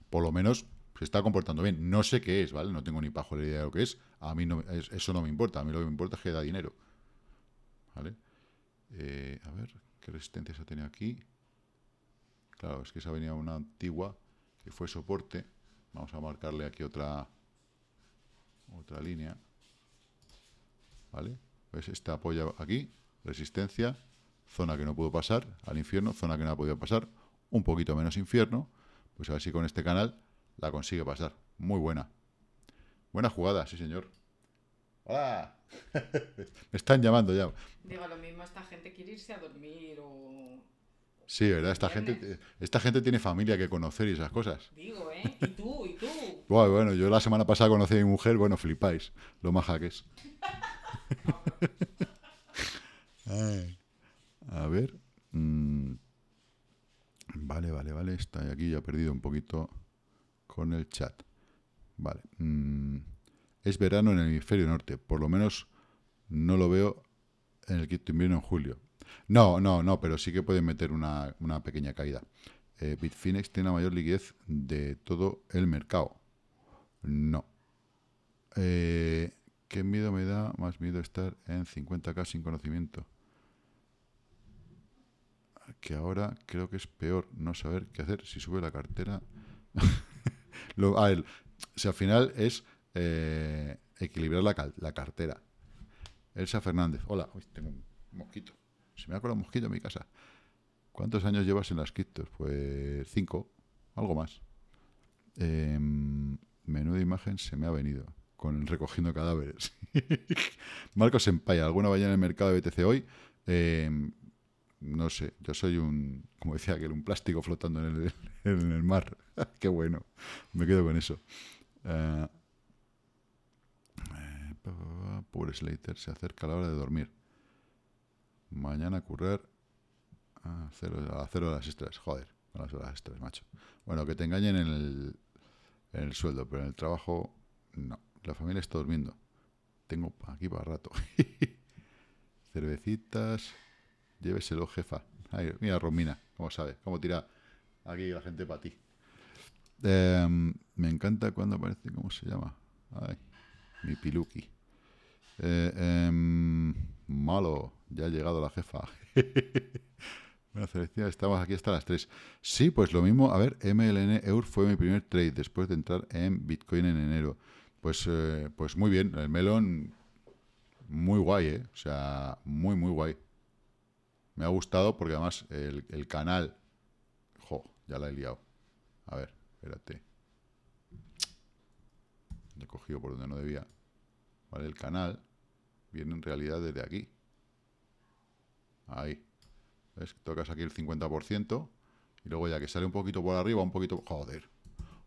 Por lo menos se está comportando bien. No sé qué es, ¿vale? No tengo ni pajo la idea de lo que es. A mí no, eso no me importa. A mí lo que me importa es que da dinero. ¿Vale? Eh, a ver, ¿qué resistencia se tiene aquí? Claro, es que esa venía una antigua que fue soporte. Vamos a marcarle aquí otra otra línea. ¿Vale? ¿Ves? Esta apoya aquí, resistencia, zona que no puedo pasar, al infierno, zona que no ha podido pasar, un poquito menos infierno, pues a ver si con este canal la consigue pasar. Muy buena. Buena jugada, sí señor. ¡Hola! [LAUGHS] Me están llamando ya. Digo, lo mismo esta gente quiere irse a dormir o... Sí, ¿verdad? Esta gente, esta gente tiene familia que conocer y esas cosas. Digo, ¿eh? ¿Y tú? ¿Y tú? [LAUGHS] Bueno, bueno, yo la semana pasada conocí a mi mujer, bueno, flipáis, lo maja que es. [LAUGHS] a ver. Mm. Vale, vale, vale. Está aquí, ya he perdido un poquito con el chat. Vale. Mm. Es verano en el hemisferio norte. Por lo menos no lo veo en el quinto invierno en julio. No, no, no, pero sí que pueden meter una, pequeña caída. Eh, Bitfinex tiene la mayor liquidez de todo el mercado. No. Eh, ¿Qué miedo me da? Más miedo estar en 50k sin conocimiento. Que ahora creo que es peor no saber qué hacer si sube la cartera. [LAUGHS] Lo, a ver, si al final es eh, equilibrar la, la, cartera. Elsa Fernández. Hola, Uy, tengo un mosquito. Se me ha colado un mosquito en mi casa. ¿Cuántos años llevas en las criptos? Pues cinco, algo más. Eh, menuda imagen se me ha venido con recogiendo cadáveres. [LAUGHS] Marcos Empaya, ¿alguna vaya en el mercado de BTC hoy? Em, no sé, yo soy un, como decía aquel, un plástico flotando en el, [LAUGHS] mar. [LAUGHS] Qué bueno, me quedo con eso. Uh, pobre Slater, se acerca la hora de dormir. Mañana currar a cero, a cero de las estrellas. Joder, a las horas extras, macho. Bueno, que te engañen en el, en el sueldo, pero en el trabajo no. La familia está durmiendo. Tengo aquí para rato. [LAUGHS] Cervecitas. Lléveselo, jefa. mira, Romina, cómo sabe, cómo tira aquí la gente para ti. Em, me encanta cuando aparece, ¿cómo se llama? Mi piluki. Eh, em, malo, ya ha llegado la jefa. [LAUGHS] bueno, estamos aquí hasta las 3. Sí, pues lo mismo. A ver, MLN EUR fue mi primer trade después de entrar en Bitcoin en enero. Pues, eh, pues muy bien, el melón muy guay, ¿eh? O sea, muy, muy guay. Me ha gustado porque además el, canal... Jo, ya la he liado. A ver, espérate. he cogido por donde no debía. Vale, el canal viene en realidad desde aquí. Ahí. ¿Ves? Tocas aquí el 50% y luego ya que sale un poquito por arriba, un poquito... Joder.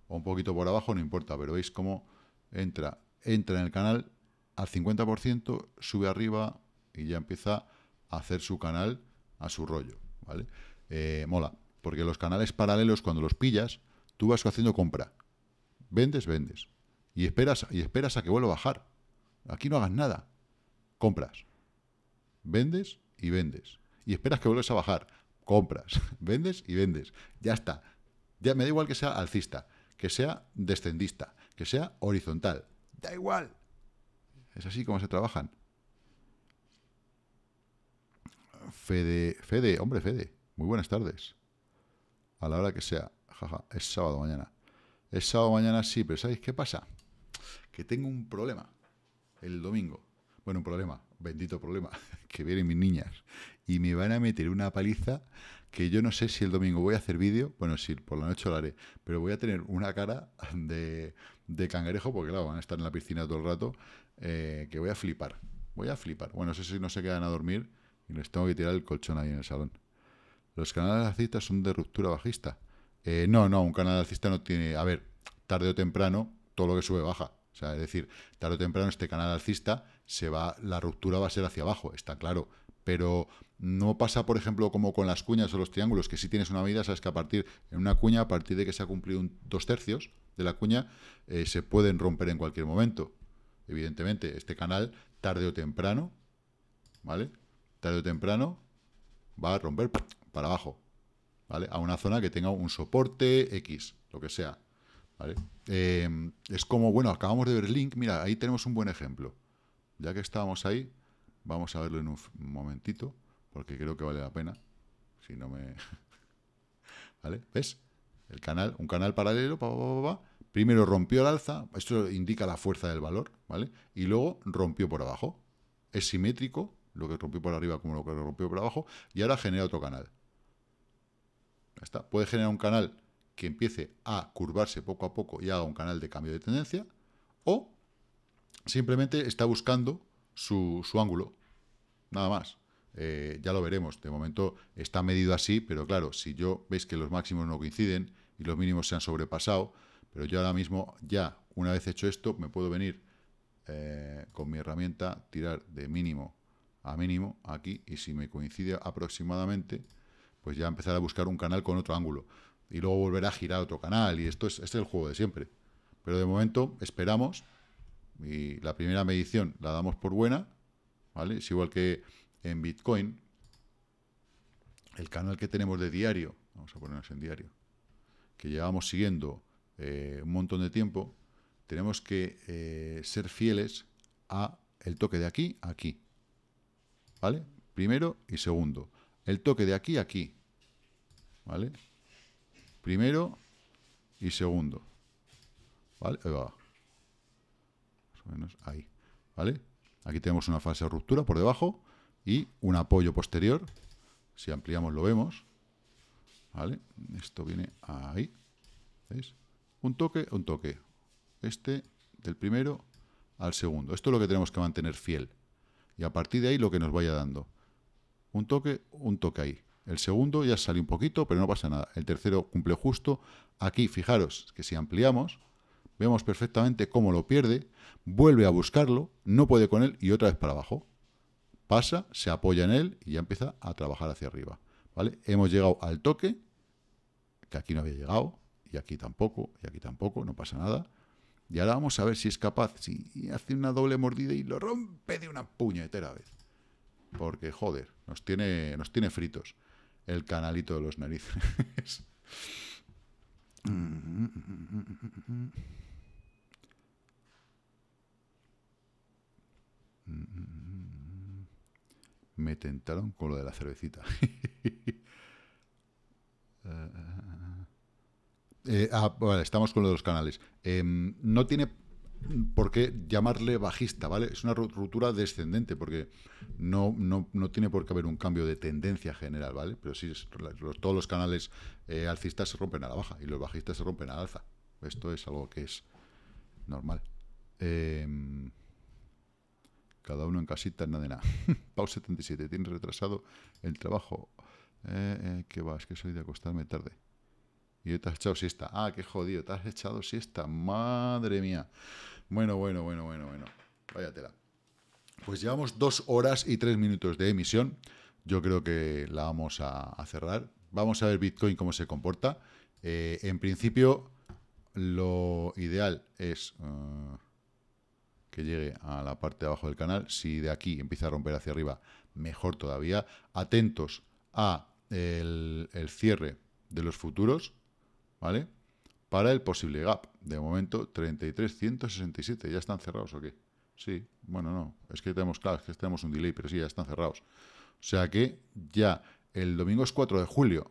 O un poquito por abajo, no importa, pero veis cómo entra, entra en el canal al 50%, sube arriba y ya empieza a hacer su canal a su rollo, ¿vale? Eh, mola, porque los canales paralelos, cuando los pillas, tú vas haciendo compra. Vendes, vendes. Y esperas, y esperas a que vuelva a bajar. Aquí no hagas nada. Compras. Vendes y vendes. Y esperas que vuelvas a bajar. Compras. [LAUGHS] Vendes y vendes. Ya está. Ya me da igual que sea alcista, que sea descendista, que sea horizontal. Da igual. Es así como se trabajan. Fede, Fede, hombre, Fede, muy buenas tardes. A la hora que sea, jaja, es sábado mañana. Es sábado mañana, sí, pero ¿sabéis qué pasa? Que tengo un problema el domingo. Bueno, un problema, bendito problema, [LAUGHS] que vienen mis niñas y me van a meter una paliza que yo no sé si el domingo voy a hacer vídeo, bueno, sí, por la noche lo haré, pero voy a tener una cara de, de cangrejo, porque claro, van a estar en la piscina todo el rato, eh, que voy a flipar. Voy a flipar. Bueno, sé si no se quedan a dormir y les tengo que tirar el colchón ahí en el salón. Los canales alcistas son de ruptura bajista. Eh, no, no, un canal alcista no tiene... A ver, tarde o temprano, todo lo que sube baja. O sea, es decir, tarde o temprano este canal alcista se va, la ruptura va a ser hacia abajo, está claro. Pero no pasa, por ejemplo, como con las cuñas o los triángulos, que si tienes una medida, sabes que a partir, en una cuña, a partir de que se ha cumplido un, dos tercios de la cuña, eh, se pueden romper en cualquier momento. Evidentemente, este canal, tarde o temprano, ¿vale? Tarde o temprano, va a romper para abajo, ¿vale? A una zona que tenga un soporte X, lo que sea, ¿vale? Eh, es como, bueno, acabamos de ver link, mira, ahí tenemos un buen ejemplo. Ya que estábamos ahí, vamos a verlo en un momentito, porque creo que vale la pena, si no me... [LAUGHS] ¿Vale? ¿Ves? El canal, un canal paralelo, pa, pa, pa, primero rompió el alza, esto indica la fuerza del valor, ¿vale? Y luego rompió por abajo. Es simétrico, lo que rompió por arriba como lo que rompió por abajo, y ahora genera otro canal. Ya está. Puede generar un canal que empiece a curvarse poco a poco y haga un canal de cambio de tendencia, o simplemente está buscando su, su ángulo, nada más. Eh, ya lo veremos, de momento está medido así, pero claro, si yo veis que los máximos no coinciden y los mínimos se han sobrepasado, pero yo ahora mismo ya, una vez hecho esto, me puedo venir eh, con mi herramienta, tirar de mínimo a mínimo aquí, y si me coincide aproximadamente, pues ya empezar a buscar un canal con otro ángulo y luego volver a girar otro canal y esto es, este es el juego de siempre. Pero de momento esperamos y la primera medición la damos por buena, ¿vale? Es igual que en Bitcoin, el canal que tenemos de diario, vamos a ponernos en diario, que llevamos siguiendo eh, un montón de tiempo, tenemos que eh, ser fieles a el toque de aquí a aquí, ¿vale? Primero y segundo. El toque de aquí a aquí, ¿vale? Primero y segundo. ¿Vale? Ahí va. Más o menos ahí. ¿Vale? Aquí tenemos una fase de ruptura por debajo y un apoyo posterior. Si ampliamos lo vemos. ¿Vale? Esto viene ahí. ¿Veis? Un toque, un toque. Este del primero al segundo. Esto es lo que tenemos que mantener fiel. Y a partir de ahí lo que nos vaya dando. Un toque, un toque ahí. El segundo ya sale un poquito, pero no pasa nada. El tercero cumple justo. Aquí, fijaros que si ampliamos, vemos perfectamente cómo lo pierde, vuelve a buscarlo, no puede con él y otra vez para abajo. Pasa, se apoya en él y ya empieza a trabajar hacia arriba. ¿vale? Hemos llegado al toque, que aquí no había llegado, y aquí tampoco, y aquí tampoco, no pasa nada. Y ahora vamos a ver si es capaz, si hace una doble mordida y lo rompe de una puñetera vez. Porque, joder, nos tiene, nos tiene fritos el canalito de los narices. [LAUGHS] Me tentaron con lo de la cervecita. [LAUGHS] eh, ah, vale, estamos con lo de los canales. Eh, no tiene por qué llamarle bajista, ¿vale? Es una ruptura descendente, porque no, no, no, tiene por qué haber un cambio de tendencia general, ¿vale? Pero sí, todos los canales eh, alcistas se rompen a la baja y los bajistas se rompen a la alza. Esto es algo que es normal. Eh, cada uno en casita, nada de nada. [LAUGHS] Pau 77, tienes retrasado el trabajo. Eh, eh, ¿Qué va? Es que soy de acostarme tarde. Y te has echado siesta. Ah, qué jodido, te has echado siesta. Madre mía. Bueno, bueno, bueno, bueno, bueno. Váyatela. Pues llevamos dos horas y tres minutos de emisión. Yo creo que la vamos a, cerrar. Vamos a ver Bitcoin cómo se comporta. Eh, en principio, lo ideal es uh, que llegue a la parte de abajo del canal. Si de aquí empieza a romper hacia arriba, mejor todavía. Atentos a el cierre de los futuros, ¿vale? Para el posible gap. De momento, 33,167. ¿Ya están cerrados o qué? Sí, bueno, no. Es que tenemos, claro, es que tenemos un delay, pero sí, ya están cerrados. O sea que ya el domingo es 4 de julio.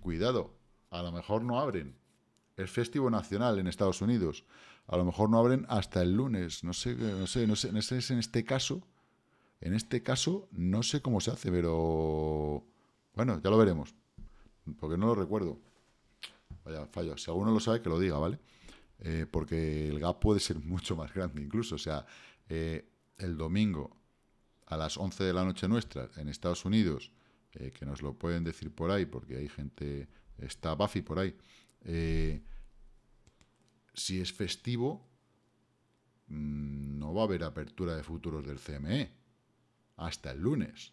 Cuidado, a lo mejor no abren. Es festivo nacional en Estados Unidos. A lo mejor no abren hasta el lunes. No sé, no sé, no sé, no sé en este caso. En este caso, no sé cómo se hace, pero bueno, ya lo veremos. Porque no lo recuerdo. Vaya, fallo. Si alguno lo sabe, que lo diga, ¿vale? Eh, porque el gap puede ser [LAUGHS] mucho más grande incluso. O sea, eh, el domingo a las 11 de la noche nuestra en Estados Unidos, eh, que nos lo pueden decir por ahí, porque hay gente, está Buffy por ahí, si es festivo, mm, no va a haber apertura de futuros del CME hasta el lunes.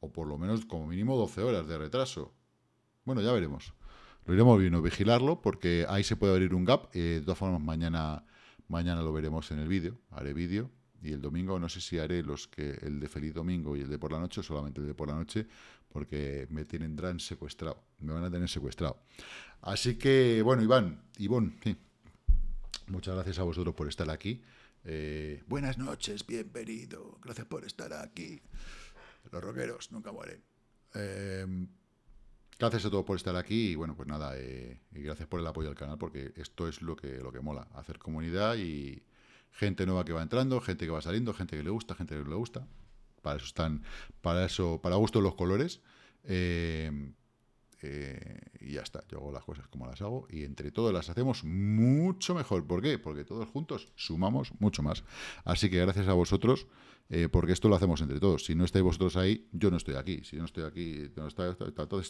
O por lo menos como mínimo 12 horas de retraso. Bueno, ya veremos. Lo iremos viendo, vigilarlo, porque ahí se puede abrir un gap. Eh, de todas formas, mañana, mañana lo veremos en el vídeo. Haré vídeo. Y el domingo no sé si haré los que el de feliz domingo y el de por la noche, o solamente el de por la noche, porque me tendrán secuestrado. Me van a tener secuestrado. Así que, bueno, Iván, Ivón. Muchas gracias a vosotros por estar aquí. Eh, buenas noches, bienvenido. Gracias por estar aquí. Los rockeros nunca mueren. Eh, Gracias a todos por estar aquí y bueno, pues nada, eh, y gracias por el apoyo al canal porque esto es lo que, lo que mola, hacer comunidad y gente nueva que va entrando, gente que va saliendo, gente que le gusta, gente que no le gusta. Para eso están, para eso, para gusto los colores. Eh, eh, y ya está, yo hago las cosas como las hago y entre todos las hacemos mucho mejor. ¿Por qué? Porque todos juntos sumamos mucho más. Así que gracias a vosotros, eh, porque esto lo hacemos entre todos. Si no estáis vosotros ahí, yo no estoy aquí. Si no estoy aquí, no está,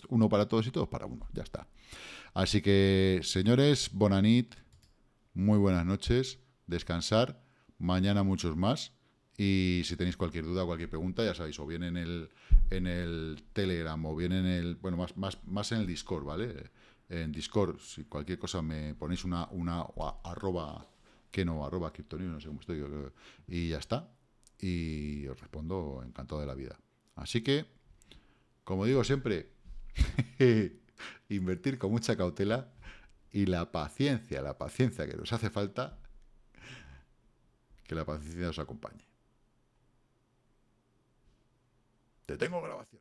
uno para todos y todos para uno. Ya está. Así que, señores, bonanit, muy buenas noches, descansar. Mañana muchos más. Y si tenéis cualquier duda, cualquier pregunta, ya sabéis, o bien en el, en el Telegram, o bien en el, bueno, más, más, más en el Discord, ¿vale? En Discord, si cualquier cosa me ponéis una, una arroba, que no, arroba no sé cómo estoy, y ya está. Y os respondo encantado de la vida. Así que, como digo siempre, [LAUGHS] invertir con mucha cautela y la paciencia, la paciencia que nos hace falta, que la paciencia os acompañe. Te tengo grabación.